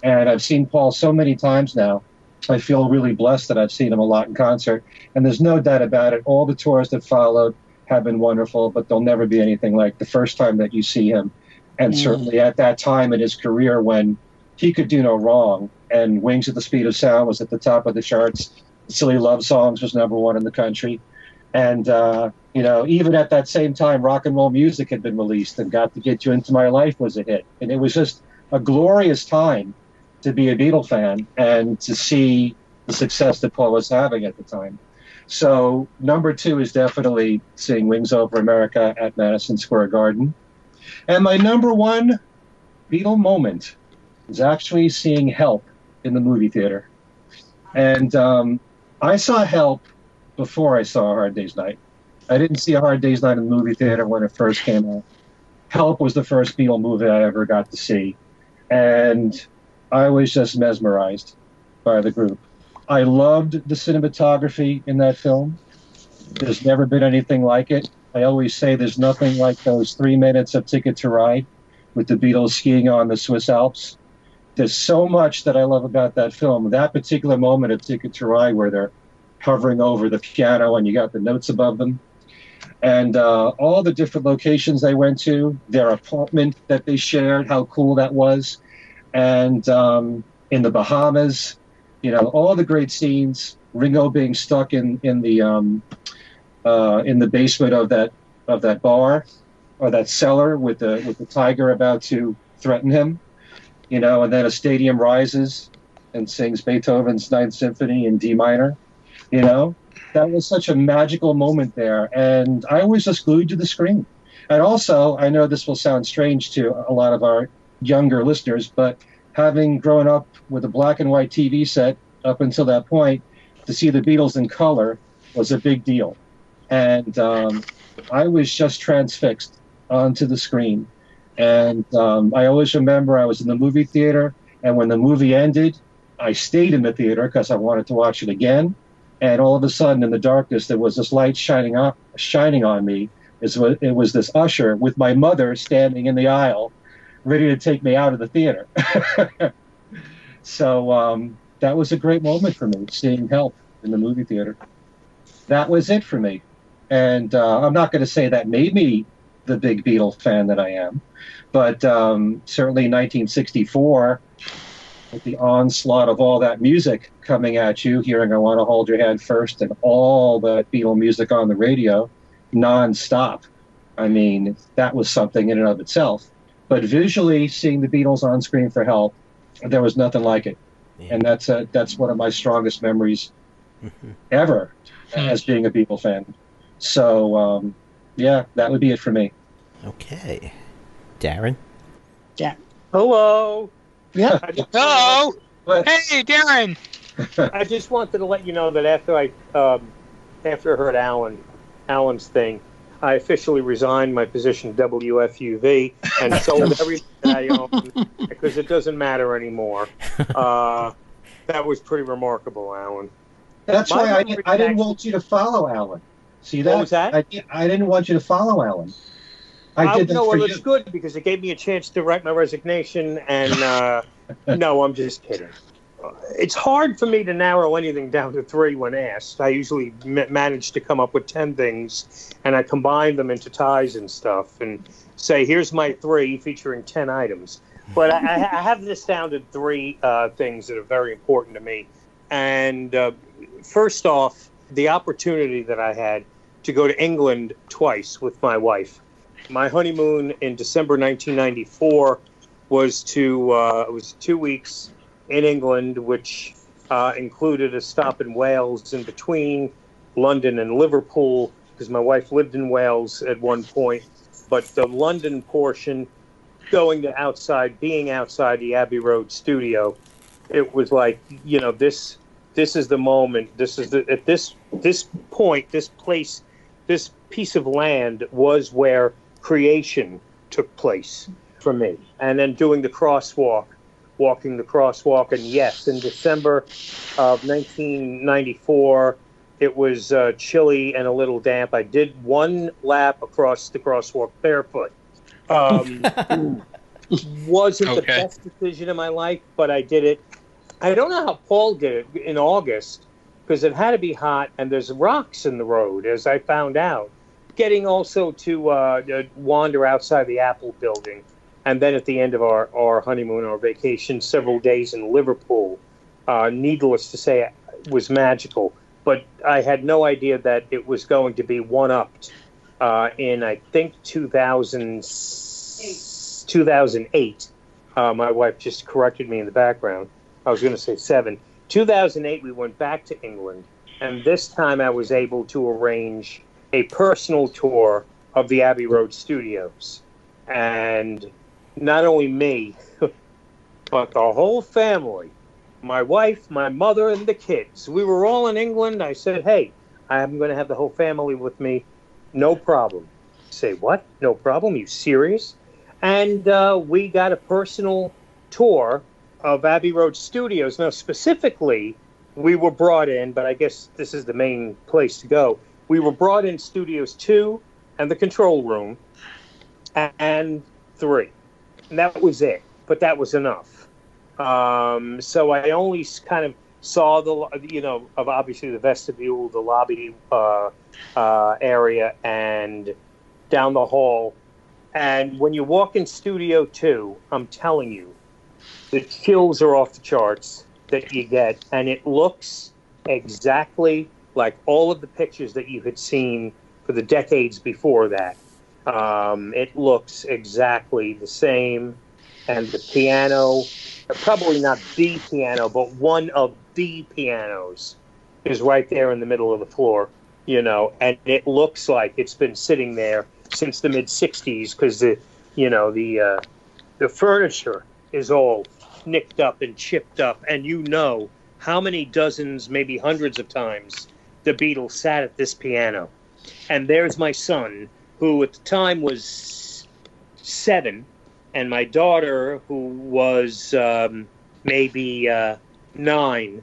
And I've seen Paul so many times now I feel really blessed that I've seen him a lot in concert. And there's no doubt about it. All the tours that followed have been wonderful, but they'll never be anything like the first time that you see him. And mm. certainly at that time in his career when he could do no wrong and Wings at the Speed of Sound was at the top of the charts. Silly Love Songs was number one in the country. And, uh, you know, even at that same time, rock and roll music had been released and Got to Get You Into My Life was a hit. And it was just a glorious time to be a Beatle fan and to see the success that Paul was having at the time. So number two is definitely seeing Wings Over America at Madison Square Garden. And my number one Beatle moment is actually seeing Help in the movie theater. And um, I saw Help before I saw Hard Day's Night. I didn't see A Hard Day's Night in the movie theater when it first came out. Help was the first Beatle movie I ever got to see. And I was just mesmerized by the group. I loved the cinematography in that film. There's never been anything like it. I always say there's nothing like those three minutes of Ticket to Ride with the Beatles skiing on the Swiss Alps. There's so much that I love about that film. That particular moment of Ticket to Ride where they're hovering over the piano and you got the notes above them. and uh, all the different locations they went to, their apartment that they shared, how cool that was, and um, in the Bahamas, you know, all the great scenes. Ringo being stuck in in the um, uh, in the basement of that of that bar or that cellar with the with the tiger about to threaten him, you know, and then a stadium rises and sings Beethoven's Ninth Symphony in D minor, you know, that was such a magical moment there, and I was just glued to the screen. And also, I know this will sound strange to a lot of our younger listeners, but having grown up with a black and white TV set up until that point, to see the Beatles in color was a big deal. And um, I was just transfixed onto the screen. And um, I always remember I was in the movie theater, and when the movie ended, I stayed in the theater because I wanted to watch it again. And all of a sudden, in the darkness, there was this light shining up, shining on me. It was this usher with my mother standing in the aisle, ready to take me out of the theater. [LAUGHS] so um, that was a great moment for me, seeing Help in the movie theater. That was it for me. And uh, I'm not going to say that made me the big Beatle fan that I am, but um, certainly 1964, with the onslaught of all that music coming at you, hearing I Want to Hold Your Hand First and all that Beatle music on the radio nonstop. I mean, that was something in and of itself. But visually, seeing the Beatles on screen for help, there was nothing like it. Yeah. And that's a, that's one of my strongest memories mm-hmm. ever as being a Beatle fan. So, um, yeah, that would be it for me. Okay. Darren? Yeah. Hello. Yeah. [LAUGHS] Hello. Hey, Darren. [LAUGHS] I just wanted to let you know that after I um, after I heard Allan Allan's thing, I officially resigned my position at WFUV and [LAUGHS] sold everything I own because it doesn't matter anymore. Uh, that was pretty remarkable, Allan. That's my why I, I didn't want you to follow Allan. See that? What was that? I, I didn't want you to follow Allan. I did that no, well, you. it's good because it gave me a chance to write my resignation. And uh, [LAUGHS] no, I'm just kidding. It's hard for me to narrow anything down to three when asked. I usually m- manage to come up with ten things, and I combine them into ties and stuff, and say, "Here's my three, featuring ten items." But I, I have this down to three uh, things that are very important to me. And uh, first off, the opportunity that I had to go to England twice with my wife. My honeymoon in December 1994 was to uh, was two weeks in England, which uh, included a stop in Wales in between London and Liverpool, because my wife lived in Wales at one point. But the London portion, going to outside, being outside the Abbey Road studio, it was like you know this this is the moment. This is the at this this point, this place this piece of land was where creation took place for me. And then doing the crosswalk, walking the crosswalk. And yes, in December of 1994, it was uh, chilly and a little damp. I did one lap across the crosswalk barefoot. Um, [LAUGHS] wasn't okay. the best decision in my life, but I did it. I don't know how Paul did it in August because it had to be hot and there's rocks in the road, as I found out. Getting also to uh, wander outside the Apple building, and then at the end of our, our honeymoon, our vacation, several days in Liverpool, uh, needless to say, was magical. But I had no idea that it was going to be one upped uh, in, I think, 2000, 2008. Uh, my wife just corrected me in the background. I was going to say seven. 2008, we went back to England, and this time I was able to arrange a personal tour of the Abbey Road studios. And not only me, [LAUGHS] but the whole family my wife, my mother, and the kids. We were all in England. I said, Hey, I'm going to have the whole family with me. No problem. Say, What? No problem? You serious? And uh, we got a personal tour of Abbey Road Studios. Now, specifically, we were brought in, but I guess this is the main place to go. We were brought in Studios 2 and the control room and 3. And that was it, but that was enough. Um, so I only kind of saw the, you know, of obviously the vestibule, the lobby, uh, uh, area and down the hall. And when you walk in Studio 2, I'm telling you, the chills are off the charts that you get. And it looks exactly like all of the pictures that you had seen for the decades before that. Um, it looks exactly the same. And the piano, probably not the piano, but one of the pianos is right there in the middle of the floor, you know, and it looks like it's been sitting there since the mid 60s because the, you know, the, uh, the furniture is all nicked up and chipped up. And you know how many dozens, maybe hundreds of times the Beatles sat at this piano. And there's my son, who at the time was seven, and my daughter, who was um, maybe uh, nine,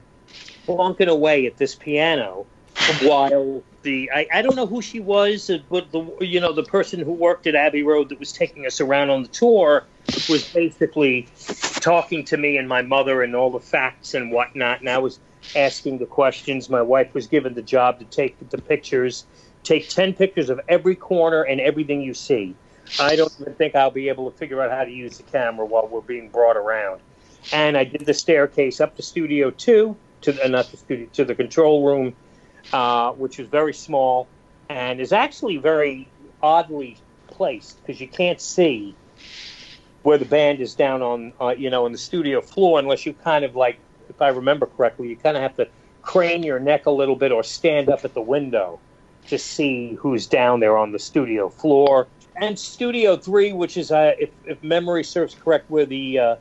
plunking away at this piano while the I, I don't know who she was, uh, but the you know the person who worked at Abbey Road that was taking us around on the tour was basically talking to me and my mother and all the facts and whatnot, and I was asking the questions. My wife was given the job to take the pictures, take ten pictures of every corner and everything you see. I don't even think I'll be able to figure out how to use the camera while we're being brought around. And I did the staircase up to Studio Two to the, uh, not the studio to the control room, uh, which is very small and is actually very oddly placed because you can't see where the band is down on uh, you know in the studio floor unless you kind of like if I remember correctly you kind of have to crane your neck a little bit or stand up at the window to see who's down there on the studio floor. And Studio Three, which is uh, if, if memory serves correct, where the uh,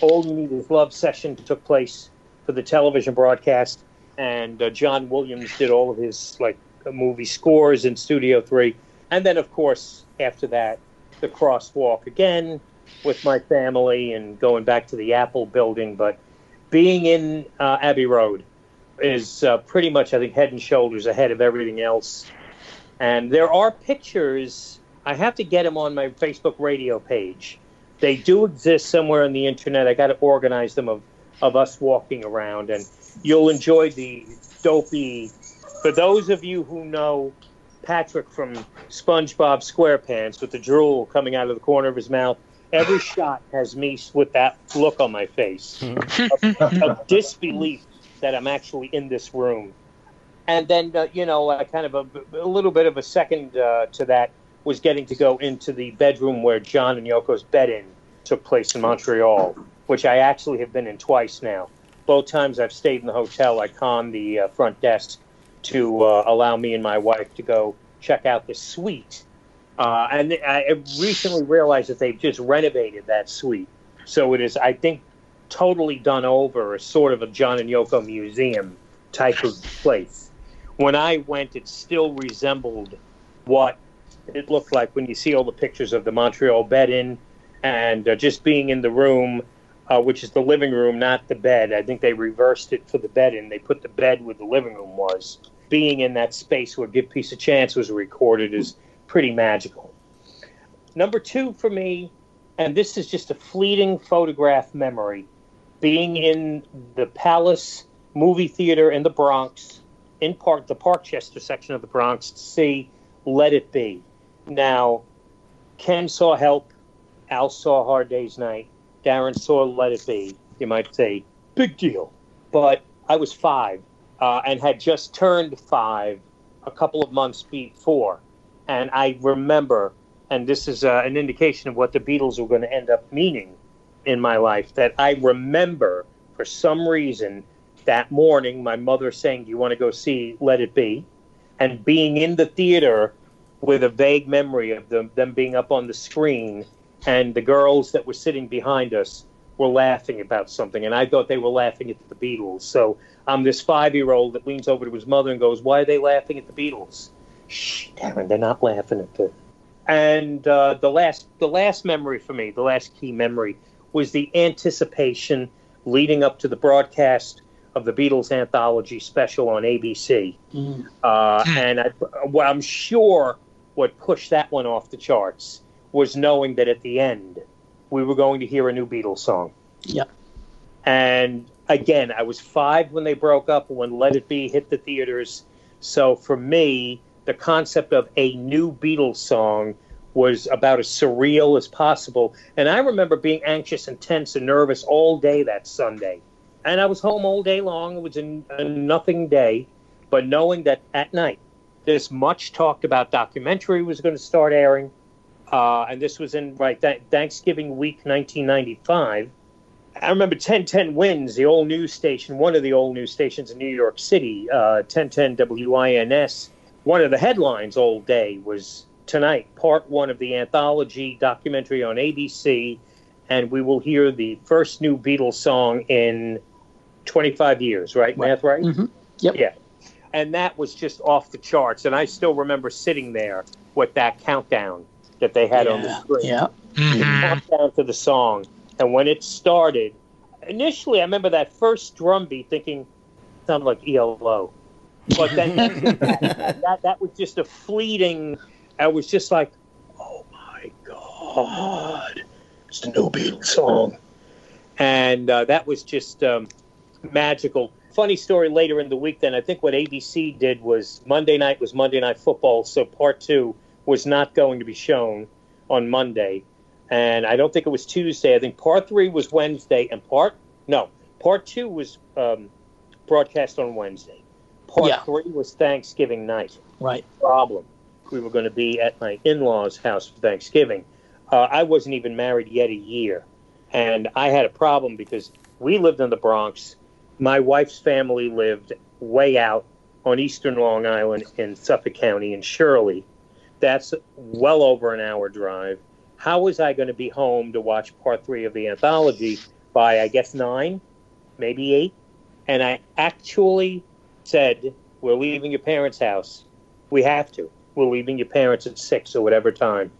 All You Need Is Love session took place for the television broadcast, and uh, John Williams did all of his like movie scores in Studio Three, and then of course after that, the crosswalk again with my family and going back to the Apple building. But being in uh, Abbey Road is uh, pretty much, I think, head and shoulders ahead of everything else. And there are pictures. I have to get them on my Facebook radio page. They do exist somewhere on the internet. I got to organize them of, of us walking around, and you'll enjoy the dopey. For those of you who know Patrick from SpongeBob SquarePants with the drool coming out of the corner of his mouth, every shot has me with that look on my face [LAUGHS] of, of disbelief that I'm actually in this room. And then, uh, you know, uh, kind of a, a, little bit of a second uh, to that was getting to go into the bedroom where John and Yoko's bed in took place in Montreal, which I actually have been in twice now. Both times I've stayed in the hotel, I conned the uh, front desk to uh, allow me and my wife to go check out the suite. Uh, and I recently realized that they've just renovated that suite. So it is, I think, totally done over sort of a John and Yoko museum type of place. When I went, it still resembled what it looked like when you see all the pictures of the Montreal bed in and uh, just being in the room, uh, which is the living room, not the bed. I think they reversed it for the bed in. They put the bed where the living room was. Being in that space where Give Peace a Chance was recorded is pretty magical. Number two for me, and this is just a fleeting photograph memory, being in the Palace movie theater in the Bronx, in Park the Parkchester section of the Bronx, to see Let It Be. Now, Ken saw Help, Al saw Hard Day's Night, Darren saw Let It Be. You might say, big deal. But I was five uh, and had just turned five a couple of months before. And I remember, and this is uh, an indication of what the Beatles were going to end up meaning in my life that I remember for some reason that morning my mother saying, Do you want to go see Let It Be? And being in the theater with a vague memory of them, them being up on the screen and the girls that were sitting behind us were laughing about something. And I thought they were laughing at the Beatles. So I'm this five year old that leans over to his mother and goes, Why are they laughing at the Beatles? Shh, Darren, they're not laughing at the. And uh, the last, the last memory for me, the last key memory was the anticipation leading up to the broadcast of the Beatles anthology special on ABC. Mm. Uh, and I, well, I'm sure what pushed that one off the charts was knowing that at the end we were going to hear a new Beatles song. Yeah. And again, I was five when they broke up, when Let It Be hit the theaters. So for me, the concept of a new Beatles song was about as surreal as possible. And I remember being anxious and tense and nervous all day that Sunday. And I was home all day long. It was a, a nothing day. But knowing that at night, this much talked about documentary was going to start airing, uh, and this was in right th- Thanksgiving week 1995. I remember 1010 Wins, the old news station, one of the old news stations in New York City, uh, 1010 WINS. One of the headlines all day was tonight, part one of the anthology documentary on ABC, and we will hear the first new Beatles song in 25 years, right? right. Math right? Mm-hmm. Yep. Yeah. And that was just off the charts. And I still remember sitting there with that countdown that they had yeah. on the screen. Yeah. Mm-hmm. Countdown to the song. And when it started, initially I remember that first drum beat thinking, sounded like ELO. But then that, [LAUGHS] that, that was just a fleeting, I was just like, oh my God, it's the new Beatles song. And uh, that was just um, magical. Funny story later in the week, then I think what ABC did was Monday night was Monday Night Football, so part two was not going to be shown on Monday and I don't think it was Tuesday. I think part three was Wednesday, and part no, part two was um, broadcast on Wednesday. Part Yeah. three was Thanksgiving night. Right. Problem: we were going to be at my in-laws' house for Thanksgiving. Uh, I wasn't even married yet a year, and I had a problem because we lived in the Bronx. My wife's family lived way out on eastern Long Island in Suffolk County in Shirley. That's well over an hour drive how was I going to be home to watch part three of the anthology by, I guess, nine, maybe eight? And I actually said, We're leaving your parents' house. We have to. We're leaving your parents at six or whatever time.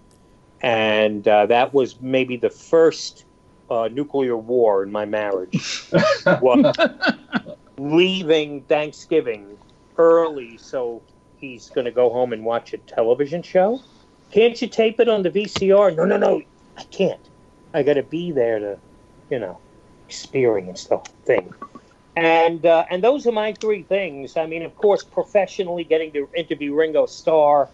And uh, that was maybe the first uh, nuclear war in my marriage. [LAUGHS] was leaving Thanksgiving early so he's going to go home and watch a television show? Can't you tape it on the VCR? No, no, no. I can't. I got to be there to, you know, experience the whole thing. And uh, and those are my three things. I mean, of course, professionally getting to interview Ringo Starr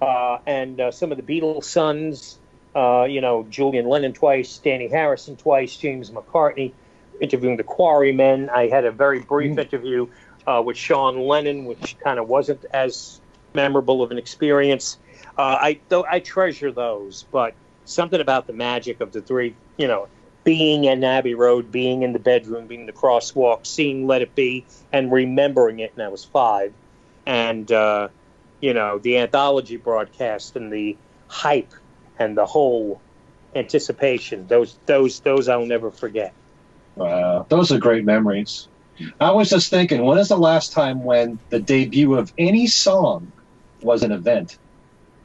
uh, and uh, some of the Beatles sons. Uh, you know, Julian Lennon twice, Dhani Harrison twice, James McCartney, interviewing the Quarrymen. I had a very brief Mm. interview uh, with Sean Lennon, which kind of wasn't as memorable of an experience. Uh, I though I treasure those, but something about the magic of the three, you know, being in Abbey Road, being in the bedroom, being the crosswalk, seeing Let It Be, and remembering it. And I was five, and uh, you know the anthology broadcast and the hype and the whole anticipation. Those those those I'll never forget. Wow, those are great memories. I was just thinking, when is the last time when the debut of any song was an event?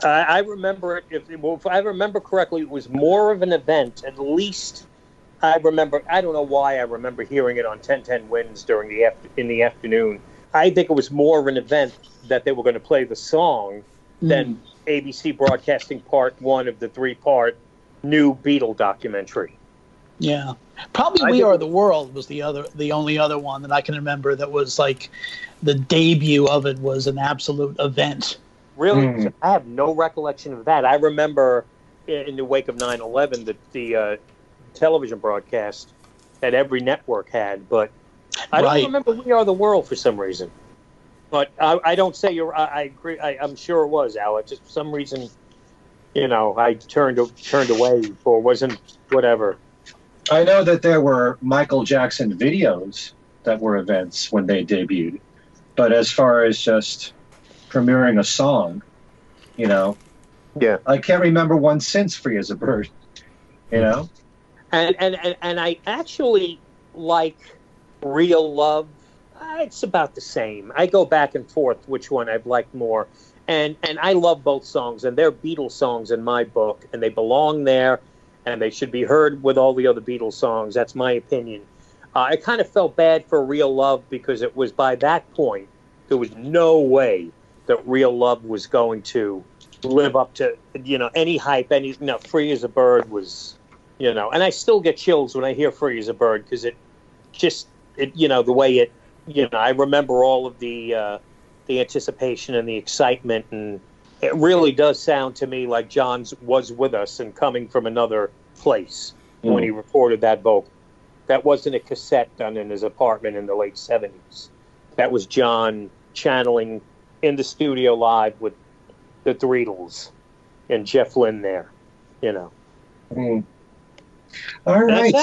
I, I remember it. If, well, if I remember correctly, it was more of an event. At least I remember. I don't know why I remember hearing it on 1010 Wins during the af- in the afternoon. I think it was more of an event that they were going to play the song than ABC broadcasting part one of the three part new Beatle documentary. Yeah, probably I "We think- Are the World" was the other, the only other one that I can remember that was like the debut of it was an absolute event. Really, Hmm. I have no recollection of that. I remember in in the wake of 9/11 that the uh, television broadcast that every network had, but I don't Right. remember "We Are the World" for some reason. But I, I don't say you're. I, I agree. I, I'm sure it was Alex. Just for some reason, you know, I turned turned away or wasn't whatever. I know that there were Michael Jackson videos that were events when they debuted, but as far as just premiering a song, you know, Yeah. I can't remember one since "Free as a Bird." You know, and and and, and I actually like real love. Uh, It's about the same. I go back and forth which one I've liked more, and and I love both songs, and they're Beatles songs in my book, and they belong there, and they should be heard with all the other Beatles songs. That's my opinion. Uh, I kind of felt bad for Real Love because it was by that point there was no way that Real Love was going to live up to you know any hype. Any you know, Free as a Bird was you know, and I still get chills when I hear "Free as a Bird" because it just, it, you know, the way it, you know, I remember all of the uh, the anticipation and the excitement, and it really does sound to me like John's was with us and coming from another place when he recorded that vocal. That wasn't a cassette done in his apartment in the late seventies. That was John channeling in the studio live with the Threetles and Jeff Lynne there. You know. Mm. All right.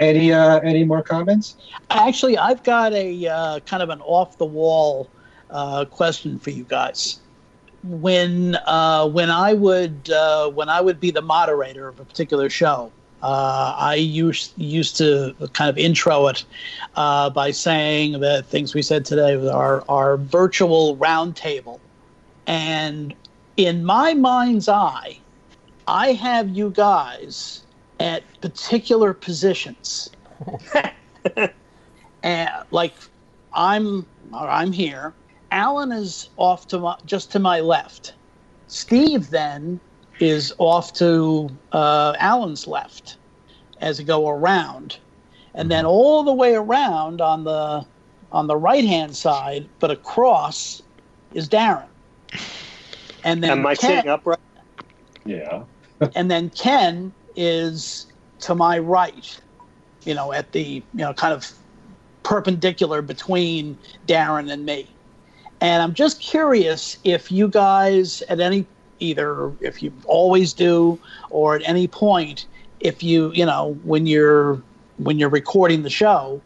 Any uh, any more comments? Actually, I've got a uh, kind of an off the wall uh, question for you guys. When uh, when I would uh, when I would be the moderator of a particular show, uh, I used used to kind of intro it uh, by saying that things we said today our our virtual roundtable, and in my mind's eye, I have you guys at particular positions [LAUGHS] and like I'm I'm here. Allan is off to my, just to my left. Steve then is off to uh, Allan's left as we go around, and then all the way around on the on the right hand side, but across is Darren. And then Am I Ken- sitting upright? Yeah. [LAUGHS] and then Ken is to my right, you know, at the you know kind of perpendicular between Darren and me. And I'm just curious if you guys at any either if you always do or at any point if you you know when you're when you're recording the show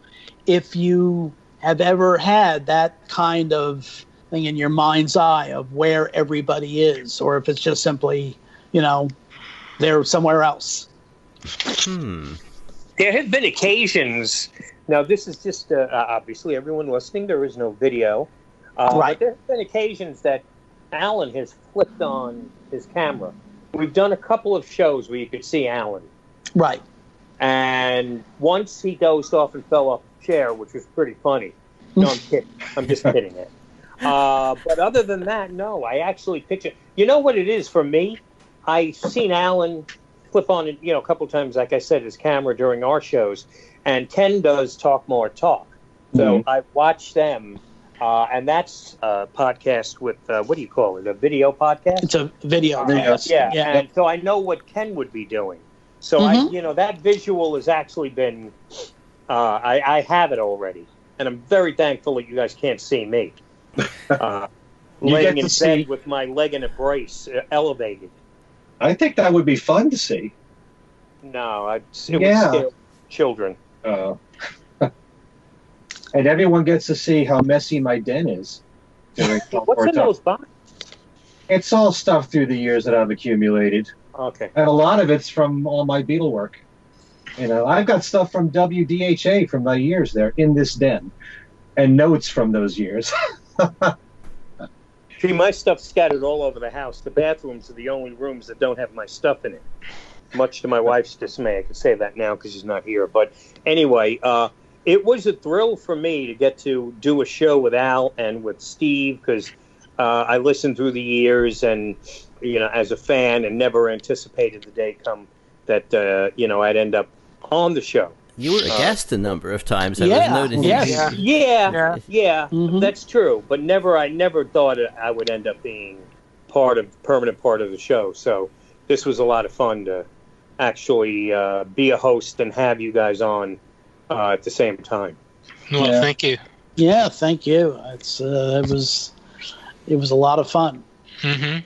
if you have ever had that kind of thing in your mind's eye of where everybody is or if it's just simply you know they're somewhere else Hmm. There have been occasions. Now, this is just uh, uh, obviously everyone listening. There is no video, uh, Right. But there have been occasions that Allan has flipped on his camera. We've done a couple of shows where you could see Allan, right and once he dozed off and fell off the chair, which was pretty funny. No, I'm kidding. I'm just kidding. It. [LAUGHS] Uh, but other than that, no. I actually picture. You know what it is for me? I seen Allan flip on, you know, a couple times, like I said, his camera during our shows, and Ken does talk more talk. So I watch them, uh, and that's a podcast with uh, what do you call it? A video podcast. it's a video cast. Yeah, yeah and so I know what Ken would be doing. So Mhm. I, you know, that visual has actually been. Uh, I, I have it already, and I'm very thankful that you guys can't see me. [LAUGHS] Uh, You laying get in to bed see- with my leg in a brace, uh, elevated. I think that would be fun to see. No, I, it Yeah. would scare children. Uh, [LAUGHS] and everyone gets to see how messy my den is. [LAUGHS] What's in those boxes? It's all stuff through the years that I've accumulated, Okay. and a lot of it's from all my beetle work. You know, I've got stuff from WDHA from my years there in this den, and notes from those years. [LAUGHS] See, my stuff's scattered all over the house. The bathrooms are the only rooms that don't have my stuff in it. Much to my wife's dismay, I can say that now because she's not here. But anyway, uh, it was a thrill for me to get to do a show with Al and with Steve because uh, I listened through the years and, you know, as a fan and never anticipated the day come that, uh, you know, I'd end up on the show. You were a guest a number of times. I yeah, was noticing. yes. Yeah. Yeah, Yeah. yeah, Mhm. that's true. But never, I never thought I would end up being part of permanent part of the show. So this was a lot of fun to actually uh, be a host and have you guys on uh, at the same time. Well, Yeah. thank you. yeah thank you it's uh, it was it was a lot of fun hmm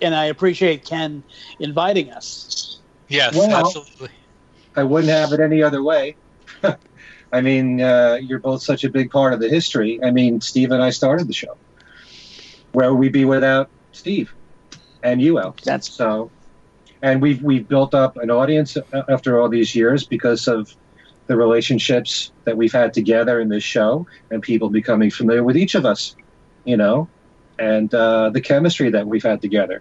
and i appreciate ken inviting us Yes, Well- absolutely. I wouldn't have it any other way. [LAUGHS] I mean, uh, you're both such a big part of the history. I mean, Steve and I started the show. Where would we be without Steve and you, Al? That's- so. And we've we've built up an audience after all these years because of the relationships that we've had together in this show, and people becoming familiar with each of us, you know, and uh, the chemistry that we've had together.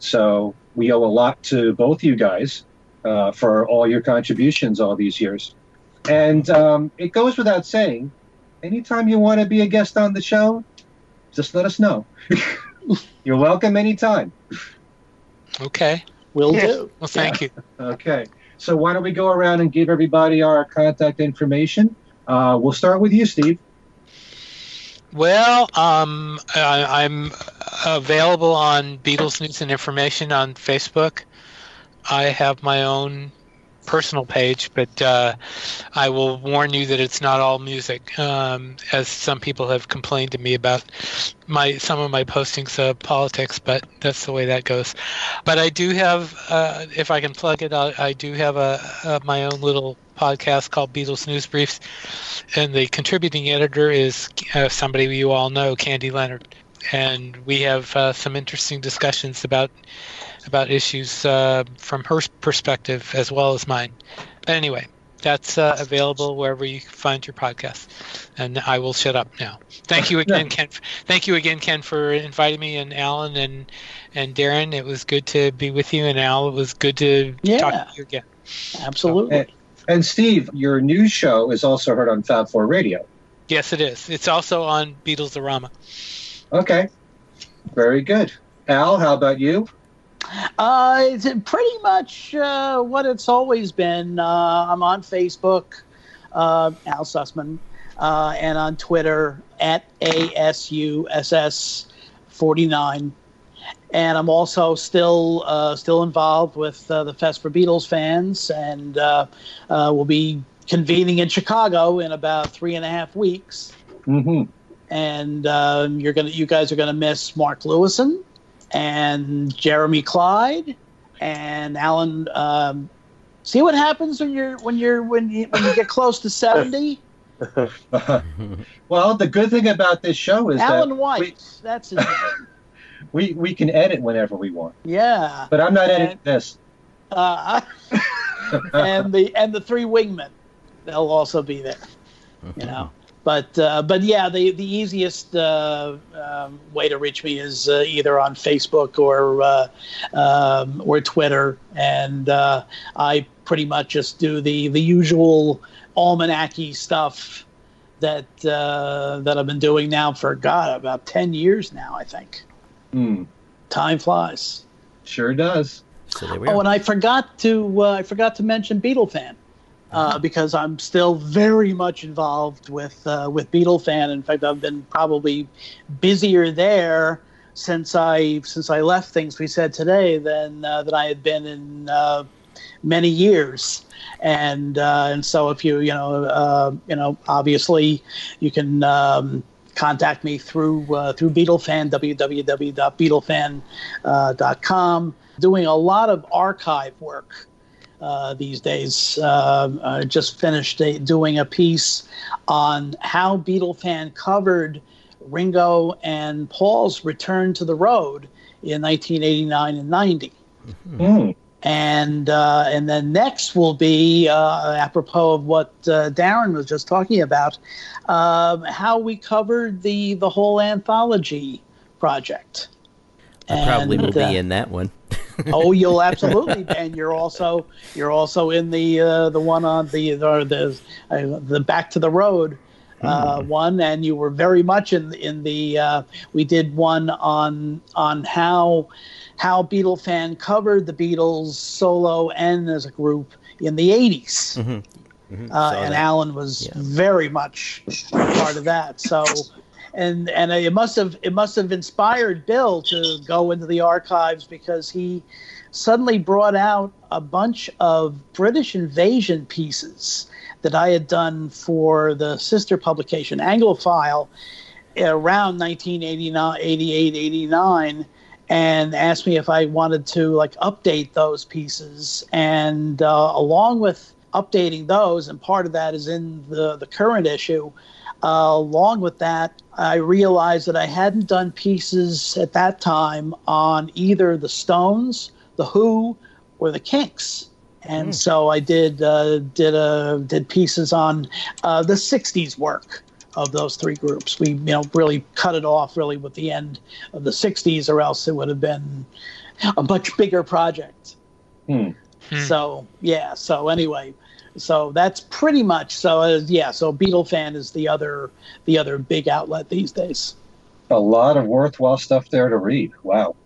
So we owe a lot to both you guys uh, for all your contributions all these years. And um, it goes without saying, anytime you want to be a guest on the show, just let us know. [LAUGHS] You're welcome anytime. Okay. will Yeah. do Well, thank you. Okay. So why don't we go around and give everybody our contact information? Uh, we'll start with you, Steve. Well, um, I, I'm available on Beatles News and Information on Facebook. I have my own personal page, but uh, I will warn you that it's not all music, um, as some people have complained to me about my some of my postings of politics. But that's the way that goes. But I do have, uh, if I can plug it, I, I do have a, a, my own little podcast called Beatles News Briefs, and the contributing editor is uh, somebody you all know, Candy Leonard, and we have uh, some interesting discussions about about issues uh, from her perspective as well as mine. But anyway, that's uh, available wherever you find your podcast. And I will shut up now. Thank you again, Ken. Thank you again, Ken, for inviting me, and Allan and and Darren. It was good to be with you, and Al. It was good to yeah. talk to you again. Absolutely. And, and Steve, your news show is also heard on Fab Four Radio. Yes, it is. It's also on Beatles-orama. Okay, very good. Al, how about you? Uh, it's pretty much uh, what it's always been. Uh, I'm on Facebook, uh, Al Sussman, uh, and on Twitter at ASUSS49. And I'm also still uh, still involved with the Fest for Beatles fans, and we'll be convening in Chicago in about three and a half weeks. Mm-hmm. And you're gonna, you guys are gonna miss Mark Lewisohn and Jeremy Clyde and Alan. Um, see what happens when you're when you're when you when you get close to seventy. [LAUGHS] [LAUGHS] well, the good thing about this show is Alan that White. We, that's his name. [LAUGHS] we we can edit whenever we want. Yeah, but I'm not and, editing this. Uh, and the and the three wingmen, they'll also be there. You know but uh, but yeah, the the easiest uh, um, way to reach me is uh, either on Facebook or uh, um, or Twitter, and uh, I pretty much just do the the usual almanacky stuff that uh, that I've been doing now for God about ten years now, I think. Mm. Time flies. Sure does. So there we oh, are. and I forgot to I forgot to mention Beatlefan uh, because I'm still very much involved with uh, with Beatlefan. In fact, I've been probably busier there since I since I left things we said today than uh, than I had been in uh, many years. And uh, and so if you you know uh, you know obviously you can. Um, contact me through through Beatlefan www.beatlefan.com doing a lot of archive work uh, these days. Uh, uh, just finished a, doing a piece on how Beatlefan covered Ringo and Paul's return to the road in 1989 and 90. Mm. And uh, and then next will be uh, apropos of what uh, Darren was just talking about, um, how we covered the the whole anthology project. I probably will be in that one. Oh, you'll absolutely, and you're also you're also in the uh, the one on the the the, uh, the Back to the Road uh, mm. one, and you were very much in in the. Uh, we did one on on how how Beatlefan covered the Beatles solo and as a group in the '80s. Mm-hmm. Mm-hmm. Uh, and that. Allan was yeah. very much part of that. So and and it must have it must have inspired Bill to go into the archives because he suddenly brought out a bunch of British invasion pieces that I had done for the sister publication Anglophile around 1989 88 89 and asked me if I wanted to like update those pieces. And uh, along with updating those and part of that is in the the current issue uh, along with that, I realized that I hadn't done pieces at that time on either the Stones, the Who, or the Kinks, and mm. so I did uh, did uh, did pieces on uh, the '60s work of those three groups. We you know really cut it off really with the end of the '60s, or else it would have been a much bigger project. Mm. So yeah. So anyway, so that's pretty much so. Uh, yeah, so Beatlefan is the other the other big outlet these days. A lot of worthwhile stuff there to read. Wow.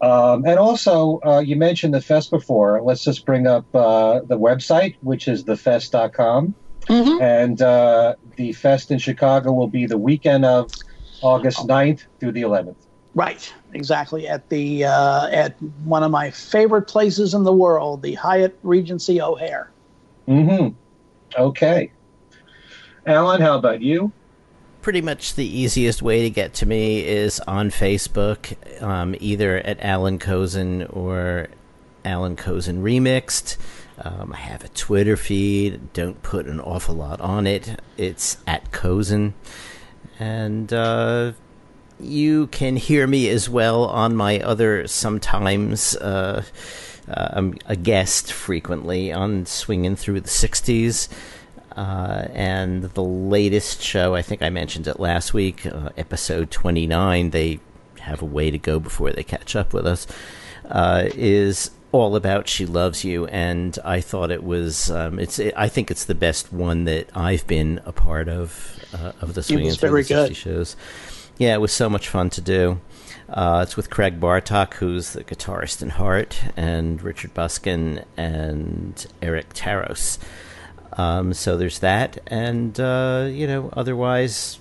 Um, and also, uh, you mentioned the fest before. Let's just bring up uh, the website, which is thefest.com. Mhm. And uh, the fest in Chicago will be the weekend of August 9th through the 11th. Right, exactly. At the uh, at one of my favorite places in the world, the Hyatt Regency O'Hare. Mm-hmm. Okay. Allan, how about you? Pretty much the easiest way to get to me is on Facebook, um, either at Allan Kozinn or Allan Kozinn Remixed. Um, I have a Twitter feed. Don't put an awful lot on it. It's at Kozinn. And uh, you can hear me as well on my other sometimes. Uh, uh, I'm a guest frequently on Swinging Through the 60s. Uh, and the latest show, I think I mentioned it last week, uh, episode 29, they have a way to go before they catch up with us, uh, is all about She Loves You. And I thought it was, um, it's, it, I think it's the best one that I've been a part of, uh, of the Swinging Through the 60 good. shows. Yeah, it was so much fun to do. Uh, it's with Craig Bartock, who's the guitarist in Heart, and Richard Buskin and Eric Taros. Um, so there's that, and uh, you know, otherwise,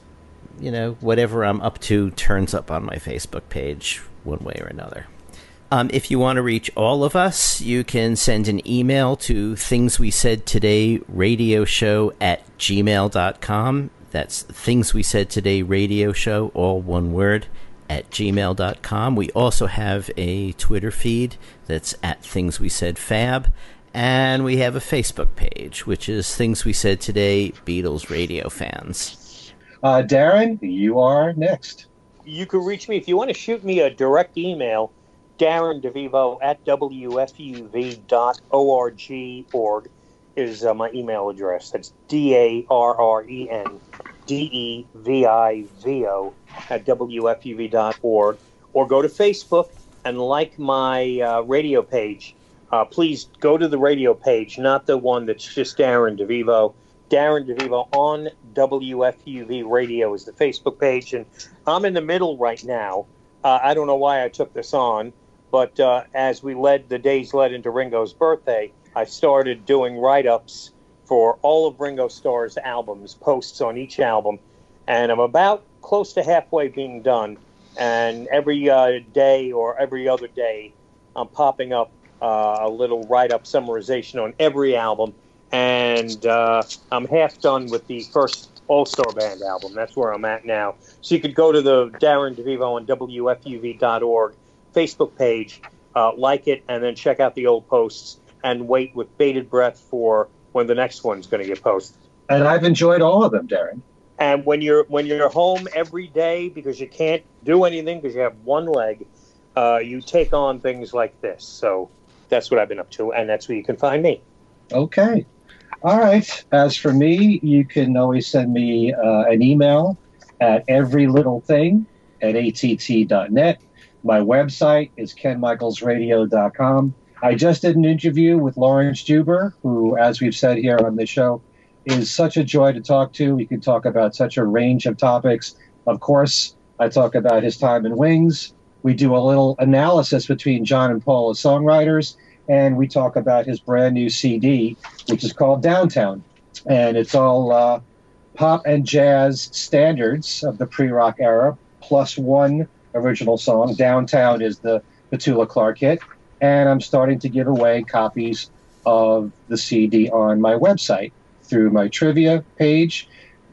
you know, whatever I'm up to turns up on my Facebook page one way or another. Um, if you want to reach all of us, you can send an email to things we said today radio show at gmail.com. That's things we said today radio show, all one word, at gmail.com. We also have a Twitter feed that's at things we said fab. And we have a Facebook page, which is Things We Said Today Beatles Radio Fans. Uh, Darren, you are next. You can reach me if you want to shoot me a direct email, Darren DeVivo at WFUV.org org is uh, my email address. That's D A R R E N D E V I V O at WFUV.org. Or go to Facebook and like my uh, radio page. Uh, please go to the radio page, not the one that's just Darren DeVivo. Darren DeVivo on WFUV Radio is the Facebook page, and I'm in the middle right now. Uh, I don't know why I took this on, but uh, as we led the days led into Ringo's birthday, I started doing write-ups for all of Ringo Starr's albums, posts on each album, and I'm about close to halfway being done. And every uh, day or every other day, I'm popping up uh, a little write-up summarization on every album, and uh, I'm half done with the first All Star Band album. That's where I'm at now. So you could go to the Darren DeVivo on WFUV.org Facebook page, uh, like it, and then check out the old posts and wait with bated breath for when the next one's going to get posted. And I've enjoyed all of them, Darren. And when you're when you're home every day because you can't do anything because you have one leg, uh, you take on things like this. So that's what I've been up to, and that's where you can find me. Okay. All right. As for me, you can always send me uh, an email at everylittlething at att.net. My website is kenmichaelsradio.com. I just did an interview with Laurence Juber, who, as we've said here on the show, is such a joy to talk to. We can talk about such a range of topics. Of course, I talk about his time in Wings. We do a little analysis between John and Paul as songwriters, and we talk about his brand new CD, which is called Downtown. And it's all uh, pop and jazz standards of the pre rock era, plus one original song. Downtown is the Petula Clark hit. And I'm starting to give away copies of the CD on my website through my trivia page,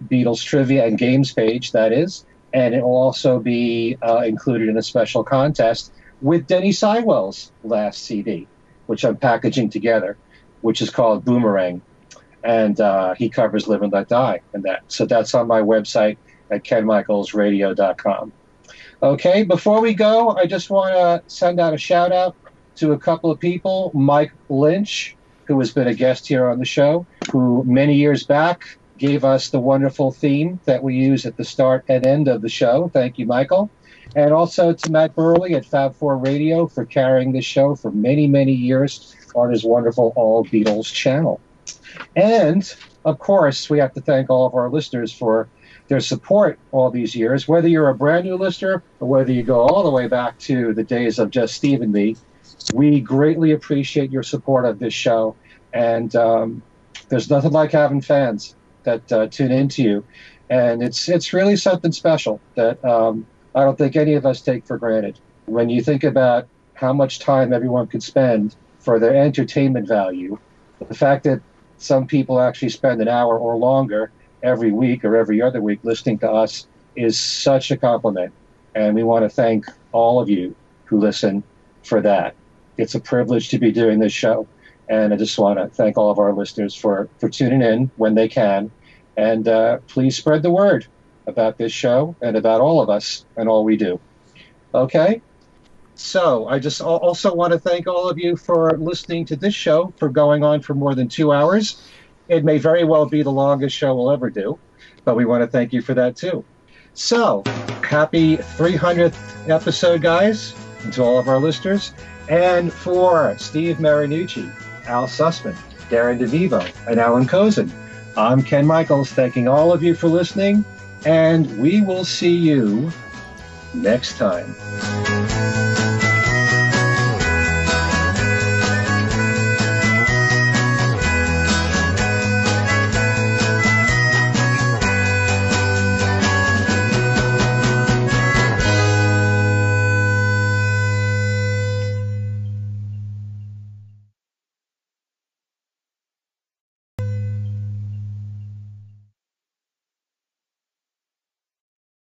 Beatles trivia and games page, that is. And it will also be uh, included in a special contest with Denny Seiwell's last CD, which I'm packaging together, which is called Boomerang. And uh, he covers Live and Let Die and that. So that's on my website at kenmichaelsradio.com. Okay, before we go, I just want to send out a shout out to a couple of people. Mike Lynch, who has been a guest here on the show, who many years back gave us the wonderful theme that we use at the start and end of the show. Thank you, Michael. And also to Matt Burley at Fab4 Radio for carrying this show for many, many years on his wonderful All Beatles channel. And of course, we have to thank all of our listeners for their support all these years, whether you're a brand new listener or whether you go all the way back to the days of just Steve and me. We greatly appreciate your support of this show. And um, there's nothing like having fans that uh, tune into you, and it's it's really something special that um, I don't think any of us take for granted. When you think about how much time everyone could spend for their entertainment value, the fact that some people actually spend an hour or longer every week or every other week listening to us is such a compliment. And we want to thank all of you who listen for that. It's a privilege to be doing this show. And I just want to thank all of our listeners for, for tuning in when they can. And uh, please spread the word about this show and about all of us and all we do. Okay? So I just also want to thank all of you for listening to this show for going on for more than two hours. It may very well be the longest show we'll ever do, but we want to thank you for that too. So happy 300th episode, guys, and to all of our listeners. And for Steve Marinucci, Al Sussman, Darren DeVivo, and Allan Kozinn. I'm Ken Michaels, thanking all of you for listening, and we will see you next time.